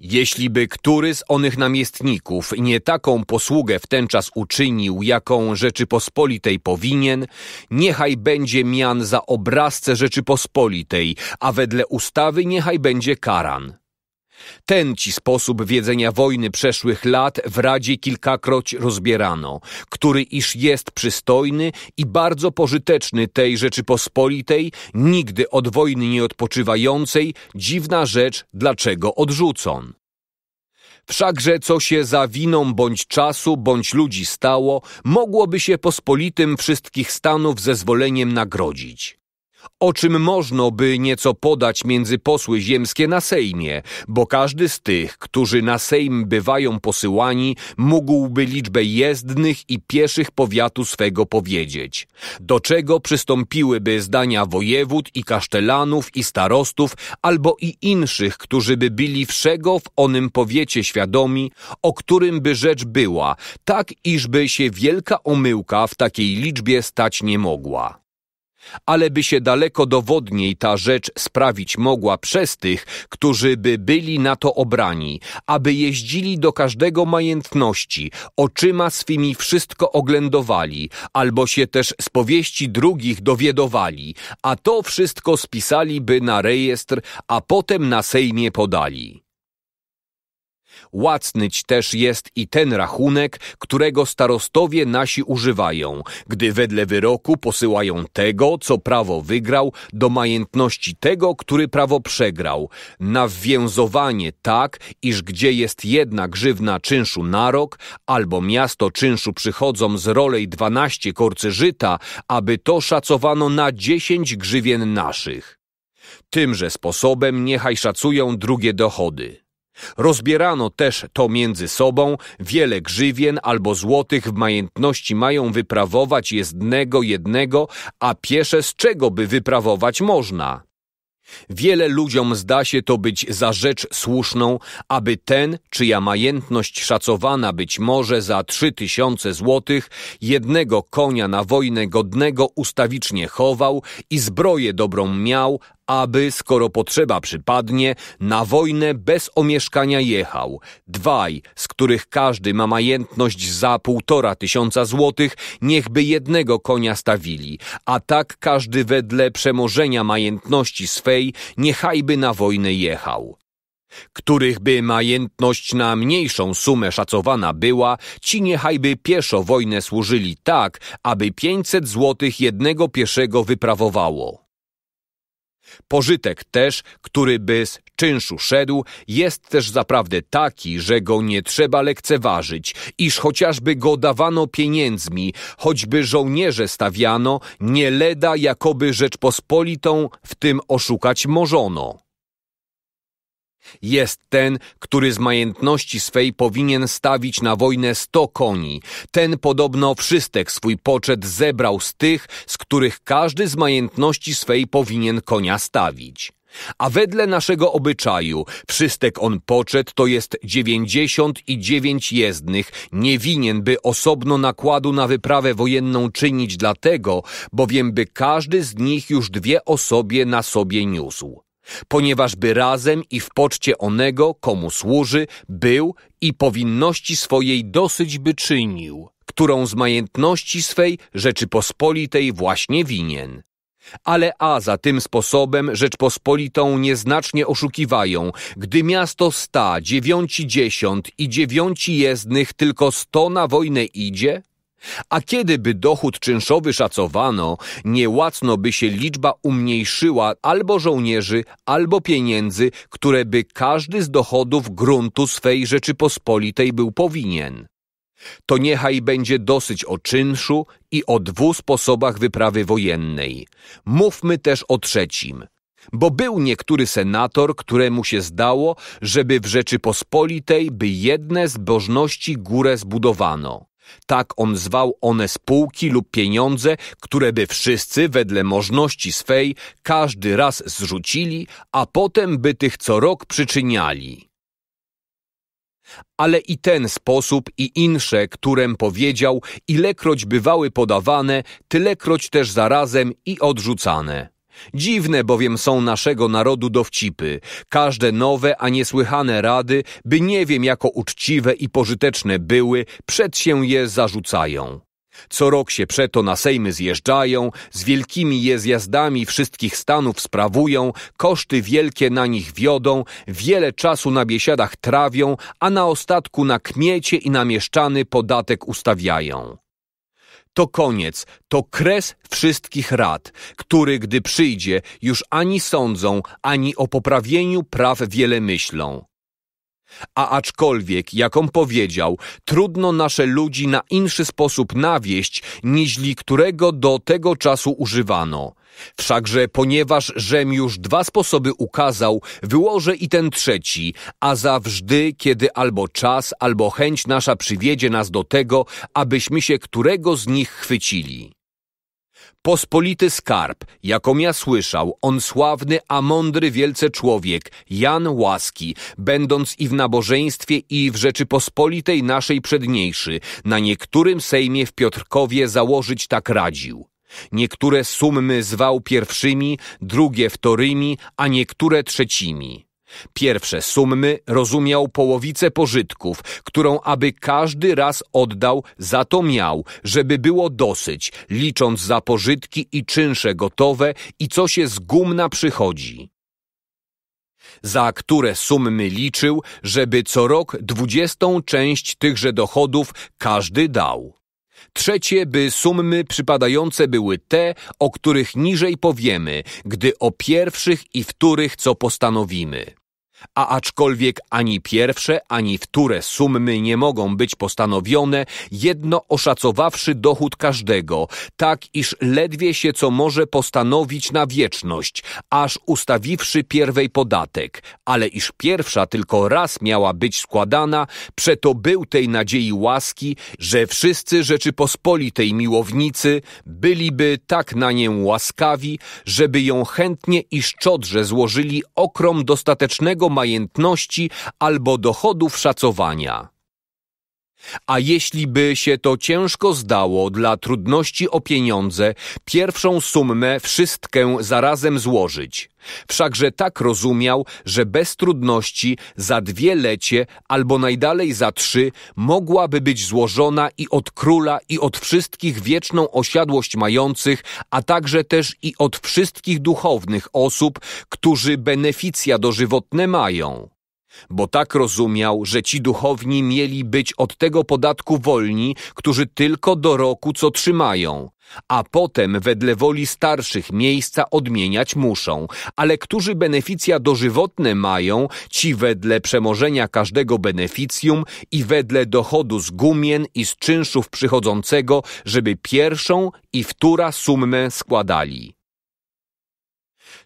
S2: Jeśli by który z onych namiestników nie taką posługę w ten czas uczynił, jaką Rzeczypospolitej powinien, niechaj będzie mian za obrazcę Rzeczypospolitej, a wedle ustawy niechaj będzie karan. Ten ci sposób wiedzenia wojny przeszłych lat w Radzie kilkakroć rozbierano, który iż jest przystojny i bardzo pożyteczny tej Rzeczypospolitej, nigdy od wojny nie odpoczywającej, dziwna rzecz, dlaczego odrzucon. Wszakże co się za winą bądź czasu, bądź ludzi stało, mogłoby się pospolitym wszystkich stanów zezwoleniem nagrodzić o czym można by nieco podać między posły ziemskie na Sejmie, bo każdy z tych, którzy na Sejm bywają posyłani, mógłby liczbę jezdnych i pieszych powiatu swego powiedzieć, do czego przystąpiłyby zdania wojewód i kasztelanów i starostów, albo i inszych, którzy by byli wszego w onym powiecie świadomi, o którym by rzecz była, tak iżby się wielka omyłka w takiej liczbie stać nie mogła ale by się daleko dowodniej ta rzecz sprawić mogła przez tych, którzy by byli na to obrani, aby jeździli do każdego majątności, oczyma swymi wszystko oględowali, albo się też z powieści drugich dowiadowali, a to wszystko spisaliby na rejestr, a potem na Sejmie podali. Łacnyć też jest i ten rachunek, którego starostowie nasi używają, gdy wedle wyroku posyłają tego, co prawo wygrał, do majętności tego, który prawo przegrał, na wwiązowanie tak, iż gdzie jest jedna grzywna czynszu na rok, albo miasto czynszu przychodzą z rolej dwanaście korcy żyta, aby to szacowano na dziesięć grzywien naszych. Tymże sposobem niechaj szacują drugie dochody. Rozbierano też to między sobą, wiele grzywien albo złotych w majętności mają wyprawować jezdnego jednego, a piesze z czego by wyprawować można? Wiele ludziom zda się to być za rzecz słuszną, aby ten, czyja majętność szacowana być może za trzy tysiące złotych, jednego konia na wojnę godnego ustawicznie chował i zbroję dobrą miał, aby, skoro potrzeba przypadnie, na wojnę bez omieszkania jechał. Dwaj, z których każdy ma majętność za półtora tysiąca złotych, niechby jednego konia stawili, a tak każdy wedle przemożenia majętności swej, niechajby na wojnę jechał których by majętność na mniejszą sumę szacowana była, ci niechajby pieszo wojnę służyli tak, aby pięćset złotych jednego pieszego wyprawowało. Pożytek też, który by z czynszu szedł, jest też zaprawdę taki, że go nie trzeba lekceważyć, iż chociażby go dawano pieniędzmi, choćby żołnierze stawiano, nie leda jakoby Rzeczpospolitą w tym oszukać możono. Jest ten, który z majętności swej powinien stawić na wojnę sto koni. Ten podobno wszystek swój poczet zebrał z tych, z których każdy z majętności swej powinien konia stawić. A wedle naszego obyczaju wszystek on poczet to jest dziewięćdziesiąt i dziewięć jezdnych, nie winien by osobno nakładu na wyprawę wojenną czynić dlatego, bowiem by każdy z nich już dwie osobie na sobie niósł ponieważ by razem i w poczcie onego, komu służy, był i powinności swojej dosyć by czynił, którą z majętności swej Rzeczypospolitej właśnie winien. Ale a za tym sposobem Rzeczpospolitą nieznacznie oszukiwają, gdy miasto sta, dziewiąci dziesiąt i dziewiąci jezdnych tylko sto na wojnę idzie, a kiedy by dochód czynszowy szacowano, niełacno by się liczba umniejszyła albo żołnierzy, albo pieniędzy, które by każdy z dochodów gruntu swej Rzeczypospolitej był powinien. To niechaj będzie dosyć o czynszu i o dwóch sposobach wyprawy wojennej. Mówmy też o trzecim. Bo był niektóry senator, któremu się zdało, żeby w Rzeczypospolitej by jedne zbożności górę zbudowano. Tak on zwał one spółki lub pieniądze, które by wszyscy wedle możności swej każdy raz zrzucili, a potem by tych co rok przyczyniali. Ale i ten sposób i insze, którem powiedział, ilekroć bywały podawane, tylekroć też zarazem i odrzucane. Dziwne bowiem są naszego narodu dowcipy, każde nowe, a niesłychane rady, by nie wiem jako uczciwe i pożyteczne były, przed się je zarzucają. Co rok się przeto na sejmy zjeżdżają, z wielkimi je zjazdami wszystkich stanów sprawują, koszty wielkie na nich wiodą, wiele czasu na biesiadach trawią, a na ostatku na kmiecie i na mieszczany podatek ustawiają to koniec, to kres wszystkich rad, który, gdy przyjdzie, już ani sądzą, ani o poprawieniu praw wiele myślą. A aczkolwiek, jaką powiedział, trudno nasze ludzi na inszy sposób nawieść, niźli którego do tego czasu używano. Wszakże ponieważ żem już dwa sposoby ukazał, wyłożę i ten trzeci, a zawsze, kiedy albo czas, albo chęć nasza przywiedzie nas do tego, abyśmy się którego z nich chwycili. Pospolity skarb, jaką ja słyszał, on sławny, a mądry wielce człowiek, Jan Łaski, będąc i w nabożeństwie, i w Rzeczypospolitej naszej przedniejszy, na niektórym sejmie w Piotrkowie założyć tak radził. Niektóre summy zwał pierwszymi, drugie wtorymi, a niektóre trzecimi. Pierwsze summy rozumiał połowicę pożytków, którą aby każdy raz oddał, za to miał, żeby było dosyć, licząc za pożytki i czynsze gotowe i co się z gumna przychodzi. Za które summy liczył, żeby co rok dwudziestą część tychże dochodów każdy dał. Trzecie, by summy przypadające były te, o których niżej powiemy, gdy o pierwszych i wtórych co postanowimy. A aczkolwiek ani pierwsze, ani wtóre sumy nie mogą być postanowione, jedno oszacowawszy dochód każdego, tak iż ledwie się co może postanowić na wieczność, aż ustawiwszy pierwej podatek, ale iż pierwsza tylko raz miała być składana, przeto był tej nadziei łaski, że wszyscy Rzeczypospolitej miłownicy byliby tak na nię łaskawi, żeby ją chętnie i szczodrze złożyli okrom dostatecznego majętności albo dochodów szacowania. A jeśli by się to ciężko zdało dla trudności o pieniądze, pierwszą summę wszystkę zarazem złożyć. Wszakże tak rozumiał, że bez trudności za dwie lecie albo najdalej za trzy mogłaby być złożona i od króla i od wszystkich wieczną osiadłość mających, a także też i od wszystkich duchownych osób, którzy beneficja dożywotne mają bo tak rozumiał, że ci duchowni mieli być od tego podatku wolni, którzy tylko do roku co trzymają, a potem wedle woli starszych miejsca odmieniać muszą, ale którzy beneficja dożywotne mają, ci wedle przemożenia każdego beneficjum i wedle dochodu z gumien i z czynszów przychodzącego, żeby pierwszą i wtóra summę składali.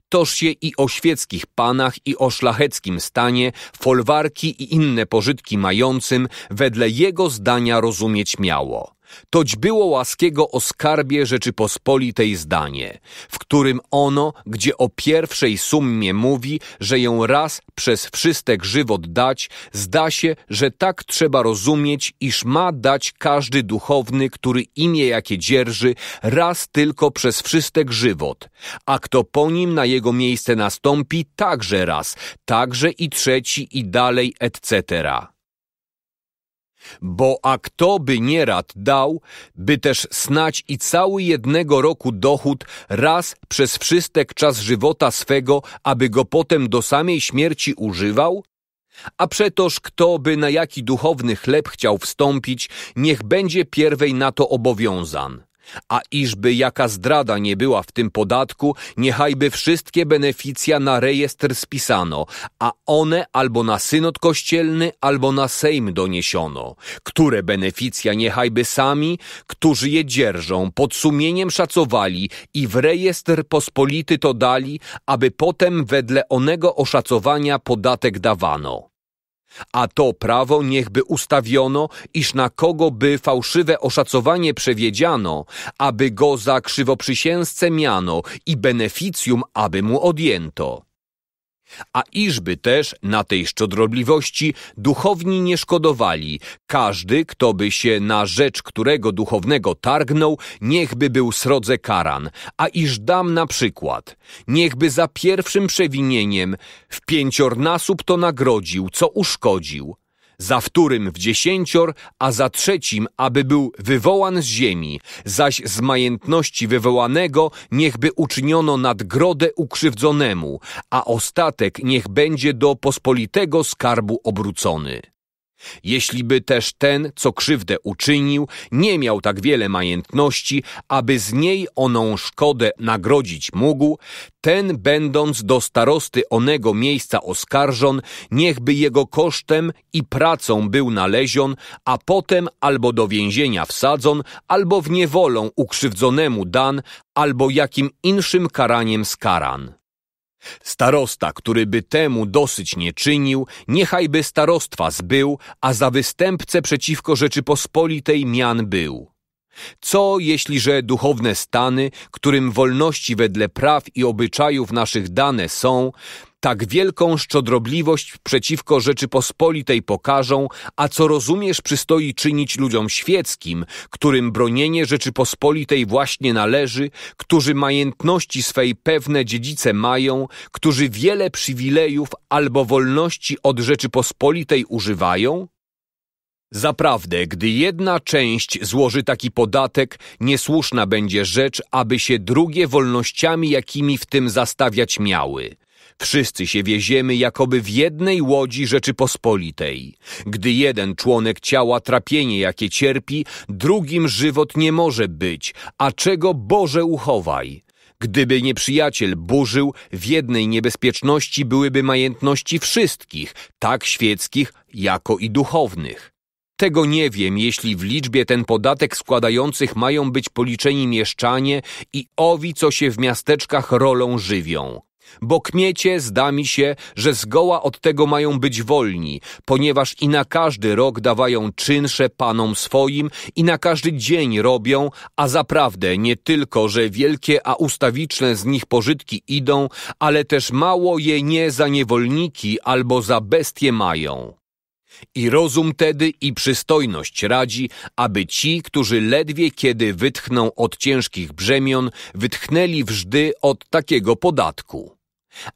S2: Toż się i o świeckich panach, i o szlacheckim stanie, folwarki i inne pożytki mającym wedle jego zdania rozumieć miało. Toć było łaskiego o skarbie Rzeczypospolitej zdanie, w którym ono, gdzie o pierwszej summie mówi, że ją raz przez wszystek żywot dać, zda się, że tak trzeba rozumieć, iż ma dać każdy duchowny, który imię jakie dzierży, raz tylko przez wszystek żywot, a kto po nim na jego miejsce nastąpi, także raz, także i trzeci i dalej, etc. Bo a kto by nie rad dał, by też snać i cały jednego roku dochód raz przez wszystek czas żywota swego, aby go potem do samej śmierci używał? A przetoż kto by na jaki duchowny chleb chciał wstąpić, niech będzie pierwej na to obowiązan. A iżby jaka zdrada nie była w tym podatku, niechajby wszystkie beneficja na rejestr spisano, a one albo na synod kościelny, albo na sejm doniesiono. Które beneficja niechajby sami, którzy je dzierżą, pod sumieniem szacowali i w rejestr pospolity to dali, aby potem wedle onego oszacowania podatek dawano. A to prawo niechby ustawiono, iż na kogo by fałszywe oszacowanie przewiedziano, aby go za krzywoprzysięzce miano i beneficjum aby mu odjęto. A iżby też na tej szczodrobliwości duchowni nie szkodowali. Każdy, kto by się na rzecz którego duchownego targnął, niechby był srodze karan. A iż dam na przykład, niechby za pierwszym przewinieniem w pięciornasób to nagrodził, co uszkodził za wtórym w dziesięcior, a za trzecim, aby był wywołan z ziemi, zaś z majętności wywołanego niechby uczyniono nadgrodę ukrzywdzonemu, a ostatek niech będzie do pospolitego skarbu obrócony. Jeśli by też ten, co krzywdę uczynił, nie miał tak wiele majętności, aby z niej oną szkodę nagrodzić mógł, ten, będąc do starosty onego miejsca oskarżon, niechby jego kosztem i pracą był nalezion, a potem albo do więzienia wsadzon, albo w niewolą ukrzywdzonemu dan, albo jakim inszym karaniem skaran. Starosta, który by temu dosyć nie czynił, niechaj by starostwa zbył, a za występcę przeciwko Rzeczypospolitej mian był. Co jeśliże duchowne stany, którym wolności wedle praw i obyczajów naszych dane są, tak wielką szczodrobliwość przeciwko Rzeczypospolitej pokażą, a co rozumiesz przystoi czynić ludziom świeckim, którym bronienie Rzeczypospolitej właśnie należy, którzy majętności swej pewne dziedzice mają, którzy wiele przywilejów albo wolności od Rzeczypospolitej używają? Zaprawdę, gdy jedna część złoży taki podatek, niesłuszna będzie rzecz, aby się drugie wolnościami, jakimi w tym zastawiać miały. Wszyscy się wieziemy jakoby w jednej łodzi Rzeczypospolitej. Gdy jeden członek ciała trapienie jakie cierpi, drugim żywot nie może być, a czego Boże uchowaj. Gdyby nieprzyjaciel burzył, w jednej niebezpieczności byłyby majętności wszystkich, tak świeckich, jako i duchownych. Tego nie wiem, jeśli w liczbie ten podatek składających mają być policzeni mieszczanie i owi, co się w miasteczkach rolą żywią. Bo kmiecie zda mi się, że zgoła od tego mają być wolni, ponieważ i na każdy rok dawają czynsze panom swoim i na każdy dzień robią, a zaprawdę nie tylko, że wielkie a ustawiczne z nich pożytki idą, ale też mało je nie za niewolniki albo za bestie mają. I rozum tedy i przystojność radzi, aby ci, którzy ledwie kiedy wytchną od ciężkich brzemion, wytchnęli wżdy od takiego podatku.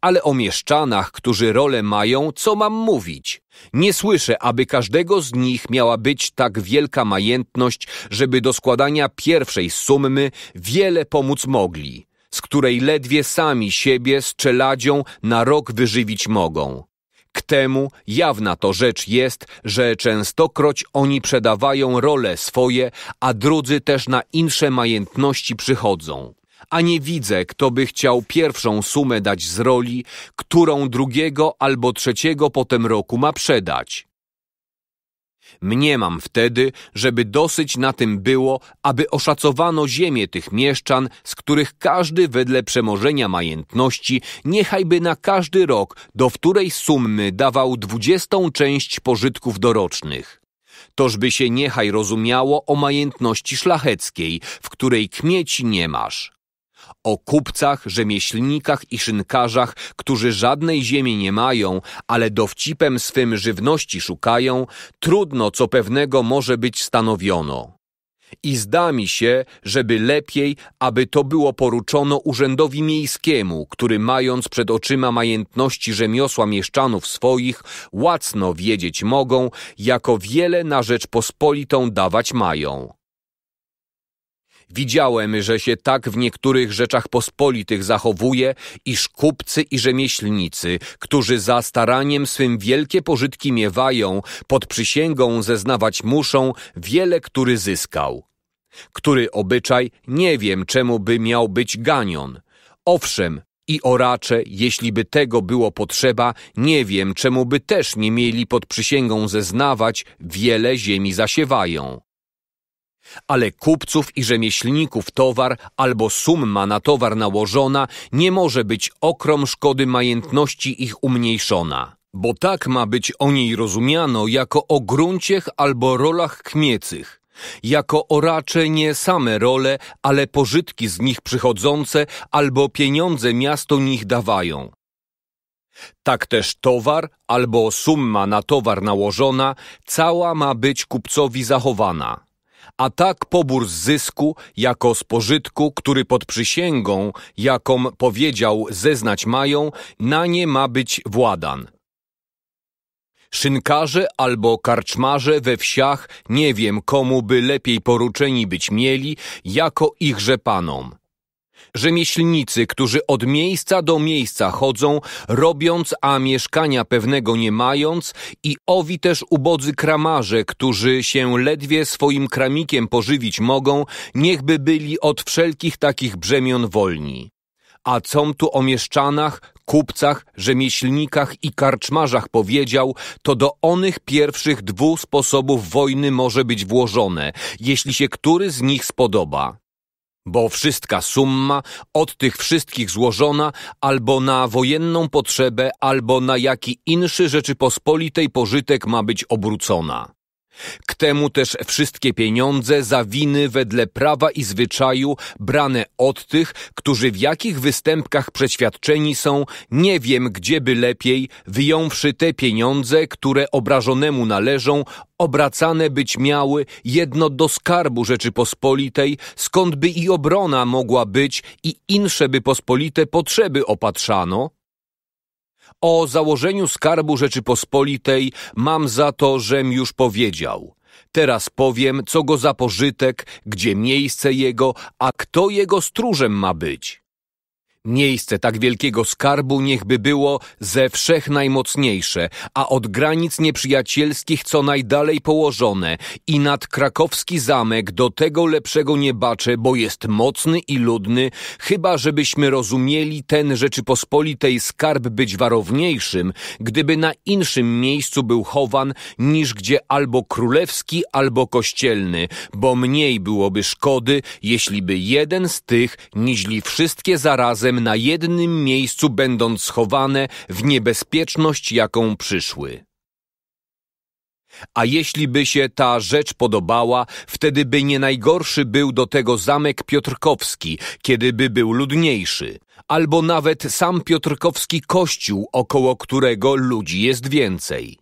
S2: Ale o mieszczanach, którzy rolę mają, co mam mówić? Nie słyszę, aby każdego z nich miała być tak wielka majętność, żeby do składania pierwszej sumy wiele pomóc mogli, z której ledwie sami siebie z czeladzią na rok wyżywić mogą. K temu jawna to rzecz jest, że częstokroć oni przedawają role swoje, a drudzy też na insze majętności przychodzą. A nie widzę, kto by chciał pierwszą sumę dać z roli, którą drugiego albo trzeciego potem roku ma przedać. Mniemam wtedy, żeby dosyć na tym było, aby oszacowano ziemię tych mieszczan, z których każdy wedle przemożenia majętności niechajby na każdy rok do wtórej summy dawał dwudziestą część pożytków dorocznych. Tożby się niechaj rozumiało o majętności szlacheckiej, w której kmieci nie masz o kupcach, rzemieślnikach i szynkarzach, którzy żadnej ziemi nie mają, ale dowcipem swym żywności szukają, trudno co pewnego może być stanowiono. I zda mi się, żeby lepiej, aby to było poruczono urzędowi miejskiemu, który mając przed oczyma majętności rzemiosła mieszczanów swoich, łacno wiedzieć mogą, jako wiele na rzecz pospolitą dawać mają. Widziałem, że się tak w niektórych rzeczach pospolitych zachowuje, iż kupcy i rzemieślnicy, którzy za staraniem swym wielkie pożytki miewają, pod przysięgą zeznawać muszą wiele, który zyskał. Który obyczaj nie wiem, czemu by miał być ganion. Owszem, i oracze, jeśli by tego było potrzeba, nie wiem, czemu by też nie mieli pod przysięgą zeznawać, wiele ziemi zasiewają ale kupców i rzemieślników towar albo summa na towar nałożona nie może być okrom szkody majętności ich umniejszona. Bo tak ma być o niej rozumiano jako o grunciech albo rolach kmiecych, jako o racze nie same role, ale pożytki z nich przychodzące albo pieniądze miasto nich dawają. Tak też towar albo summa na towar nałożona cała ma być kupcowi zachowana a tak pobór z zysku jako z pożytku, który pod przysięgą, jaką powiedział zeznać mają, na nie ma być władan. Szynkarze albo karczmarze we wsiach nie wiem komu by lepiej poruczeni być mieli, jako ichże panom rzemieślnicy, którzy od miejsca do miejsca chodzą, robiąc, a mieszkania pewnego nie mając, i owi też ubodzy kramarze, którzy się ledwie swoim kramikiem pożywić mogą, niechby byli od wszelkich takich brzemion wolni. A com tu o mieszczanach, kupcach, rzemieślnikach i karczmarzach powiedział, to do onych pierwszych dwóch sposobów wojny może być włożone, jeśli się który z nich spodoba bo wszystka summa od tych wszystkich złożona albo na wojenną potrzebę, albo na jaki inszy Rzeczypospolitej pożytek ma być obrócona. K temu też wszystkie pieniądze za winy wedle prawa i zwyczaju brane od tych, którzy w jakich występkach przeświadczeni są, nie wiem gdzie by lepiej, wyjąwszy te pieniądze, które obrażonemu należą, obracane być miały jedno do skarbu Rzeczypospolitej, skąd by i obrona mogła być i insze by pospolite potrzeby opatrzano, o założeniu skarbu Rzeczypospolitej mam za to, żem już powiedział. Teraz powiem, co go za pożytek, gdzie miejsce jego, a kto jego stróżem ma być. Miejsce tak wielkiego skarbu niechby było ze wszech najmocniejsze, a od granic nieprzyjacielskich co najdalej położone. I nad krakowski zamek do tego lepszego nie baczę, bo jest mocny i ludny, chyba żebyśmy rozumieli ten Rzeczypospolitej skarb być warowniejszym, gdyby na inszym miejscu był chowan, niż gdzie albo królewski, albo kościelny, bo mniej byłoby szkody, jeśli by jeden z tych, niźli wszystkie zarazem na jednym miejscu będąc schowane w niebezpieczność, jaką przyszły. A jeśli by się ta rzecz podobała, wtedy by nie najgorszy był do tego zamek Piotrkowski, kiedy by był ludniejszy, albo nawet sam Piotrkowski kościół, około którego ludzi jest więcej.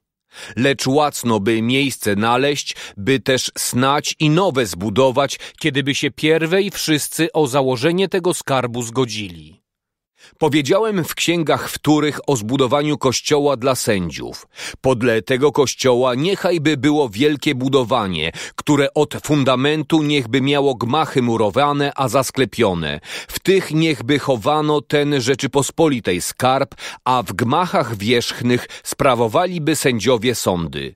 S2: Lecz łacno by miejsce naleźć, by też snać i nowe zbudować, kiedyby się pierwej wszyscy o założenie tego skarbu zgodzili. Powiedziałem w księgach wtórych o zbudowaniu kościoła dla sędziów. Podle tego kościoła niechaj by było wielkie budowanie, które od fundamentu niechby miało gmachy murowane, a zasklepione. W tych niechby chowano ten Rzeczypospolitej skarb, a w gmachach wierzchnych sprawowaliby sędziowie sądy.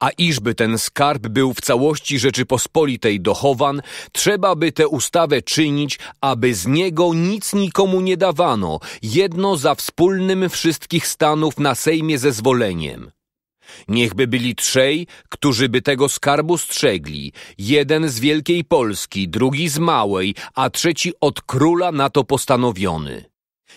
S2: A iżby ten skarb był w całości Rzeczypospolitej dochowan, trzeba by tę ustawę czynić, aby z niego nic nikomu nie dawano, jedno za wspólnym wszystkich stanów na Sejmie zezwoleniem. Niechby byli trzej, którzy by tego skarbu strzegli, jeden z Wielkiej Polski, drugi z Małej, a trzeci od króla na to postanowiony.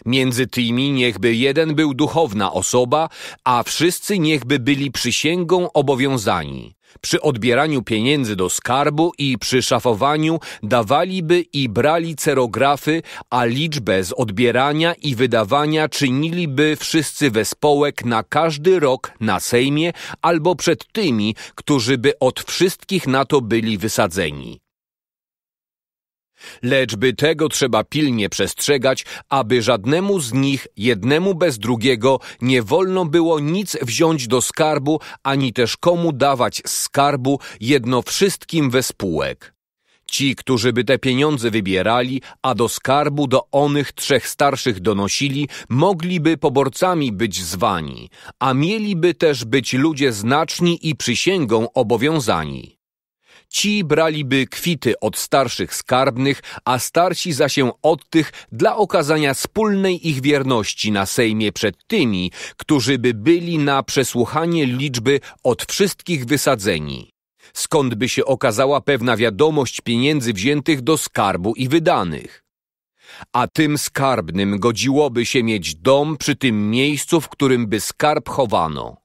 S2: Między tymi niechby jeden był duchowna osoba, a wszyscy niechby byli przysięgą obowiązani. Przy odbieraniu pieniędzy do skarbu i przy szafowaniu dawaliby i brali cerografy, a liczbę z odbierania i wydawania czyniliby wszyscy wespołek na każdy rok na Sejmie albo przed tymi, którzy by od wszystkich na to byli wysadzeni. Lecz by tego trzeba pilnie przestrzegać, aby żadnemu z nich, jednemu bez drugiego, nie wolno było nic wziąć do skarbu, ani też komu dawać skarbu jedno wszystkim we spółek. Ci, którzy by te pieniądze wybierali, a do skarbu do onych trzech starszych donosili, mogliby poborcami być zwani, a mieliby też być ludzie znaczni i przysięgą obowiązani. Ci braliby kwity od starszych skarbnych, a starsi za się od tych dla okazania wspólnej ich wierności na Sejmie przed tymi, którzy by byli na przesłuchanie liczby od wszystkich wysadzeni. Skąd by się okazała pewna wiadomość pieniędzy wziętych do skarbu i wydanych? A tym skarbnym godziłoby się mieć dom przy tym miejscu, w którym by skarb chowano.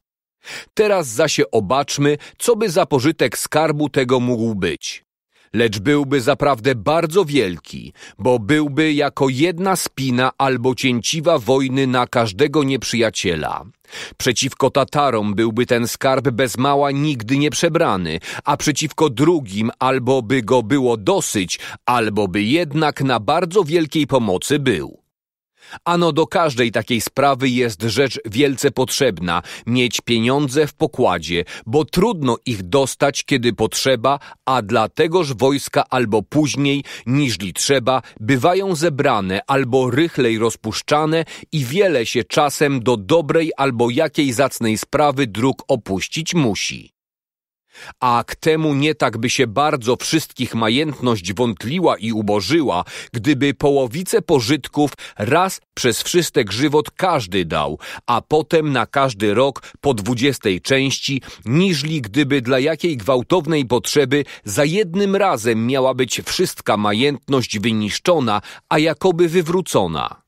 S2: Teraz zaś obaczmy, co by za pożytek skarbu tego mógł być. Lecz byłby zaprawdę bardzo wielki, bo byłby jako jedna spina albo cięciwa wojny na każdego nieprzyjaciela. Przeciwko Tatarom byłby ten skarb bez mała nigdy nie przebrany, a przeciwko drugim albo by go było dosyć, albo by jednak na bardzo wielkiej pomocy był. Ano do każdej takiej sprawy jest rzecz wielce potrzebna. Mieć pieniądze w pokładzie, bo trudno ich dostać, kiedy potrzeba, a dla tegoż wojska albo później, niżli trzeba, bywają zebrane albo rychlej rozpuszczane i wiele się czasem do dobrej albo jakiej zacnej sprawy dróg opuścić musi a k temu nie tak by się bardzo wszystkich majętność wątliła i ubożyła, gdyby połowice pożytków raz przez wszystek żywot każdy dał, a potem na każdy rok po dwudziestej części, niżli gdyby dla jakiej gwałtownej potrzeby za jednym razem miała być wszystka majętność wyniszczona, a jakoby wywrócona.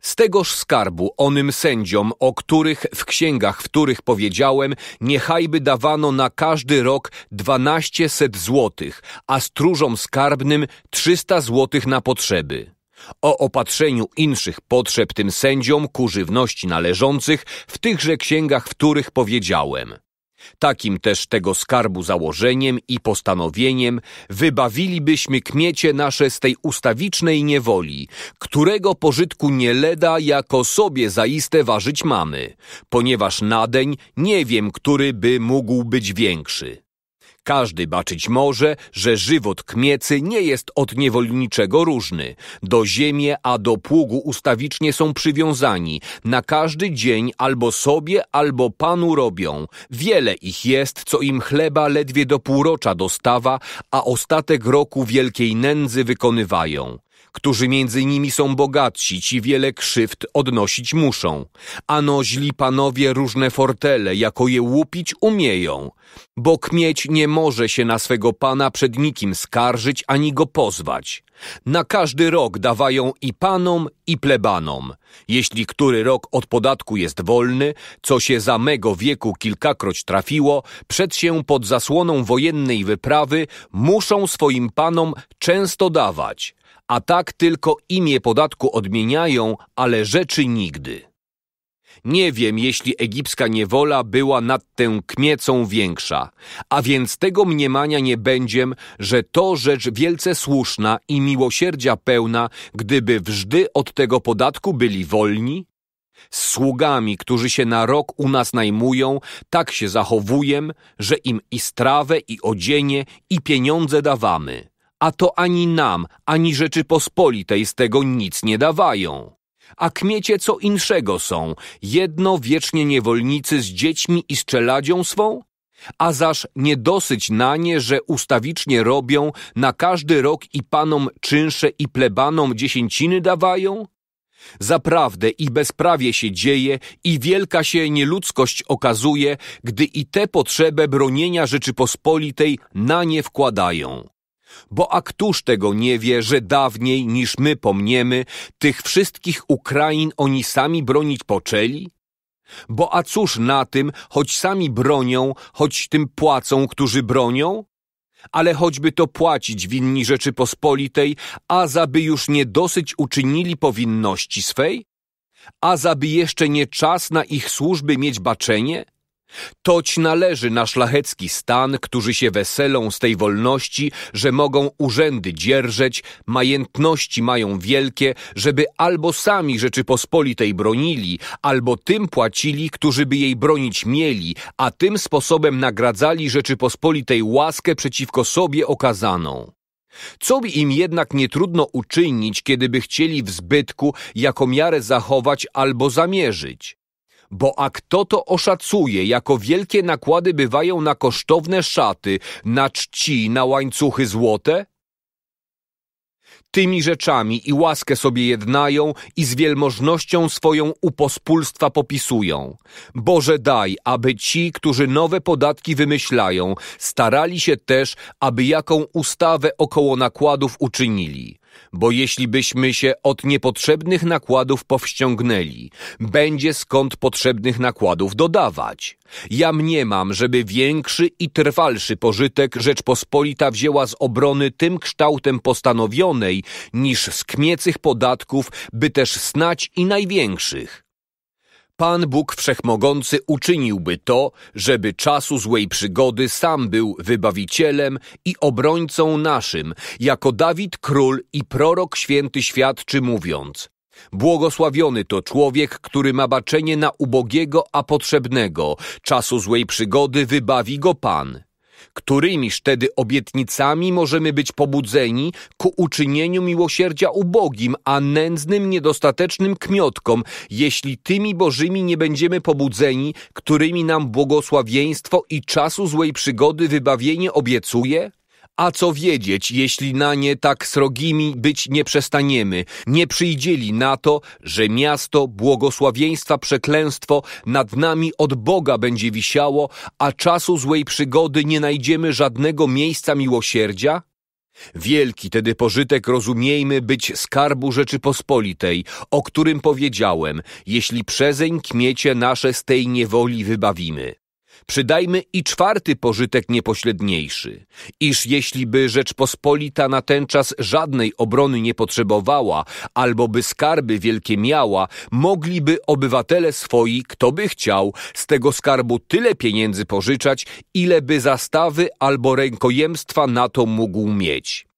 S2: Z tegoż skarbu onym sędziom, o których w księgach, w których powiedziałem, niechajby dawano na każdy rok dwanaście set złotych, a stróżom skarbnym trzysta złotych na potrzeby. O opatrzeniu inszych potrzeb tym sędziom ku żywności należących w tychże księgach, w których powiedziałem. Takim też tego skarbu założeniem i postanowieniem wybawilibyśmy kmiecie nasze z tej ustawicznej niewoli, którego pożytku nie leda jako sobie zaiste ważyć mamy, ponieważ nadeń nie wiem, który by mógł być większy. Każdy baczyć może, że żywot kmiecy nie jest od niewolniczego różny. Do ziemię, a do pługu ustawicznie są przywiązani. Na każdy dzień albo sobie, albo panu robią. Wiele ich jest, co im chleba ledwie do półrocza dostawa, a ostatek roku wielkiej nędzy wykonywają którzy między nimi są bogatsi, ci wiele krzywd odnosić muszą. Ano źli panowie różne fortele, jako je łupić umieją. Bo kmieć nie może się na swego pana przed nikim skarżyć, ani go pozwać. Na każdy rok dawają i panom, i plebanom. Jeśli który rok od podatku jest wolny, co się za mego wieku kilkakroć trafiło, przed się pod zasłoną wojennej wyprawy muszą swoim panom często dawać a tak tylko imię podatku odmieniają, ale rzeczy nigdy. Nie wiem, jeśli egipska niewola była nad tę kmiecą większa, a więc tego mniemania nie będziem, że to rzecz wielce słuszna i miłosierdzia pełna, gdyby wżdy od tego podatku byli wolni? Z sługami, którzy się na rok u nas najmują, tak się zachowujem, że im i strawę, i odzienie, i pieniądze dawamy a to ani nam, ani Rzeczypospolitej z tego nic nie dawają. A kmiecie co inszego są, jedno wiecznie niewolnicy z dziećmi i z czeladzią swą? A zaż nie dosyć na nie, że ustawicznie robią, na każdy rok i panom czynsze i plebanom dziesięciny dawają? Zaprawdę i bezprawie się dzieje i wielka się nieludzkość okazuje, gdy i te potrzebę bronienia Rzeczypospolitej na nie wkładają. Bo a któż tego nie wie, że dawniej niż my pomniemy, tych wszystkich Ukrain oni sami bronić poczęli? Bo a cóż na tym, choć sami bronią, choć tym płacą, którzy bronią? Ale choćby to płacić winni Rzeczypospolitej, a zaby już nie dosyć uczynili powinności swej? A zaby jeszcze nie czas na ich służby mieć baczenie? Toć należy na szlachecki stan, którzy się weselą z tej wolności, że mogą urzędy dzierżeć, majętności mają wielkie, żeby albo sami Rzeczypospolitej bronili, albo tym płacili, którzy by jej bronić mieli, a tym sposobem nagradzali Rzeczypospolitej łaskę przeciwko sobie okazaną. Co by im jednak nie trudno uczynić, kiedyby chcieli w zbytku jako miarę zachować albo zamierzyć bo a kto to oszacuje, jako wielkie nakłady bywają na kosztowne szaty, na czci, na łańcuchy złote? Tymi rzeczami i łaskę sobie jednają i z wielmożnością swoją u pospólstwa popisują. Boże daj, aby ci, którzy nowe podatki wymyślają, starali się też, aby jaką ustawę około nakładów uczynili bo jeśli byśmy się od niepotrzebnych nakładów powściągnęli, będzie skąd potrzebnych nakładów dodawać. Ja mniemam, żeby większy i trwalszy pożytek Rzeczpospolita wzięła z obrony tym kształtem postanowionej, niż z kmiecych podatków, by też snać i największych. Pan Bóg Wszechmogący uczyniłby to, żeby czasu złej przygody sam był wybawicielem i obrońcą naszym, jako Dawid król i prorok święty świadczy mówiąc Błogosławiony to człowiek, który ma baczenie na ubogiego, a potrzebnego. Czasu złej przygody wybawi go Pan którymiż wtedy obietnicami możemy być pobudzeni ku uczynieniu miłosierdzia ubogim, a nędznym, niedostatecznym kmiotkom, jeśli tymi bożymi nie będziemy pobudzeni, którymi nam błogosławieństwo i czasu złej przygody wybawienie obiecuje? A co wiedzieć, jeśli na nie tak srogimi być nie przestaniemy, nie przyjdzieli na to, że miasto błogosławieństwa przeklęstwo nad nami od Boga będzie wisiało, a czasu złej przygody nie najdziemy żadnego miejsca miłosierdzia? Wielki tedy pożytek rozumiejmy być skarbu Rzeczypospolitej, o którym powiedziałem, jeśli przezeń kmiecie nasze z tej niewoli wybawimy. Przydajmy i czwarty pożytek niepośredniejszy, iż jeśli by Rzeczpospolita na ten czas żadnej obrony nie potrzebowała, albo by skarby wielkie miała, mogliby obywatele swoi, kto by chciał, z tego skarbu tyle pieniędzy pożyczać, ile by zastawy albo rękojemstwa na to mógł mieć.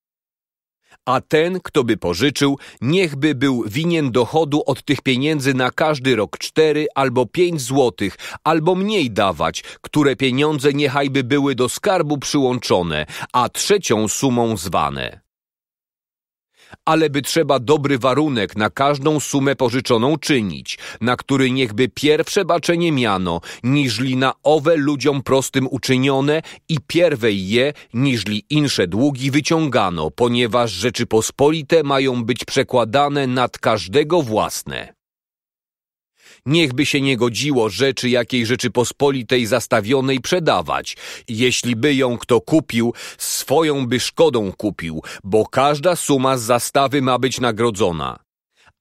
S2: A ten, kto by pożyczył, niechby był winien dochodu od tych pieniędzy na każdy rok cztery albo pięć złotych, albo mniej dawać, które pieniądze niechajby były do skarbu przyłączone, a trzecią sumą zwane ale by trzeba dobry warunek na każdą sumę pożyczoną czynić, na który niechby pierwsze baczenie miano, niżli na owe ludziom prostym uczynione i pierwej je, niżli insze długi wyciągano, ponieważ Rzeczypospolite mają być przekładane nad każdego własne. Niechby się nie godziło rzeczy jakiej Rzeczypospolitej zastawionej przedawać. Jeśli by ją kto kupił, swoją by szkodą kupił, bo każda suma z zastawy ma być nagrodzona.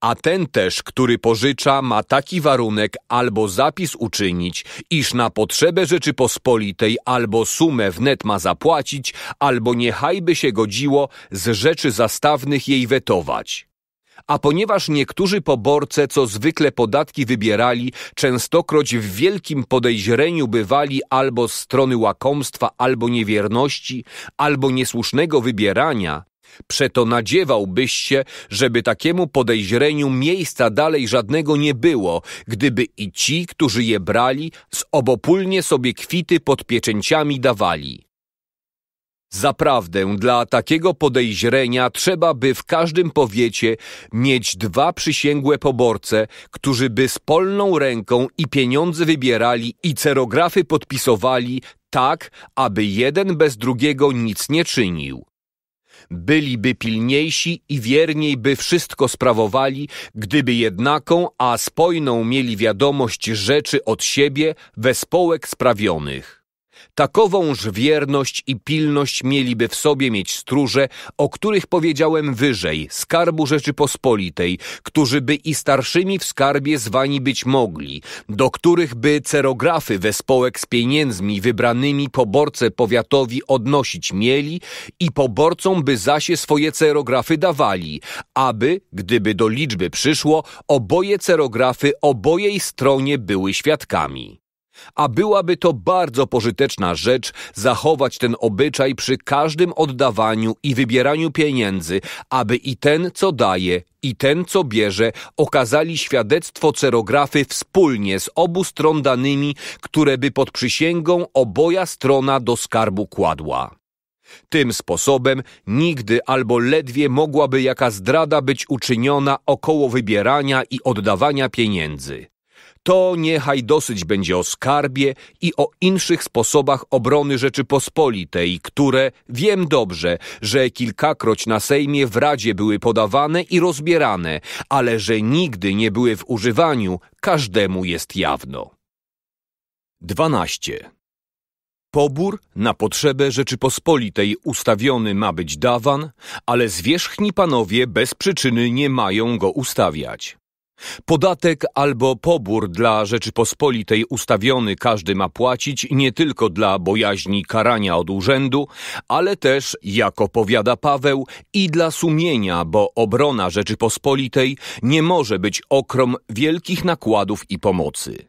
S2: A ten też, który pożycza, ma taki warunek albo zapis uczynić, iż na potrzebę Rzeczypospolitej albo sumę wnet ma zapłacić, albo niechaj by się godziło z rzeczy zastawnych jej wetować. A ponieważ niektórzy poborce, co zwykle podatki wybierali, częstokroć w wielkim podejrzeniu bywali albo z strony łakomstwa, albo niewierności, albo niesłusznego wybierania, Przeto nadziewałbyś się, żeby takiemu podejrzeniu miejsca dalej żadnego nie było, gdyby i ci, którzy je brali, z obopólnie sobie kwity pod pieczęciami dawali. Zaprawdę dla takiego podejrzenia trzeba by w każdym powiecie mieć dwa przysięgłe poborce, którzy by z polną ręką i pieniądze wybierali i cerografy podpisowali tak, aby jeden bez drugiego nic nie czynił. Byliby pilniejsi i wierniej by wszystko sprawowali, gdyby jednaką, a spojną mieli wiadomość rzeczy od siebie we społek sprawionych. Takowąż wierność i pilność mieliby w sobie mieć stróże, o których powiedziałem wyżej, skarbu Rzeczypospolitej, którzy by i starszymi w skarbie zwani być mogli, do których by cerografy wespołek z pieniędzmi wybranymi poborce powiatowi odnosić mieli i poborcom by zasie swoje cerografy dawali, aby, gdyby do liczby przyszło, oboje cerografy obojej stronie były świadkami. A byłaby to bardzo pożyteczna rzecz zachować ten obyczaj przy każdym oddawaniu i wybieraniu pieniędzy, aby i ten, co daje, i ten, co bierze, okazali świadectwo cerografy wspólnie z obu stron danymi, które by pod przysięgą oboja strona do skarbu kładła. Tym sposobem nigdy albo ledwie mogłaby jaka zdrada być uczyniona około wybierania i oddawania pieniędzy. To niechaj dosyć będzie o skarbie i o inszych sposobach obrony Rzeczypospolitej, które wiem dobrze, że kilkakroć na Sejmie w Radzie były podawane i rozbierane, ale że nigdy nie były w używaniu, każdemu jest jawno. 12. Pobór na potrzebę Rzeczypospolitej ustawiony ma być dawan, ale zwierzchni panowie bez przyczyny nie mają go ustawiać. Podatek albo pobór dla Rzeczypospolitej ustawiony każdy ma płacić nie tylko dla bojaźni karania od urzędu, ale też, jako powiada Paweł, i dla sumienia, bo obrona Rzeczypospolitej nie może być okrom wielkich nakładów i pomocy.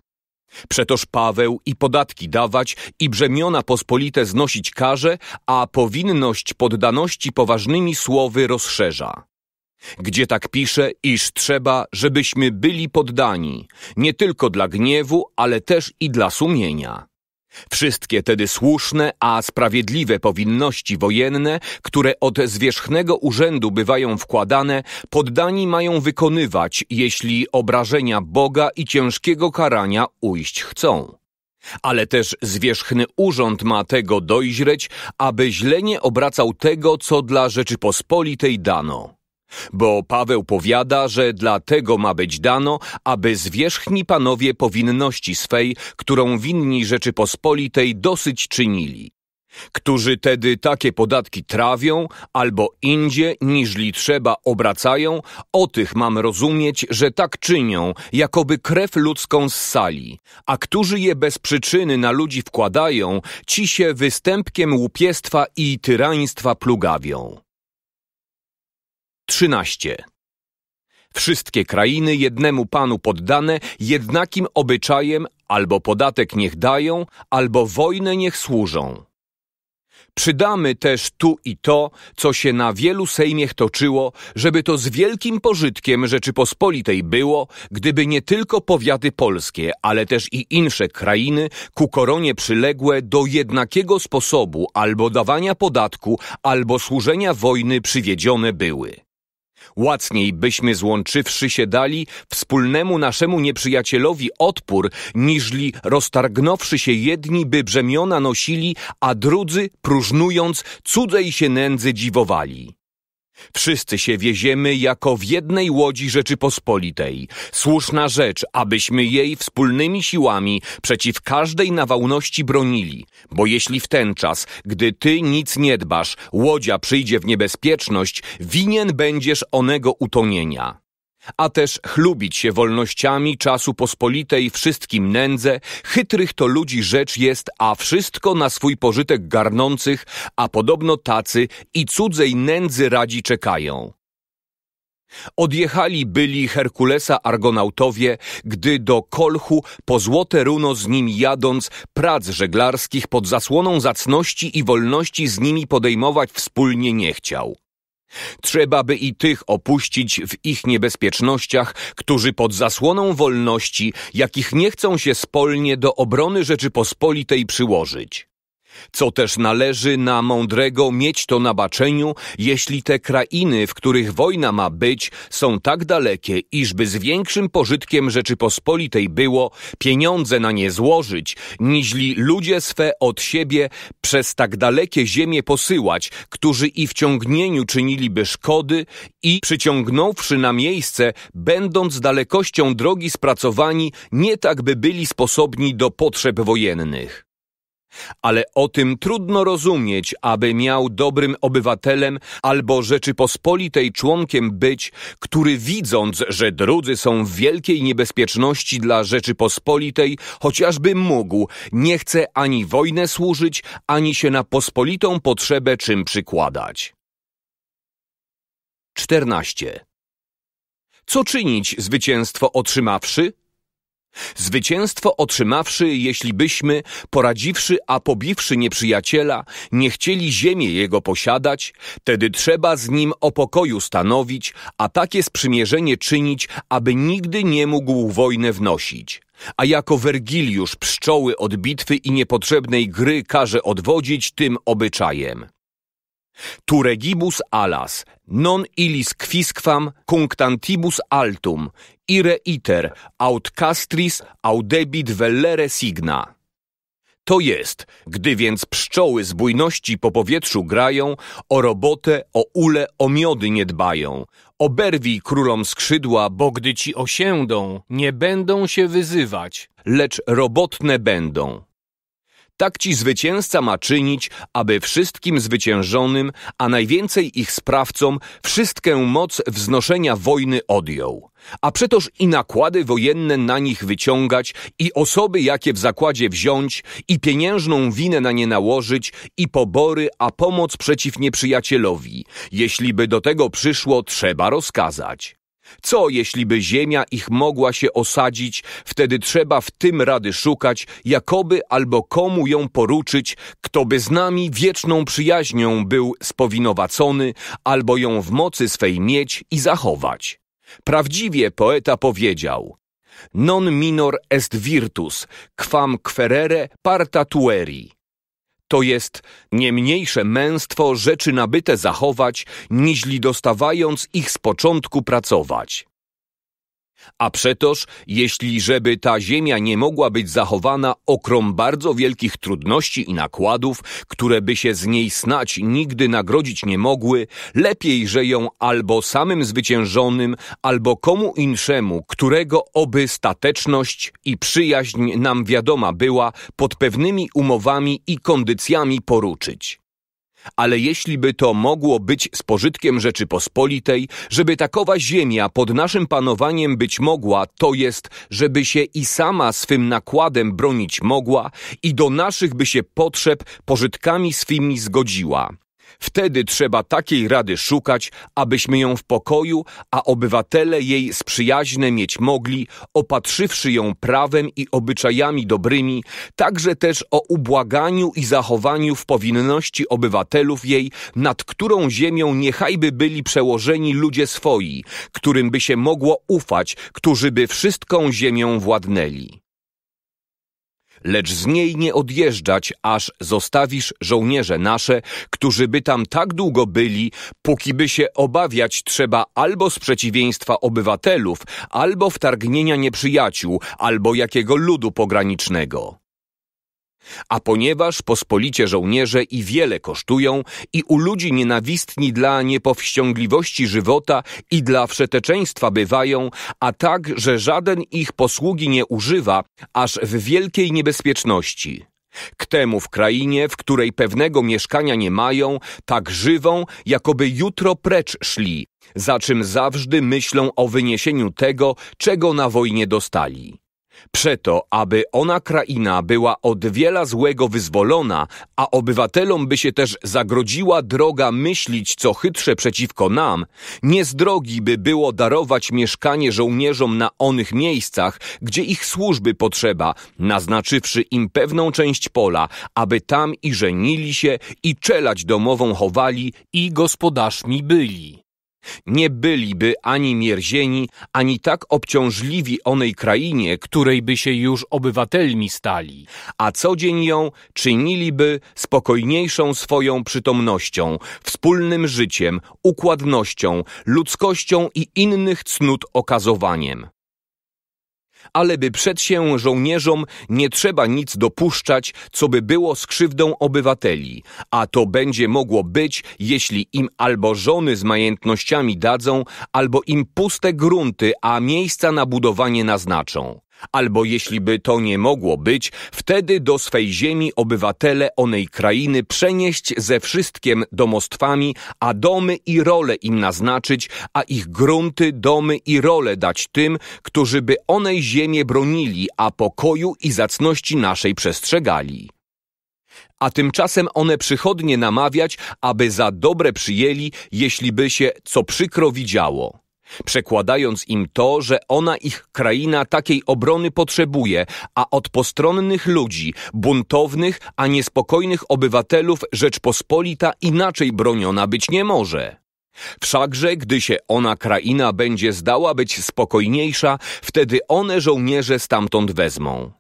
S2: Przetoż Paweł i podatki dawać, i brzemiona pospolite znosić każe, a powinność poddaności poważnymi słowy rozszerza gdzie tak pisze, iż trzeba, żebyśmy byli poddani, nie tylko dla gniewu, ale też i dla sumienia. Wszystkie tedy słuszne, a sprawiedliwe powinności wojenne, które od zwierzchnego urzędu bywają wkładane, poddani mają wykonywać, jeśli obrażenia Boga i ciężkiego karania ujść chcą. Ale też zwierzchny urząd ma tego dojrzeć, aby źle nie obracał tego, co dla Rzeczypospolitej dano. Bo Paweł powiada, że dlatego ma być dano, aby zwierzchni panowie powinności swej, którą winni Rzeczypospolitej dosyć czynili którzy tedy takie podatki trawią, albo indzie, niżli trzeba obracają, o tych mam rozumieć, że tak czynią, jakoby krew ludzką ssali, a którzy je bez przyczyny na ludzi wkładają, ci się występkiem łupiestwa i tyraństwa plugawią. 13. Wszystkie krainy jednemu panu poddane, jednakim obyczajem albo podatek niech dają, albo wojnę niech służą. Przydamy też tu i to, co się na wielu sejmiech toczyło, żeby to z wielkim pożytkiem Rzeczypospolitej było, gdyby nie tylko powiaty polskie, ale też i insze krainy ku koronie przyległe do jednakiego sposobu albo dawania podatku, albo służenia wojny przywiedzione były. Łacniej byśmy złączywszy się dali wspólnemu naszemu nieprzyjacielowi odpór, niżli roztargnąwszy się jedni by brzemiona nosili, a drudzy, próżnując, cudzej się nędzy dziwowali. Wszyscy się wieziemy jako w jednej łodzi Rzeczypospolitej. Słuszna rzecz, abyśmy jej wspólnymi siłami przeciw każdej nawałności bronili, bo jeśli w ten czas, gdy ty nic nie dbasz, łodzia przyjdzie w niebezpieczność, winien będziesz onego utonienia a też chlubić się wolnościami czasu pospolitej wszystkim nędzę, chytrych to ludzi rzecz jest, a wszystko na swój pożytek garnących, a podobno tacy i cudzej nędzy radzi czekają. Odjechali byli Herkulesa Argonautowie, gdy do Kolchu po złote runo z nim jadąc prac żeglarskich pod zasłoną zacności i wolności z nimi podejmować wspólnie nie chciał. Trzeba by i tych opuścić w ich niebezpiecznościach, którzy pod zasłoną wolności, jakich nie chcą się spolnie do obrony Rzeczypospolitej przyłożyć co też należy na mądrego mieć to na baczeniu, jeśli te krainy, w których wojna ma być, są tak dalekie, iżby z większym pożytkiem Rzeczypospolitej było pieniądze na nie złożyć, niźli ludzie swe od siebie przez tak dalekie ziemie posyłać, którzy i w ciągnieniu czyniliby szkody i przyciągnąwszy na miejsce, będąc dalekością drogi spracowani, nie tak by byli sposobni do potrzeb wojennych. Ale o tym trudno rozumieć, aby miał dobrym obywatelem albo Rzeczypospolitej członkiem być, który widząc, że drudzy są w wielkiej niebezpieczności dla Rzeczypospolitej, chociażby mógł, nie chce ani wojnę służyć, ani się na pospolitą potrzebę czym przykładać. 14. Co czynić zwycięstwo otrzymawszy? Zwycięstwo otrzymawszy, jeśli byśmy, poradziwszy, a pobiwszy nieprzyjaciela, nie chcieli ziemię jego posiadać, tedy trzeba z nim o pokoju stanowić, a takie sprzymierzenie czynić, aby nigdy nie mógł wojnę wnosić. A jako Wergiliusz pszczoły od bitwy i niepotrzebnej gry każe odwodzić tym obyczajem. Tu regibus alas, non illis quisquam cunctantibus altum, ire iter, aut castris audebit vellere signa. To jest, gdy więc pszczoły z bujności po powietrzu grają, o robotę, o ule, o miody nie dbają. Oberwij królom skrzydła, bo gdy ci osiędą, nie będą się wyzywać, lecz robotne będą. Tak ci zwycięzca ma czynić, aby wszystkim zwyciężonym, a najwięcej ich sprawcom, wszystkę moc wznoszenia wojny odjął. A przetoż i nakłady wojenne na nich wyciągać, i osoby jakie w zakładzie wziąć, i pieniężną winę na nie nałożyć, i pobory, a pomoc przeciw nieprzyjacielowi. Jeśli by do tego przyszło, trzeba rozkazać. Co, jeśli by ziemia ich mogła się osadzić, wtedy trzeba w tym rady szukać, jakoby albo komu ją poruczyć, kto by z nami wieczną przyjaźnią był spowinowacony, albo ją w mocy swej mieć i zachować. Prawdziwie poeta powiedział Non minor est virtus, quam querere parta tueri to jest nie mniejsze męstwo rzeczy nabyte zachować, niźli dostawając ich z początku pracować. A przetoż, jeśli żeby ta ziemia nie mogła być zachowana okrom bardzo wielkich trudności i nakładów, które by się z niej snać nigdy nagrodzić nie mogły, lepiej, że ją albo samym zwyciężonym, albo komu inszemu, którego oby stateczność i przyjaźń nam wiadoma była, pod pewnymi umowami i kondycjami poruczyć. Ale jeśli by to mogło być z pożytkiem Rzeczypospolitej, żeby takowa ziemia pod naszym panowaniem być mogła, to jest, żeby się i sama swym nakładem bronić mogła i do naszych by się potrzeb pożytkami swymi zgodziła. Wtedy trzeba takiej rady szukać, abyśmy ją w pokoju, a obywatele jej z przyjaźne mieć mogli, opatrzywszy ją prawem i obyczajami dobrymi, także też o ubłaganiu i zachowaniu w powinności obywatelów jej, nad którą ziemią niechajby byli przełożeni ludzie swoi, którym by się mogło ufać, którzy by wszystką ziemią władnęli lecz z niej nie odjeżdżać, aż zostawisz żołnierze nasze, którzy by tam tak długo byli, póki by się obawiać trzeba albo sprzeciwieństwa obywatelów, albo wtargnienia nieprzyjaciół, albo jakiego ludu pogranicznego. A ponieważ pospolicie żołnierze i wiele kosztują i u ludzi nienawistni dla niepowściągliwości żywota i dla wszeteczeństwa bywają, a tak, że żaden ich posługi nie używa, aż w wielkiej niebezpieczności. K temu w krainie, w której pewnego mieszkania nie mają, tak żywą, jakoby jutro precz szli, za czym zawsze myślą o wyniesieniu tego, czego na wojnie dostali. Przeto, aby ona kraina była od wiela złego wyzwolona, a obywatelom by się też zagrodziła droga myślić co chytrze przeciwko nam, nie z drogi by było darować mieszkanie żołnierzom na onych miejscach, gdzie ich służby potrzeba, naznaczywszy im pewną część pola, aby tam i żenili się, i czelać domową chowali, i gospodarzmi byli. Nie byliby ani mierzieni, ani tak obciążliwi onej krainie, której by się już obywatelmi stali, a co dzień ją czyniliby spokojniejszą swoją przytomnością, wspólnym życiem, układnością, ludzkością i innych cnót okazowaniem ale by przed się żołnierzom nie trzeba nic dopuszczać, co by było skrzywdą obywateli, a to będzie mogło być, jeśli im albo żony z majątnościami dadzą, albo im puste grunty, a miejsca na budowanie naznaczą. Albo jeśli by to nie mogło być, wtedy do swej ziemi obywatele onej krainy przenieść ze wszystkim domostwami, a domy i role im naznaczyć, a ich grunty, domy i role dać tym, którzy by onej ziemię bronili, a pokoju i zacności naszej przestrzegali. A tymczasem one przychodnie namawiać, aby za dobre przyjęli, jeśli by się co przykro widziało przekładając im to, że ona ich kraina takiej obrony potrzebuje, a od postronnych ludzi, buntownych, a niespokojnych obywatelów Rzeczpospolita inaczej broniona być nie może. Wszakże, gdy się ona kraina będzie zdała być spokojniejsza, wtedy one żołnierze stamtąd wezmą.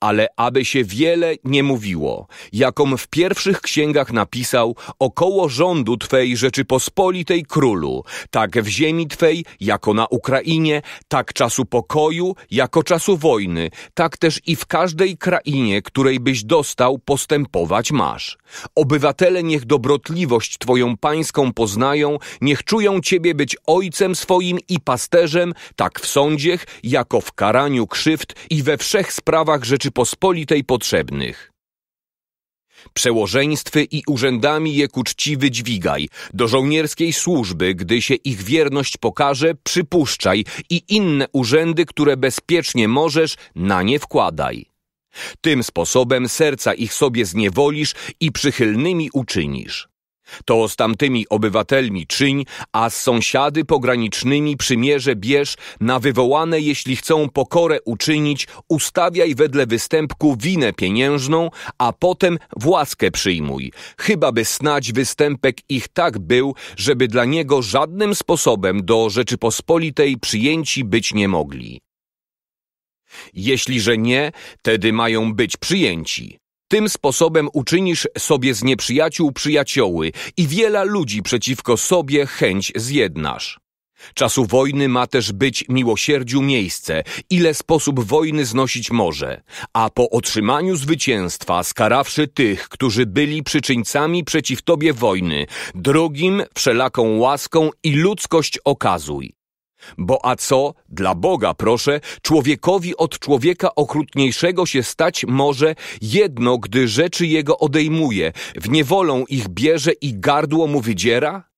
S2: Ale aby się wiele nie mówiło, jakom w pierwszych księgach napisał około rządu Twej Rzeczypospolitej Królu, tak w ziemi Twej, jako na Ukrainie, tak czasu pokoju, jako czasu wojny, tak też i w każdej krainie, której byś dostał, postępować masz. Obywatele niech dobrotliwość Twoją pańską poznają, niech czują Ciebie być ojcem swoim i pasterzem, tak w sądziech, jako w karaniu krzywd i we wszech sprawach Rzeczypospolitej potrzebnych. Przełożeństwy i urzędami je ku czci wydźwigaj, do żołnierskiej służby, gdy się ich wierność pokaże, przypuszczaj i inne urzędy, które bezpiecznie możesz, na nie wkładaj. Tym sposobem serca ich sobie zniewolisz i przychylnymi uczynisz. To z tamtymi obywatelmi czyń, a z sąsiady pogranicznymi przymierze bierz, na wywołane, jeśli chcą pokorę uczynić, ustawiaj wedle występku winę pieniężną, a potem właskę przyjmuj, chyba by snać występek ich tak był, żeby dla niego żadnym sposobem do Rzeczypospolitej przyjęci być nie mogli. Jeśli że nie, tedy mają być przyjęci. Tym sposobem uczynisz sobie z nieprzyjaciół przyjacioły i wiele ludzi przeciwko sobie chęć zjednasz. Czasu wojny ma też być miłosierdziu miejsce, ile sposób wojny znosić może, a po otrzymaniu zwycięstwa, skarawszy tych, którzy byli przyczyńcami przeciw tobie wojny, drugim wszelaką łaską i ludzkość okazuj. Bo a co, dla Boga proszę, człowiekowi od człowieka okrutniejszego się stać może jedno, gdy rzeczy jego odejmuje, w niewolą ich bierze i gardło mu wydziera?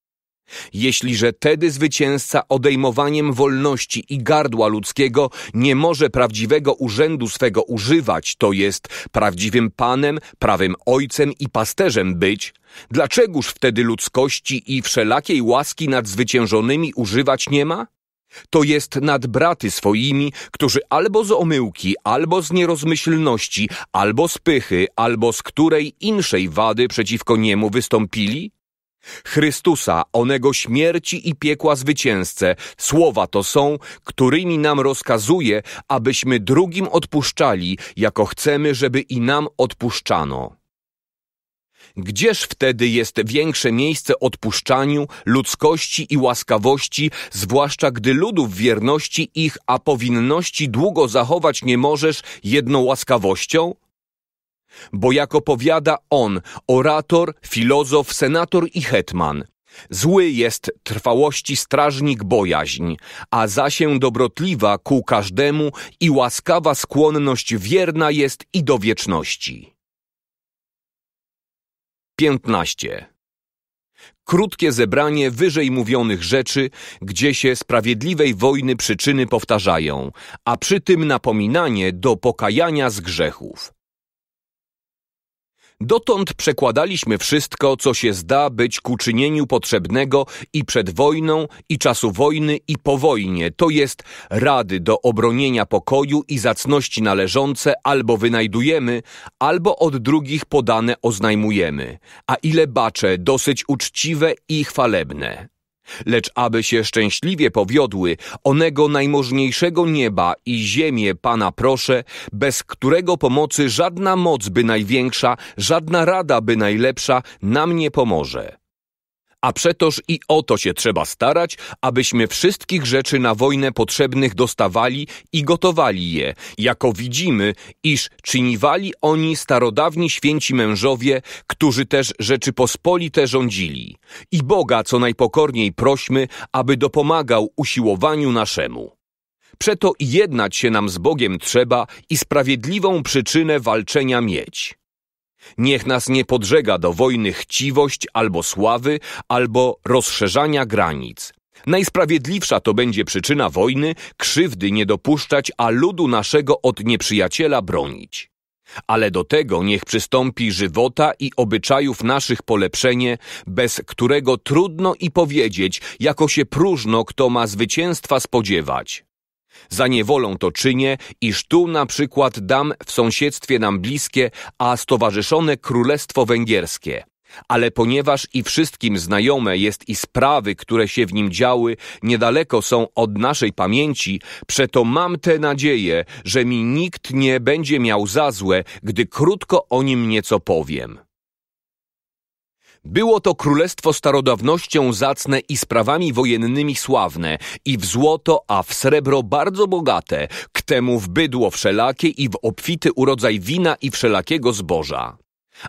S2: Jeśliże tedy zwycięzca odejmowaniem wolności i gardła ludzkiego nie może prawdziwego urzędu swego używać, to jest prawdziwym panem, prawym ojcem i pasterzem być, dlaczegoż wtedy ludzkości i wszelakiej łaski nad zwyciężonymi używać nie ma? To jest nad braty swoimi, którzy albo z omyłki, albo z nierozmyślności, albo z pychy, albo z której inszej wady przeciwko niemu wystąpili? Chrystusa, onego śmierci i piekła zwycięzcę, słowa to są, którymi nam rozkazuje, abyśmy drugim odpuszczali, jako chcemy, żeby i nam odpuszczano. Gdzież wtedy jest większe miejsce odpuszczaniu, ludzkości i łaskawości, zwłaszcza gdy ludów wierności ich, a powinności długo zachować nie możesz jedną łaskawością? Bo jako powiada on, orator, filozof, senator i hetman, Zły jest trwałości strażnik bojaźń, a zasię dobrotliwa ku każdemu i łaskawa skłonność wierna jest i do wieczności. 15. Krótkie zebranie wyżej mówionych rzeczy, gdzie się sprawiedliwej wojny przyczyny powtarzają, a przy tym napominanie do pokajania z grzechów. Dotąd przekładaliśmy wszystko, co się zda być ku czynieniu potrzebnego i przed wojną, i czasu wojny, i po wojnie, to jest rady do obronienia pokoju i zacności należące albo wynajdujemy, albo od drugich podane oznajmujemy, a ile bacze dosyć uczciwe i chwalebne. Lecz aby się szczęśliwie powiodły, onego najmożniejszego nieba i ziemię Pana proszę, bez którego pomocy żadna moc by największa, żadna rada by najlepsza nam nie pomoże. A przetoż i o to się trzeba starać, abyśmy wszystkich rzeczy na wojnę potrzebnych dostawali i gotowali je, jako widzimy, iż czyniwali oni starodawni święci mężowie, którzy też Rzeczypospolite rządzili. I Boga co najpokorniej prośmy, aby dopomagał usiłowaniu naszemu. Przeto jednać się nam z Bogiem trzeba i sprawiedliwą przyczynę walczenia mieć. Niech nas nie podżega do wojny chciwość albo sławy, albo rozszerzania granic. Najsprawiedliwsza to będzie przyczyna wojny, krzywdy nie dopuszczać, a ludu naszego od nieprzyjaciela bronić. Ale do tego niech przystąpi żywota i obyczajów naszych polepszenie, bez którego trudno i powiedzieć, jako się próżno kto ma zwycięstwa spodziewać. Za niewolą to czynię, iż tu na przykład dam w sąsiedztwie nam bliskie, a stowarzyszone Królestwo Węgierskie. Ale ponieważ i wszystkim znajome jest i sprawy, które się w nim działy, niedaleko są od naszej pamięci, przeto mam tę nadzieję, że mi nikt nie będzie miał za złe, gdy krótko o nim nieco powiem. Było to królestwo starodawnością zacne i sprawami wojennymi sławne, i w złoto, a w srebro bardzo bogate, k temu w bydło wszelakie i w obfity urodzaj wina i wszelakiego zboża.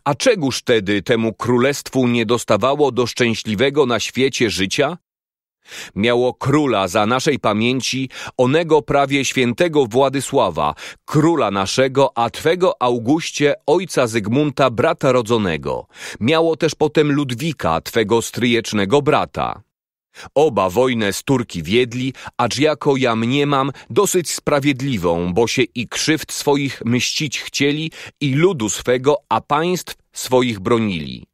S2: A czegóż tedy temu królestwu nie dostawało do szczęśliwego na świecie życia? Miało króla za naszej pamięci, onego prawie świętego Władysława, króla naszego, a twego Auguście, ojca Zygmunta, brata rodzonego. Miało też potem Ludwika, twego stryjecznego brata. Oba wojnę z Turki wiedli, acz jako ja mniemam dosyć sprawiedliwą, bo się i krzywd swoich mścić chcieli, i ludu swego, a państw swoich bronili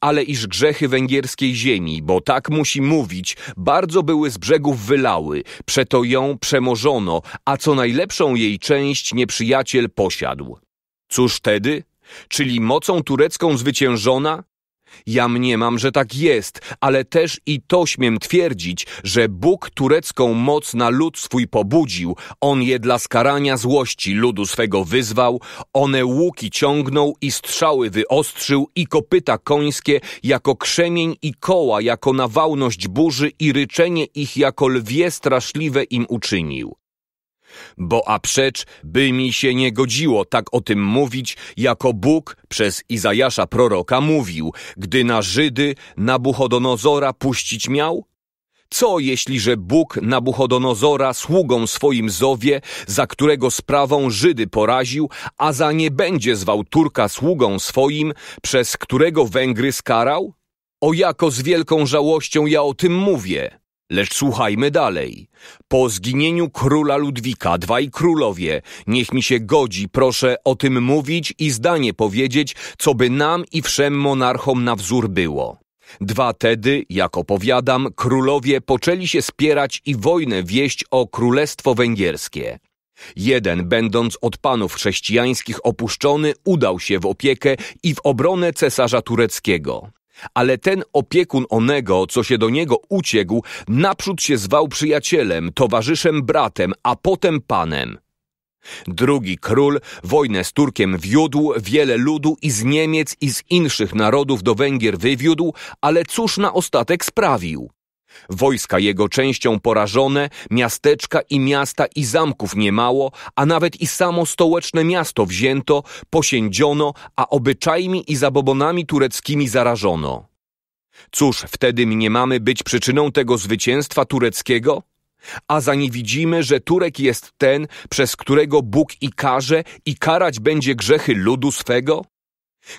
S2: ale iż grzechy węgierskiej ziemi, bo tak musi mówić, bardzo były z brzegów wylały, przeto ją przemożono, a co najlepszą jej część nieprzyjaciel posiadł. Cóż wtedy? Czyli mocą turecką zwyciężona? Ja mniemam, że tak jest, ale też i to śmiem twierdzić, że Bóg turecką moc na lud swój pobudził, On je dla skarania złości ludu swego wyzwał, one łuki ciągnął i strzały wyostrzył i kopyta końskie jako krzemień i koła jako nawałność burzy i ryczenie ich jako lwie straszliwe im uczynił. Bo a przecz by mi się nie godziło tak o tym mówić, jako Bóg przez Izajasza proroka mówił, gdy na Żydy Nabuchodonozora puścić miał? Co jeśli, że Bóg Nabuchodonozora sługą swoim zowie, za którego sprawą Żydy poraził, a za nie będzie zwał Turka sługą swoim, przez którego Węgry skarał? O jako z wielką żałością ja o tym mówię. Lecz słuchajmy dalej. Po zginieniu króla Ludwika, dwaj królowie, niech mi się godzi, proszę o tym mówić i zdanie powiedzieć, co by nam i wszem monarchom na wzór było. Dwa tedy, jak opowiadam, królowie poczęli się spierać i wojnę wieść o królestwo węgierskie. Jeden, będąc od panów chrześcijańskich opuszczony, udał się w opiekę i w obronę cesarza tureckiego. Ale ten opiekun onego, co się do niego uciekł, naprzód się zwał przyjacielem, towarzyszem, bratem, a potem panem. Drugi król wojnę z Turkiem wiódł, wiele ludu i z Niemiec i z inszych narodów do Węgier wywiódł, ale cóż na ostatek sprawił? Wojska jego częścią porażone, miasteczka i miasta i zamków niemało, a nawet i samo stołeczne miasto wzięto, posiędziono, a obyczajmi i zabobonami tureckimi zarażono. Cóż wtedy mniemamy być przyczyną tego zwycięstwa tureckiego? A za nie widzimy, że Turek jest ten, przez którego Bóg i karze i karać będzie grzechy ludu swego?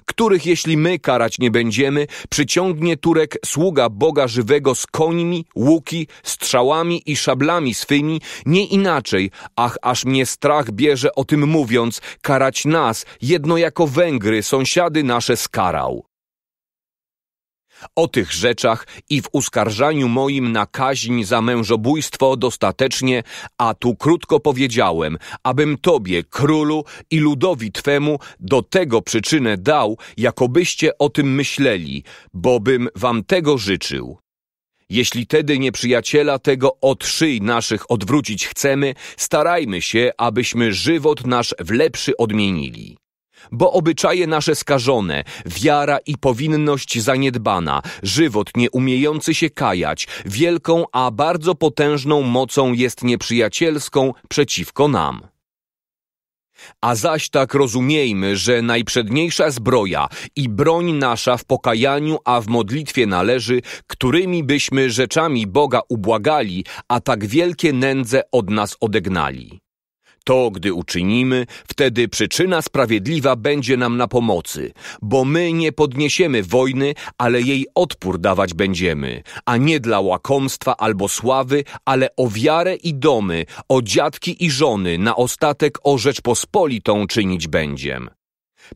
S2: Których jeśli my karać nie będziemy, przyciągnie Turek sługa Boga żywego z końmi, łuki, strzałami i szablami swymi, nie inaczej, ach, aż mnie strach bierze o tym mówiąc, karać nas, jedno jako Węgry, sąsiady nasze skarał. O tych rzeczach i w uskarżaniu moim na kaźń za mężobójstwo dostatecznie, a tu krótko powiedziałem, abym Tobie, królu i ludowi Twemu do tego przyczynę dał, jakobyście o tym myśleli, bobym Wam tego życzył. Jeśli tedy nieprzyjaciela tego od szyj naszych odwrócić chcemy, starajmy się, abyśmy żywot nasz w lepszy odmienili bo obyczaje nasze skażone, wiara i powinność zaniedbana, żywot nieumiejący się kajać, wielką, a bardzo potężną mocą jest nieprzyjacielską przeciwko nam. A zaś tak rozumiejmy, że najprzedniejsza zbroja i broń nasza w pokajaniu, a w modlitwie należy, którymi byśmy rzeczami Boga ubłagali, a tak wielkie nędze od nas odegnali. To, gdy uczynimy, wtedy przyczyna sprawiedliwa będzie nam na pomocy, bo my nie podniesiemy wojny, ale jej odpór dawać będziemy, a nie dla łakomstwa albo sławy, ale o wiarę i domy, o dziadki i żony, na ostatek o Rzeczpospolitą czynić będziem.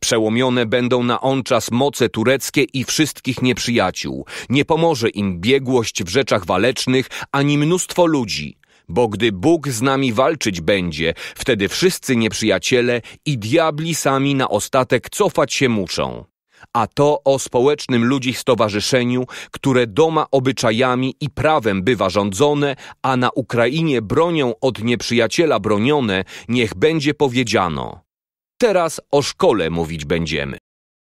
S2: Przełomione będą na on czas moce tureckie i wszystkich nieprzyjaciół. Nie pomoże im biegłość w rzeczach walecznych, ani mnóstwo ludzi, bo gdy Bóg z nami walczyć będzie, wtedy wszyscy nieprzyjaciele i diabli sami na ostatek cofać się muszą. A to o społecznym ludzi stowarzyszeniu, które doma obyczajami i prawem bywa rządzone, a na Ukrainie bronią od nieprzyjaciela bronione, niech będzie powiedziano. Teraz o szkole mówić będziemy.